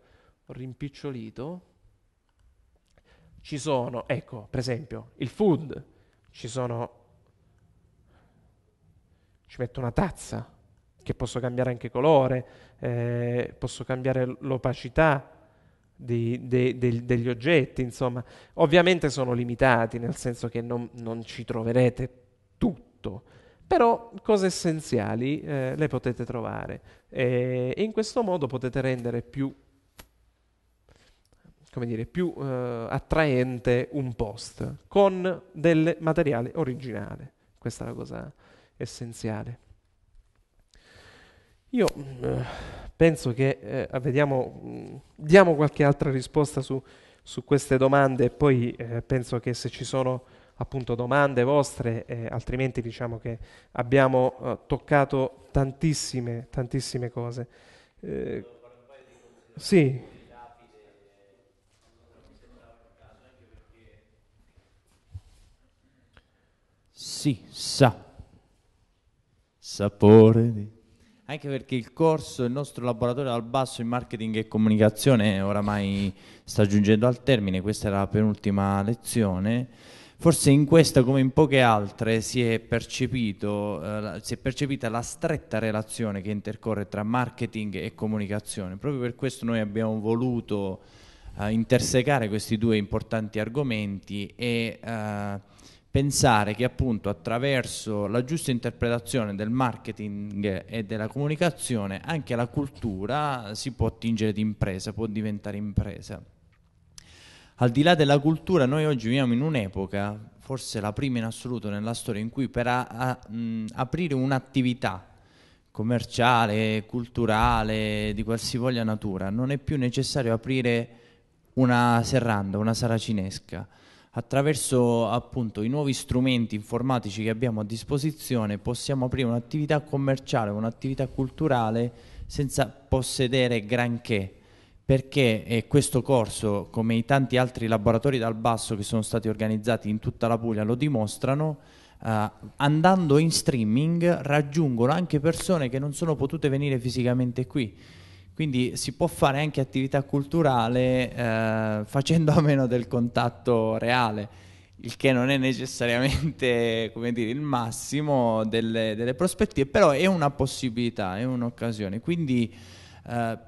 ho rimpicciolito. Ci sono, ecco, per esempio, il food, ci sono, ci metto una tazza che posso cambiare anche colore, eh, posso cambiare l'opacità, di, de, de, degli oggetti, insomma, ovviamente sono limitati, nel senso che non, non ci troverete tutto, però cose essenziali eh, le potete trovare e, in questo modo potete rendere più, come dire, più eh, attraente un post con del materiale originale. Questa è la cosa essenziale. Io eh, penso che eh, vediamo, mm, diamo qualche altra risposta su, su queste domande e poi eh, penso che se ci sono appunto domande vostre, eh, altrimenti diciamo che abbiamo uh, toccato tantissime, tantissime cose. Eh, sì. Sì, sa. Sapore di anche perché il corso, il nostro laboratorio al basso in marketing e comunicazione oramai sta giungendo al termine, questa era la penultima lezione. Forse in questa, come in poche altre, si è, percepito, eh, si è percepita la stretta relazione che intercorre tra marketing e comunicazione. Proprio per questo noi abbiamo voluto eh, intersecare questi due importanti argomenti e eh, pensare che appunto attraverso la giusta interpretazione del marketing e della comunicazione anche la cultura si può attingere di impresa, può diventare impresa. Al di là della cultura noi oggi viviamo in un'epoca, forse la prima in assoluto nella storia, in cui per a, a, mh, aprire un'attività commerciale, culturale, di qualsivoglia natura, non è più necessario aprire una serranda, una saracinesca attraverso appunto i nuovi strumenti informatici che abbiamo a disposizione possiamo aprire un'attività commerciale, un'attività culturale senza possedere granché. Perché eh, questo corso, come i tanti altri laboratori dal basso che sono stati organizzati in tutta la Puglia, lo dimostrano, eh, andando in streaming raggiungono anche persone che non sono potute venire fisicamente qui quindi si può fare anche attività culturale eh, facendo a meno del contatto reale. il che non è necessariamente dire, il massimo delle, delle, prospettive, però è una possibilità, è un'occasione. Quindi eh,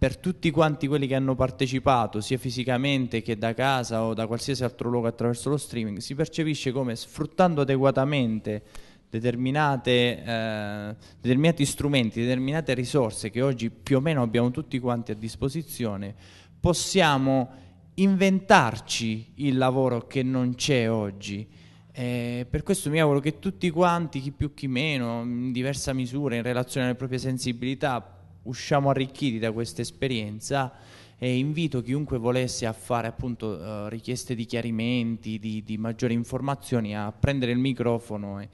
per tutti quanti quelli che hanno partecipato, sia fisicamente che da casa o da qualsiasi altro luogo attraverso lo streaming, si percepisce come sfruttando adeguatamente eh, determinati strumenti, determinate risorse che oggi più o meno abbiamo tutti quanti a disposizione, possiamo inventarci il lavoro che non c'è oggi. Eh, per questo mi auguro che tutti quanti, chi più chi meno, in diversa misura, in relazione alle proprie sensibilità, usciamo arricchiti da questa esperienza e invito chiunque volesse a fare appunto uh, richieste di chiarimenti, di, di, maggiori informazioni, a prendere il microfono e,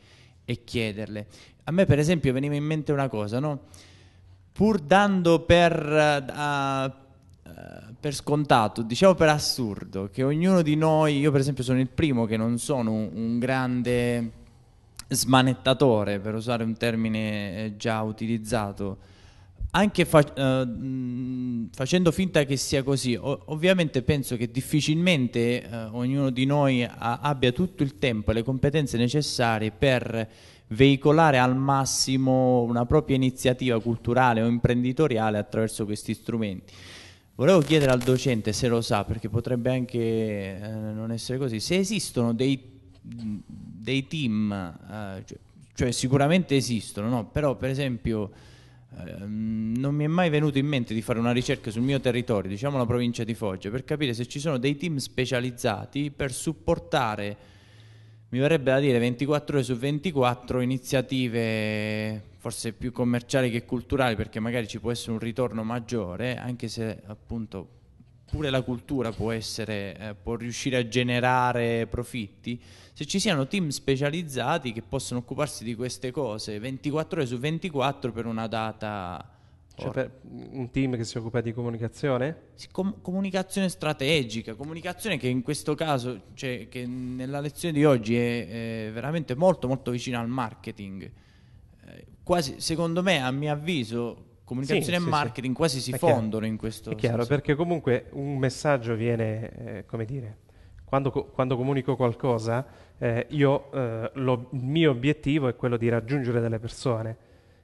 e, chiederle. A me per esempio veniva in mente una cosa, no? pur dando per... Uh, per scontato, diciamo per assurdo, che ognuno di noi, io per esempio sono il primo che non sono un, un grande smanettatore, per usare un termine eh, già utilizzato, anche fa, uh, facendo finta che sia così, o, ovviamente penso che difficilmente uh, ognuno di noi a, abbia tutto il tempo e le competenze necessarie per veicolare al massimo una propria iniziativa culturale o imprenditoriale attraverso questi strumenti. Volevo chiedere al docente se lo sa, perché potrebbe anche eh, non essere così, se esistono dei, dei team, eh, cioè, cioè, sicuramente esistono, no? però per esempio non mi è mai venuto in mente di fare una ricerca sul mio territorio, diciamo la provincia di Foggia, per capire se ci sono dei team specializzati per supportare, mi verrebbe da dire 24 ore su 24, iniziative forse più commerciali che culturali perché magari ci può essere un ritorno maggiore, anche se appunto pure la cultura può, essere, eh, può riuscire a generare profitti, se ci siano team specializzati che possono occuparsi di queste cose 24 ore su 24 per una data... Cioè per un team che si occupa di comunicazione? Com- comunicazione strategica, comunicazione che in questo caso, cioè che nella lezione di oggi è, è veramente molto molto vicina al marketing quasi, secondo me, a mio avviso, comunicazione sì, e marketing sì. quasi si è fondono chiaro. in questo È chiaro, senso. perché comunque un messaggio viene, eh, come dire, quando, quando, comunico qualcosa, eh, io, eh, lo, il mio obiettivo è quello di raggiungere delle persone.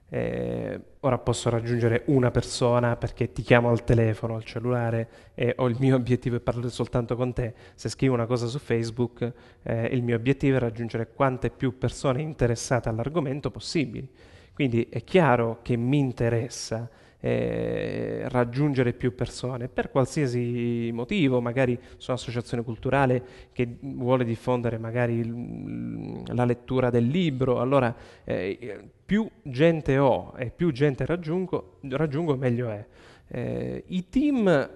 Eh, ora posso raggiungere una persona perché ti chiamo al telefono, al cellulare e ho il mio obiettivo è parlare soltanto con te. Se scrivo una cosa su Facebook, eh, il mio obiettivo è raggiungere quante più persone interessate all'argomento possibili. Quindi è chiaro che mi interessa eh, raggiungere più persone per qualsiasi motivo, magari su un'associazione culturale che vuole diffondere magari la lettura del libro, allora eh, più gente ho e più gente raggiungo, raggiungo meglio è. Eh, I team...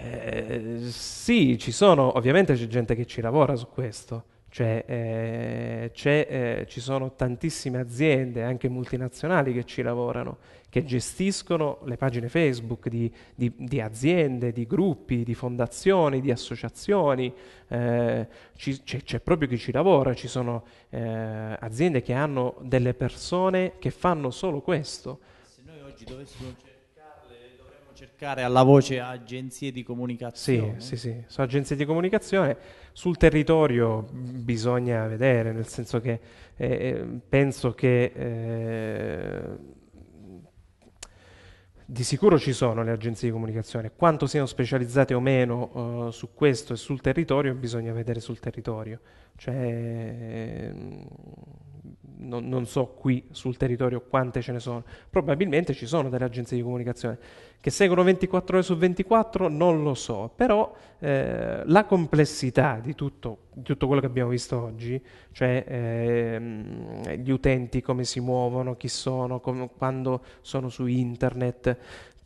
Eh, sì, ci sono, ovviamente c'è gente che ci lavora su questo, cioè, eh, eh, ci sono tantissime aziende, anche multinazionali, che ci lavorano, che gestiscono le pagine Facebook di, di, di aziende, di gruppi, di fondazioni, di associazioni. Eh, ci, c'è, c'è, proprio chi ci lavora, ci sono eh, aziende che hanno delle persone che fanno solo questo. Se noi oggi dovessimo cercare alla voce agenzie di comunicazione. Sì, sì, sì, su agenzie di comunicazione. Sul territorio bisogna vedere, nel senso che eh, penso che eh, di sicuro ci sono le agenzie di comunicazione, quanto siano specializzate o meno uh, su questo e sul territorio bisogna vedere sul territorio. Cioè, non, non, so qui sul territorio quante ce ne sono, probabilmente ci sono delle agenzie di comunicazione che seguono 24 ore su 24, non lo so, però eh, la complessità di tutto, di tutto, quello che abbiamo visto oggi, cioè eh, gli utenti come si muovono, chi sono, com- quando sono su internet,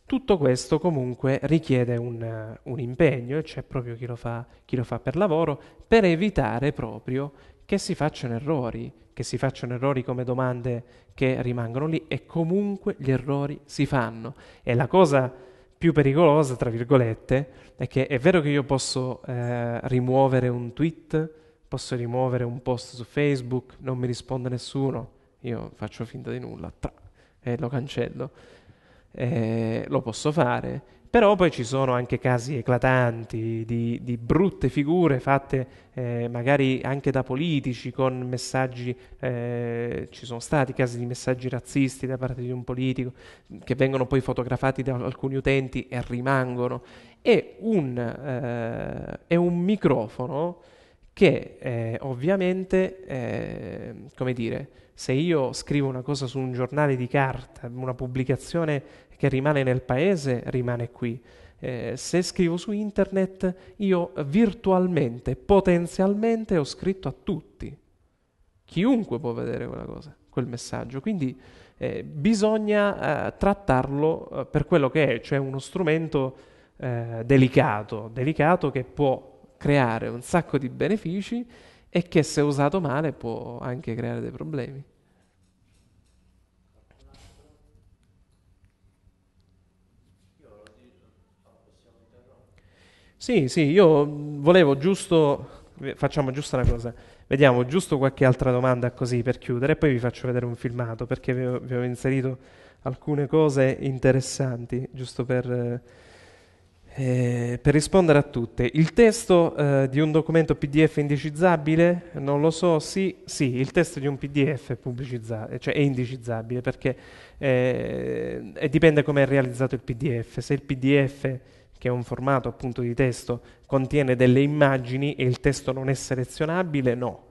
tutto questo comunque richiede un, un impegno e c'è proprio chi lo, fa, chi lo fa per lavoro per evitare proprio che si facciano errori, che si facciano errori come domande che rimangono lì e comunque gli errori si fanno. E la cosa più pericolosa, tra virgolette, è che è vero che io posso eh, rimuovere un tweet, posso rimuovere un post su Facebook, non mi risponde nessuno, io faccio finta di nulla tra, e lo cancello. Eh, lo posso fare, però poi ci sono anche casi eclatanti di, di brutte figure fatte eh, magari anche da politici con messaggi, eh, ci sono stati casi di messaggi razzisti da parte di un politico che vengono poi fotografati da alcuni utenti e rimangono. È un, eh, è un microfono che eh, ovviamente, eh, come dire, se io scrivo una cosa su un giornale di carta, una pubblicazione che rimane nel paese, rimane qui. Eh, se scrivo su internet, io virtualmente, potenzialmente ho scritto a tutti. Chiunque può vedere quella cosa, quel messaggio. Quindi eh, bisogna eh, trattarlo eh, per quello che è, cioè uno strumento delicato, delicato che può creare un sacco di benefici e che se usato male può anche creare dei problemi. Sì, sì, io volevo giusto, facciamo giusto una cosa, vediamo giusto qualche altra domanda così per chiudere e poi vi faccio vedere un filmato perché vi ho, vi ho inserito alcune cose interessanti, giusto per, eh, per rispondere a tutte. Il testo eh, di un documento PDF indicizzabile? Non lo so, sì, sì, il testo di un PDF è pubblicizzabile, cioè è indicizzabile perché eh, dipende come è realizzato il PDF. Se il PDF che è un formato appunto di testo, contiene delle immagini e il testo non è selezionabile, no.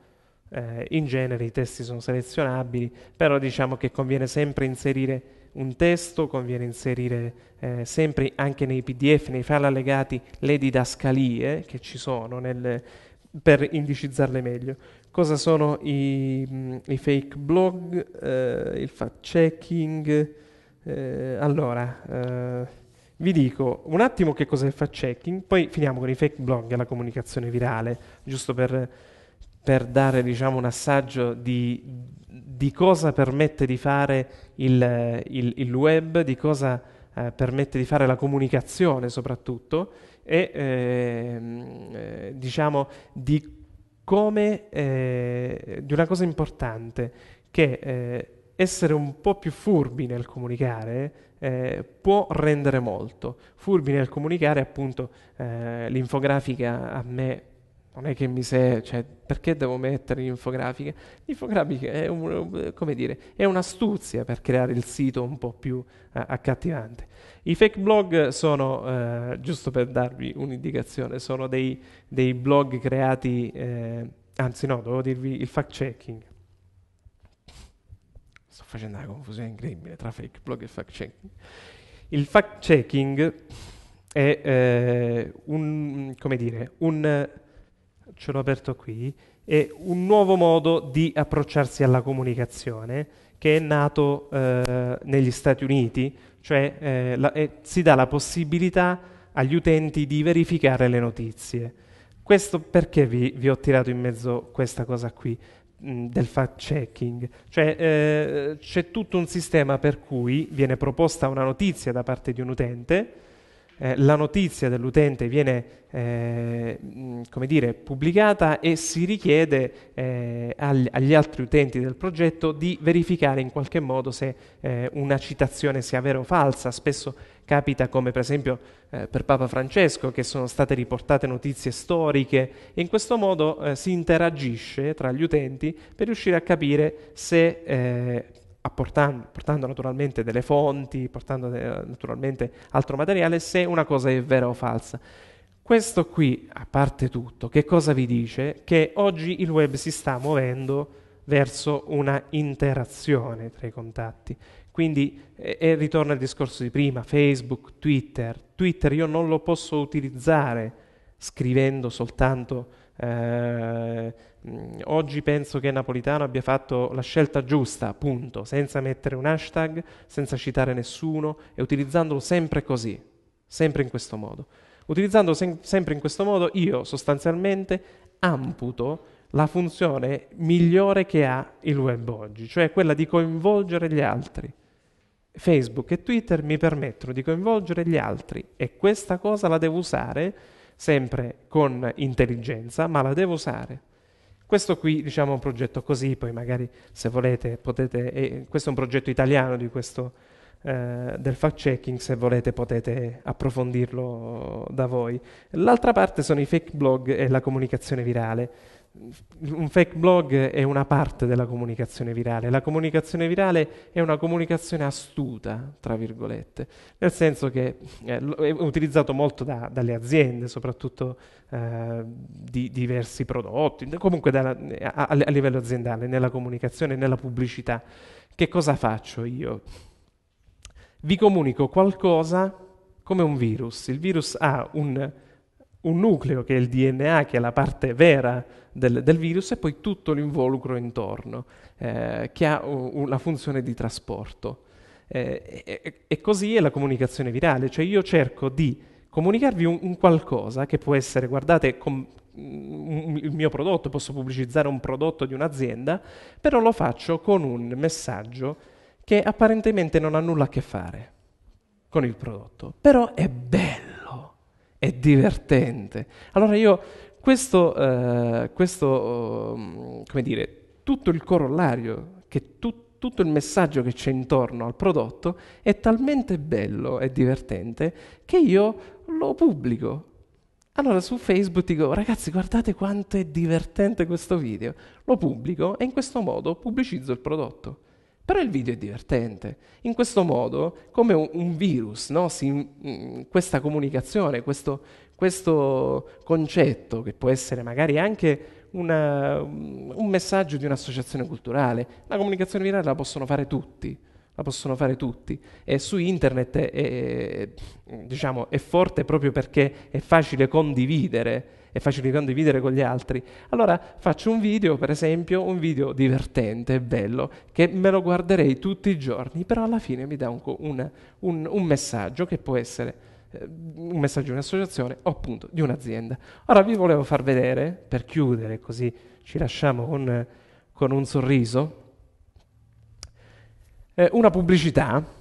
Eh, in genere i testi sono selezionabili, però diciamo che conviene sempre inserire un testo, conviene inserire eh, sempre anche nei PDF, nei file allegati, le didascalie che ci sono nel, per indicizzarle meglio. Cosa sono i, mh, i fake blog, eh, il fact checking? Eh, allora, eh, vi dico un attimo che cos'è il fact checking, poi finiamo con i fake blog e la comunicazione virale, giusto per, per dare diciamo, un assaggio di, di, cosa permette di fare il, il, il web, di cosa eh, permette di fare la comunicazione soprattutto e ehm, eh, diciamo di come eh, di una cosa importante che eh, essere un po' più furbi nel comunicare eh, può rendere molto. Furbi nel comunicare, appunto, eh, l'infografica a me non è che mi sei, cioè, perché devo mettere l'infografica? L'infografica è, un, dire, è, un'astuzia per creare il sito un po' più eh, accattivante. I fake blog sono, eh, giusto per darvi un'indicazione, sono dei, dei blog creati, eh, anzi no, devo dirvi il fact checking sto facendo una confusione incredibile tra fake blog e fact checking. Il fact checking è eh, un, come dire, un, ce l'ho aperto qui, è un nuovo modo di approcciarsi alla comunicazione che è nato eh, negli Stati Uniti, cioè eh, la, eh, si dà la possibilità agli utenti di verificare le notizie. Questo perché vi, vi ho tirato in mezzo questa cosa qui? del fact checking, cioè eh, c'è tutto un sistema per cui viene proposta una notizia da parte di un utente, eh, la notizia dell'utente viene eh, come dire, pubblicata e si richiede eh, agli, agli, altri utenti del progetto di verificare in qualche modo se eh, una citazione sia vera o falsa. Spesso capita come per esempio eh, per Papa Francesco che sono state riportate notizie storiche e in questo modo si interagisce tra gli utenti per riuscire a capire se eh, apportando, portando naturalmente delle fonti, portando de- naturalmente altro materiale, se una cosa è vera o falsa. Questo qui, a parte tutto, che cosa vi dice? Che oggi il web si sta muovendo verso una interazione tra i contatti. Quindi, e, e ritorna al discorso di prima, Facebook, Twitter. Twitter io non lo posso utilizzare scrivendo soltanto eh, oggi penso che Napolitano abbia fatto la scelta giusta, punto, senza mettere un hashtag, senza citare nessuno e utilizzandolo sempre così, sempre in questo modo. Utilizzando sem- sempre in questo modo io sostanzialmente amputo la funzione migliore che ha il web oggi, cioè quella di coinvolgere gli altri. Facebook e Twitter mi permettono di coinvolgere gli altri e questa cosa la devo usare sempre con intelligenza, ma la devo usare. Questo qui diciamo è un progetto così, poi magari se volete potete, eh, questo è un progetto italiano questo eh, del fact checking, se volete potete approfondirlo da voi. L'altra parte sono i fake blog e la comunicazione virale un fake blog è una parte della comunicazione virale. La comunicazione virale è una comunicazione astuta, tra virgolette, nel senso che eh, è utilizzato molto da, dalle aziende, soprattutto eh, di diversi prodotti, comunque da, a, a, livello aziendale, nella comunicazione, nella pubblicità. Che cosa faccio io? Vi comunico qualcosa come un virus. Il virus ha un un nucleo che è il DNA, che è la parte vera del, del virus, e poi tutto l'involucro intorno, eh, che ha una funzione di trasporto. Eh, e, e, così è la comunicazione virale, cioè io cerco di comunicarvi un, un qualcosa che può essere, guardate, com, un, il mio prodotto, posso pubblicizzare un prodotto di un'azienda, però lo faccio con un messaggio che apparentemente non ha nulla a che fare con il prodotto, però è bello è divertente. Allora io questo, eh, questo mm, come dire, tutto il corollario, che tu, tutto il messaggio che c'è intorno al prodotto è talmente bello e divertente che io lo pubblico. Allora su Facebook dico, ragazzi guardate quanto è divertente questo video, lo pubblico e in questo modo pubblicizzo il prodotto. Però il video è divertente. In questo modo, come un, un virus, no? si, mm, questa comunicazione, questo, questo, concetto, che può essere magari anche una, un messaggio di un'associazione culturale, la comunicazione virale la possono fare tutti. La possono fare tutti e su internet è, è, diciamo, è forte proprio perché è facile condividere è facile condividere con gli altri. Allora faccio un video, per esempio, un video divertente, bello, che me lo guarderei tutti i giorni, però alla fine mi dà un, un, un, un messaggio che può essere eh, un messaggio di un'associazione o appunto di un'azienda. Ora vi volevo far vedere, per chiudere, così ci lasciamo con, con un sorriso, eh, una pubblicità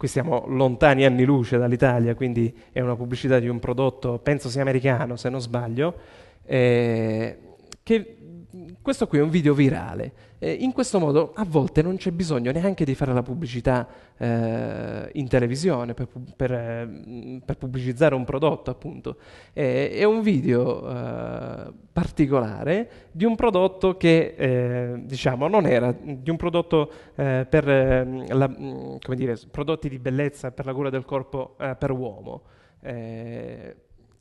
qui siamo lontani anni luce dall'Italia, quindi è una pubblicità di un prodotto, penso sia americano se non sbaglio, eh, che questo qui è un video virale. Eh, in questo modo a volte non c'è bisogno neanche di fare la pubblicità eh, in televisione per, per, eh, per, pubblicizzare un prodotto, appunto. è un video eh, particolare di un prodotto che, eh, diciamo, non era di un prodotto eh, per la, come dire, prodotti di bellezza per la cura del corpo per uomo.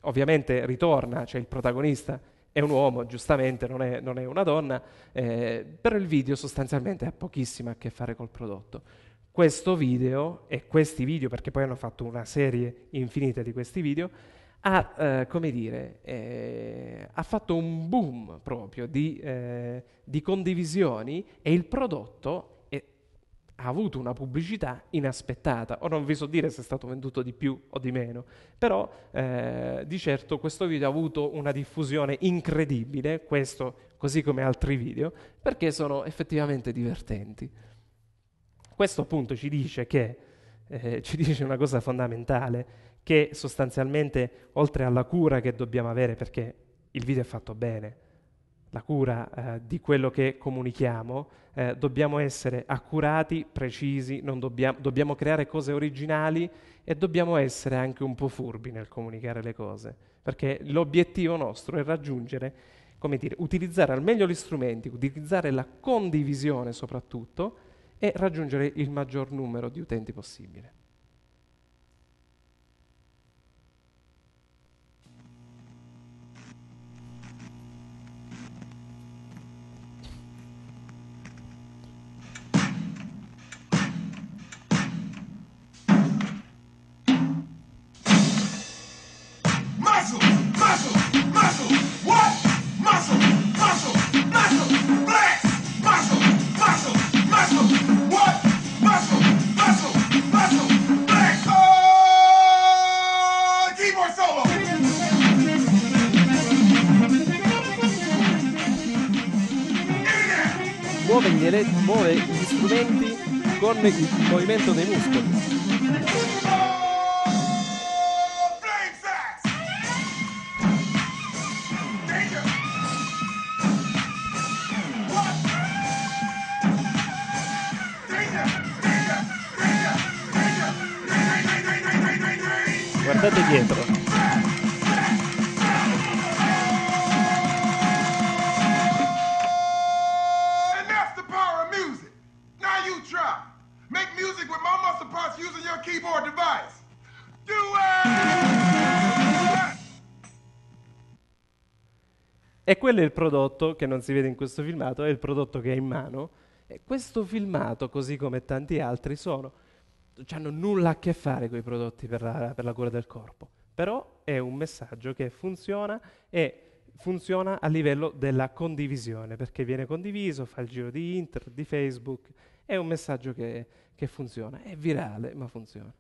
ovviamente ritorna, c'è cioè il protagonista è un uomo, giustamente, non è, non è una donna, eh, però il video sostanzialmente ha pochissimo a che fare col prodotto. Questo video e questi video, perché poi hanno fatto una serie infinita di questi video, ha, eh, come dire, eh, ha fatto un boom proprio di, eh, di condivisioni e il prodotto ha avuto una pubblicità inaspettata. Ora non vi so dire se è stato venduto di più o di meno, però eh, di certo questo video ha avuto una diffusione incredibile, questo così come altri video, perché sono effettivamente divertenti. Questo appunto ci dice che eh, ci dice una cosa fondamentale, che sostanzialmente oltre alla cura che dobbiamo avere, perché il video è fatto bene, la cura eh, di quello che comunichiamo, eh, dobbiamo essere accurati, precisi, dobbiamo, dobbiamo, creare cose originali e dobbiamo essere anche un po' furbi nel comunicare le cose, perché l'obiettivo nostro è raggiungere, come dire, utilizzare al meglio gli strumenti, utilizzare la condivisione soprattutto e raggiungere il maggior numero di utenti possibile. Daniele muove gli strumenti con il movimento dei muscoli. guardate dietro quello è il prodotto che non si vede in questo filmato, è il prodotto che hai in mano. E questo filmato, così come tanti altri, sono, hanno nulla a che fare con i prodotti per la, per la cura del corpo. Però è un messaggio che funziona e funziona a livello della condivisione, perché viene condiviso, fa il giro di Internet, di Facebook, è un messaggio che, che funziona, è virale, ma funziona.